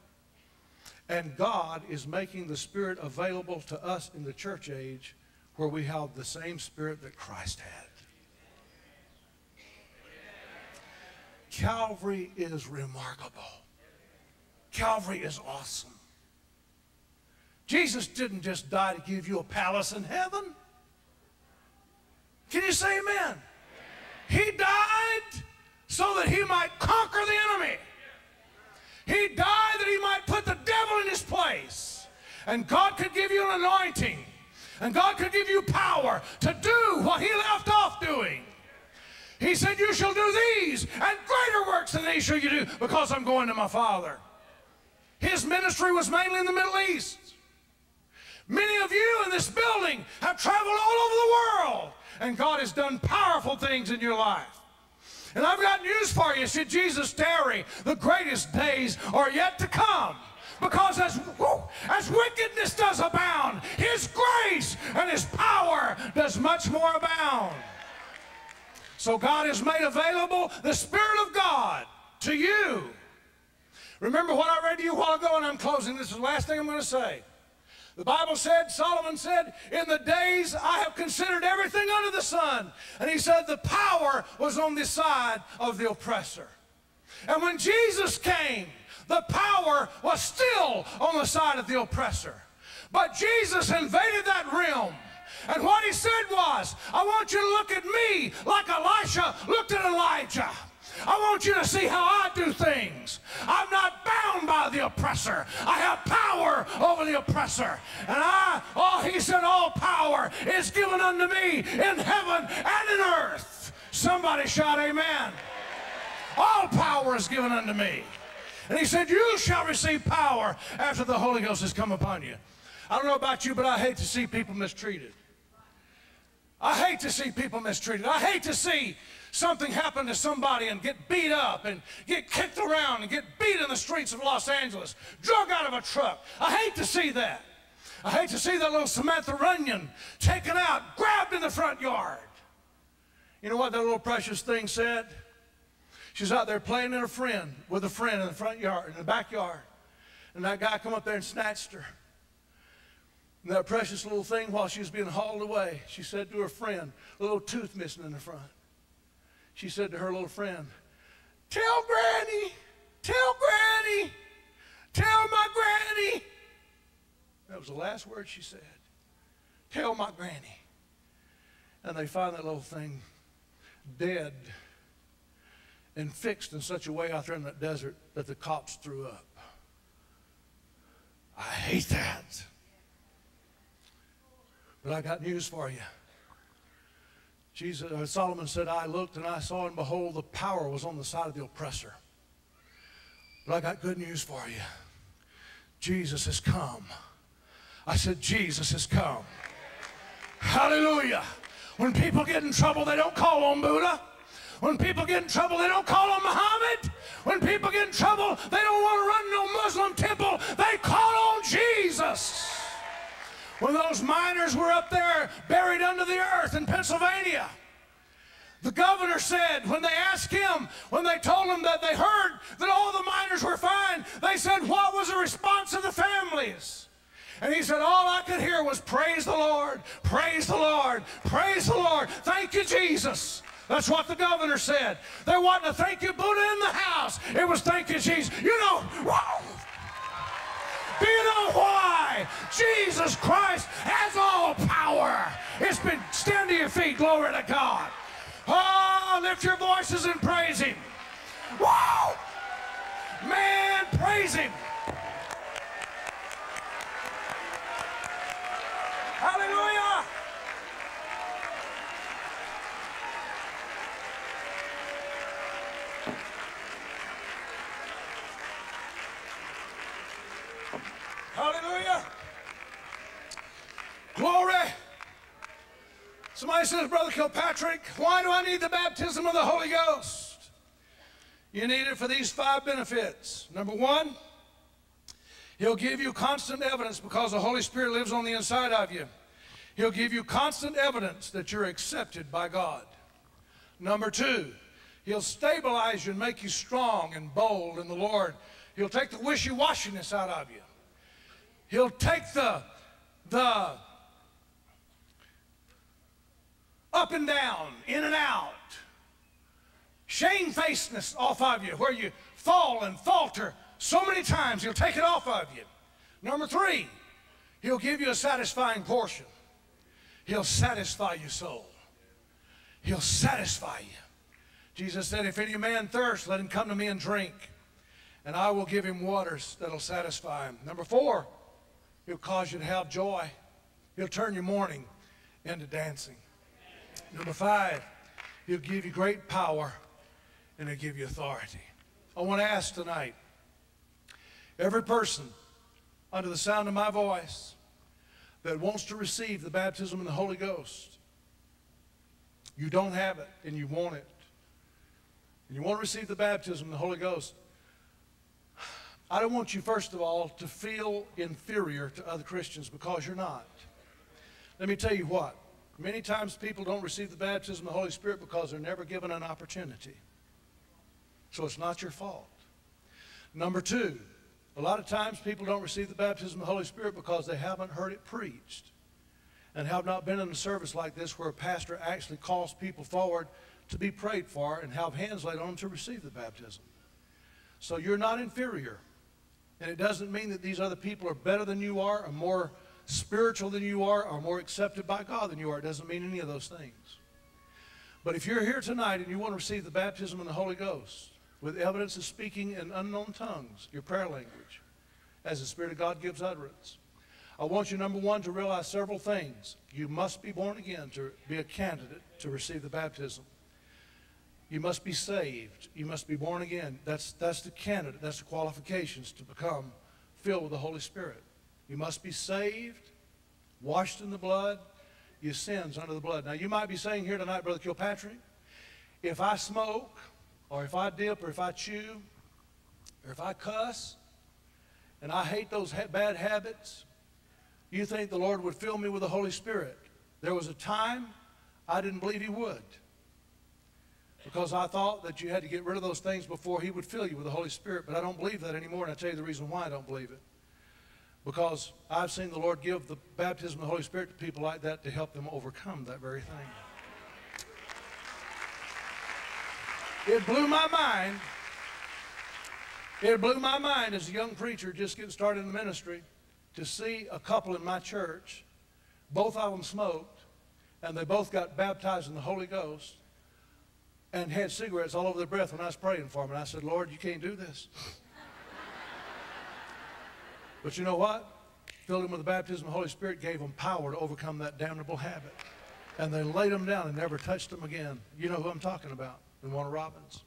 And God is making the Spirit available to us in the church age where we have the same Spirit that Christ had. Calvary is remarkable. Calvary is awesome. Jesus didn't just die to give you a palace in heaven. Can you say amen? He died so that he might conquer the enemy. He died that he might put the devil in his place. And God could give you an anointing. And God could give you power to do what he left off doing. He said, You shall do these and greater works than these shall you do because I'm going to my Father. His ministry was mainly in the Middle East. Many of you in this building have traveled all over the world, and God has done powerful things in your life. And I've got news for you. Should Jesus tarry, the greatest days are yet to come. Because as, as wickedness does abound, His grace and His power does much more abound. So God has made available the Spirit of God to you. Remember what I read to you a while ago, and I'm closing. This is the last thing I'm going to say. The Bible said, Solomon said, In the days I have considered everything under the sun. And he said, The power was on the side of the oppressor. And when Jesus came, the power was still on the side of the oppressor. But Jesus invaded that realm. And what he said was, I want you to look at me like Elisha looked at Elijah. I want you to see how I do things. I'm not bound by the oppressor. I have power over the oppressor. And I, oh, he said, all power is given unto me in heaven and in earth. Somebody shout amen. All power is given unto me. And he said, You shall receive power after the Holy Ghost has come upon you. I don't know about you, but I hate to see people mistreated. I hate to see people mistreated. I hate to see something happen to somebody and get beat up and get kicked around and get beat in the streets of Los Angeles, drug out of a truck. I hate to see that. I hate to see that little Samantha Runnion taken out, grabbed in the front yard. You know what that little precious thing said? She's out there playing in a friend with a friend in the front yard, in the backyard. And that guy come up there and snatched her. And that precious little thing, while she was being hauled away, she said to her friend, a little tooth missing in the front. she said to her little friend, Tell Granny, tell Granny, tell my Granny. That was the last word she said. Tell my Granny. And they found that little thing dead and fixed in such a way out there in that desert that the cops threw up. I hate that. But I got news for you. Jesus, uh, Solomon said, I looked and I saw, and behold, the power was on the side of the oppressor. But I got good news for you. Jesus has come. I said, Jesus has come. Hallelujah. When people get in trouble, they don't call on Buddha. When people get in trouble, they don't call on Muhammad. When people get in trouble, they don't want to run no Muslim temple. They call on Jesus. When those miners were up there buried under the earth in Pennsylvania, the governor said, when they asked him, when they told him that they heard that all the miners were fine, they said, What was the response of the families? And he said, All I could hear was, Praise the Lord, praise the Lord, praise the Lord. Thank you, Jesus. That's what the governor said. They wasn't thank you Buddha in the house. It was thank you, Jesus. You know. Do you know why? Jesus Christ has all power. It's been, stand to your feet, glory to God. Oh, lift your voices and praise Him. Whoa! Man, praise Him. Hallelujah! Hallelujah! Glory! Somebody says, Brother Kilpatrick, why do I need the baptism of the Holy Ghost? You need it for these five benefits. Number one, He'll give you constant evidence because the Holy Spirit lives on the inside of you. He'll give you constant evidence that you're accepted by God. Number two, He'll stabilize you and make you strong and bold in the Lord. He'll take the wishy-washiness out of you. He'll take the, the up and down, in and out, shamefacedness off of you, where you fall and falter so many times, he'll take it off of you. Number three, he'll give you a satisfying portion. He'll satisfy your soul. He'll satisfy you. Jesus said, If any man thirst, let him come to me and drink, and I will give him waters that'll satisfy him. Number four, he'll cause you to have joy. He'll turn your mourning into dancing. Number five, he'll give you great power and he'll give you authority. I want to ask tonight every person under the sound of my voice that wants to receive the baptism in the Holy Ghost, you don't have it and you want it, and you want to receive the baptism in the Holy Ghost, I don't want you, first of all, to feel inferior to other Christians because you're not. Let me tell you what. Many times people don't receive the baptism of the Holy Spirit because they're never given an opportunity. So it's not your fault. Number two, a lot of times people don't receive the baptism of the Holy Spirit because they haven't heard it preached and have not been in a service like this where a pastor actually calls people forward to be prayed for and have hands laid on them to receive the baptism. So you're not inferior. And it doesn't mean that these other people are better than you are or more spiritual than you are or more accepted by God than you are. It doesn't mean any of those things. But if you're here tonight and you want to receive the baptism in the Holy Ghost with evidence of speaking in unknown tongues, your prayer language, as the Spirit of God gives utterance, I want you, number one, to realize several things. You must be born again to be a candidate to receive the baptism. You must be saved. You must be born again. That's, that's the candidate. That's the qualifications to become filled with the Holy Spirit. You must be saved, washed in the blood, your sins under the blood. Now, you might be saying here tonight, Brother Kilpatrick, if I smoke, or if I dip, or if I chew, or if I cuss, and I hate those ha- bad habits, you think the Lord would fill me with the Holy Spirit. There was a time I didn't believe He would because I thought that you had to get rid of those things before He would fill you with the Holy Spirit. But I don't believe that anymore, and I'll tell you the reason why I don't believe it. Because I've seen the Lord give the baptism of the Holy Spirit to people like that to help them overcome that very thing. It blew my mind. It blew my mind as a young preacher just getting started in the ministry to see a couple in my church. Both of them smoked, and they both got baptized in the Holy Ghost and had cigarettes all over their breath when I was praying for them. And I said, Lord, you can't do this. but you know what? Filled them with the baptism of the Holy Spirit, gave them power to overcome that damnable habit. And they laid them down and never touched them again. You know who I'm talking about in Warner Robins.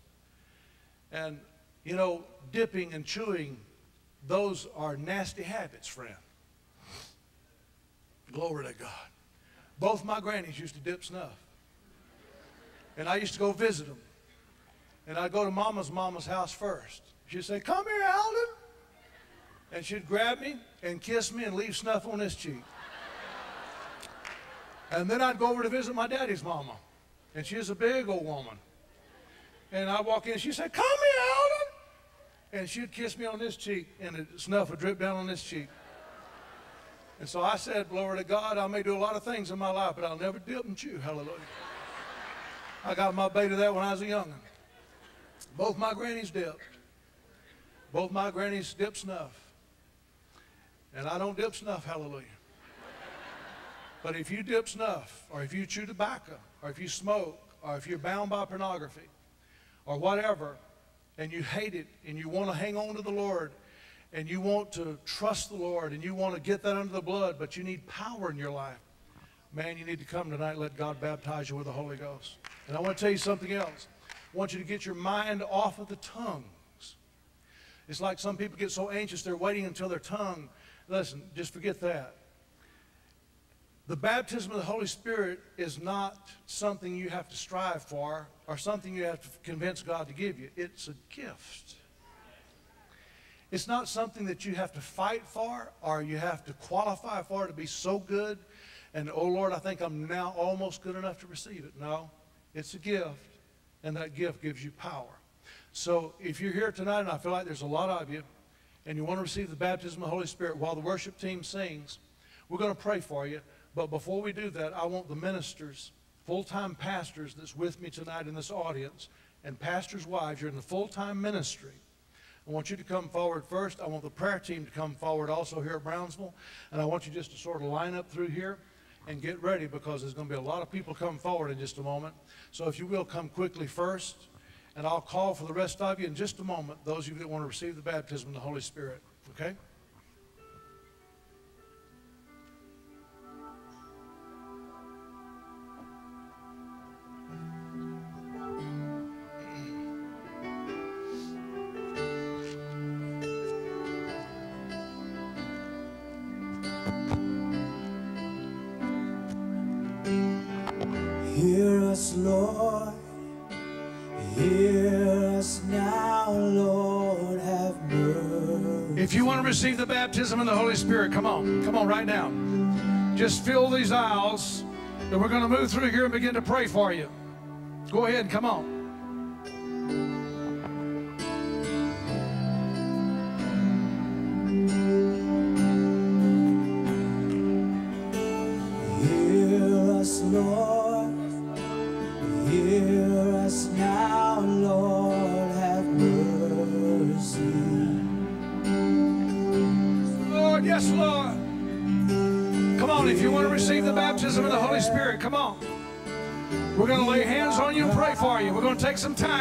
And, you know, dipping and chewing, those are nasty habits, friend. Glory to God. Both my grannies used to dip snuff. And I used to go visit them. And I'd go to Mama's Mama's house first. She'd say, Come here, Alden. And she'd grab me and kiss me and leave snuff on his cheek. And then I'd go over to visit my daddy's mama. And she's a big old woman. And I'd walk in, she'd say, Come here, Alden. And she'd kiss me on this cheek, and the snuff would drip down on this cheek. And so I said, Glory to God, I may do a lot of things in my life, but I'll never dip and chew. Hallelujah. I got my bait of that when I was a young'un. Both my grannies dipped. Both my grannies dipped snuff. And I don't dip snuff, hallelujah. But if you dip snuff, or if you chew tobacco, or if you smoke, or if you're bound by pornography, or whatever, and you hate it, and you want to hang on to the Lord, and you want to trust the Lord, and you want to get that under the blood, but you need power in your life, man, you need to come tonight and let God baptize you with the Holy Ghost. And I want to tell you something else. I want you to get your mind off of the tongues. It's like some people get so anxious they're waiting until their tongue. Listen, just forget that. The baptism of the Holy Spirit is not something you have to strive for or something you have to convince God to give you. It's a gift. It's not something that you have to fight for or you have to qualify for to be so good. And, oh Lord, I think I'm now almost good enough to receive it. No, it's a gift, and that gift gives you power. So if you're here tonight, and I feel like there's a lot of you, and you want to receive the baptism of the Holy Spirit while the worship team sings, we're going to pray for you. But before we do that, I want the ministers, full-time pastors that's with me tonight in this audience, and pastors' wives, you're in the full-time ministry. I want you to come forward first. I want the prayer team to come forward also here at Brownsville. And I want you just to sort of line up through here and get ready because there's going to be a lot of people come forward in just a moment. So if you will, come quickly first. And I'll call for the rest of you in just a moment, those of you that want to receive the baptism of the Holy Spirit. Okay? Receive the baptism of the Holy Spirit, come on. Come on right now. Just fill these aisles, and we're going to move through here and begin to pray for you. Go ahead, come on. Take some time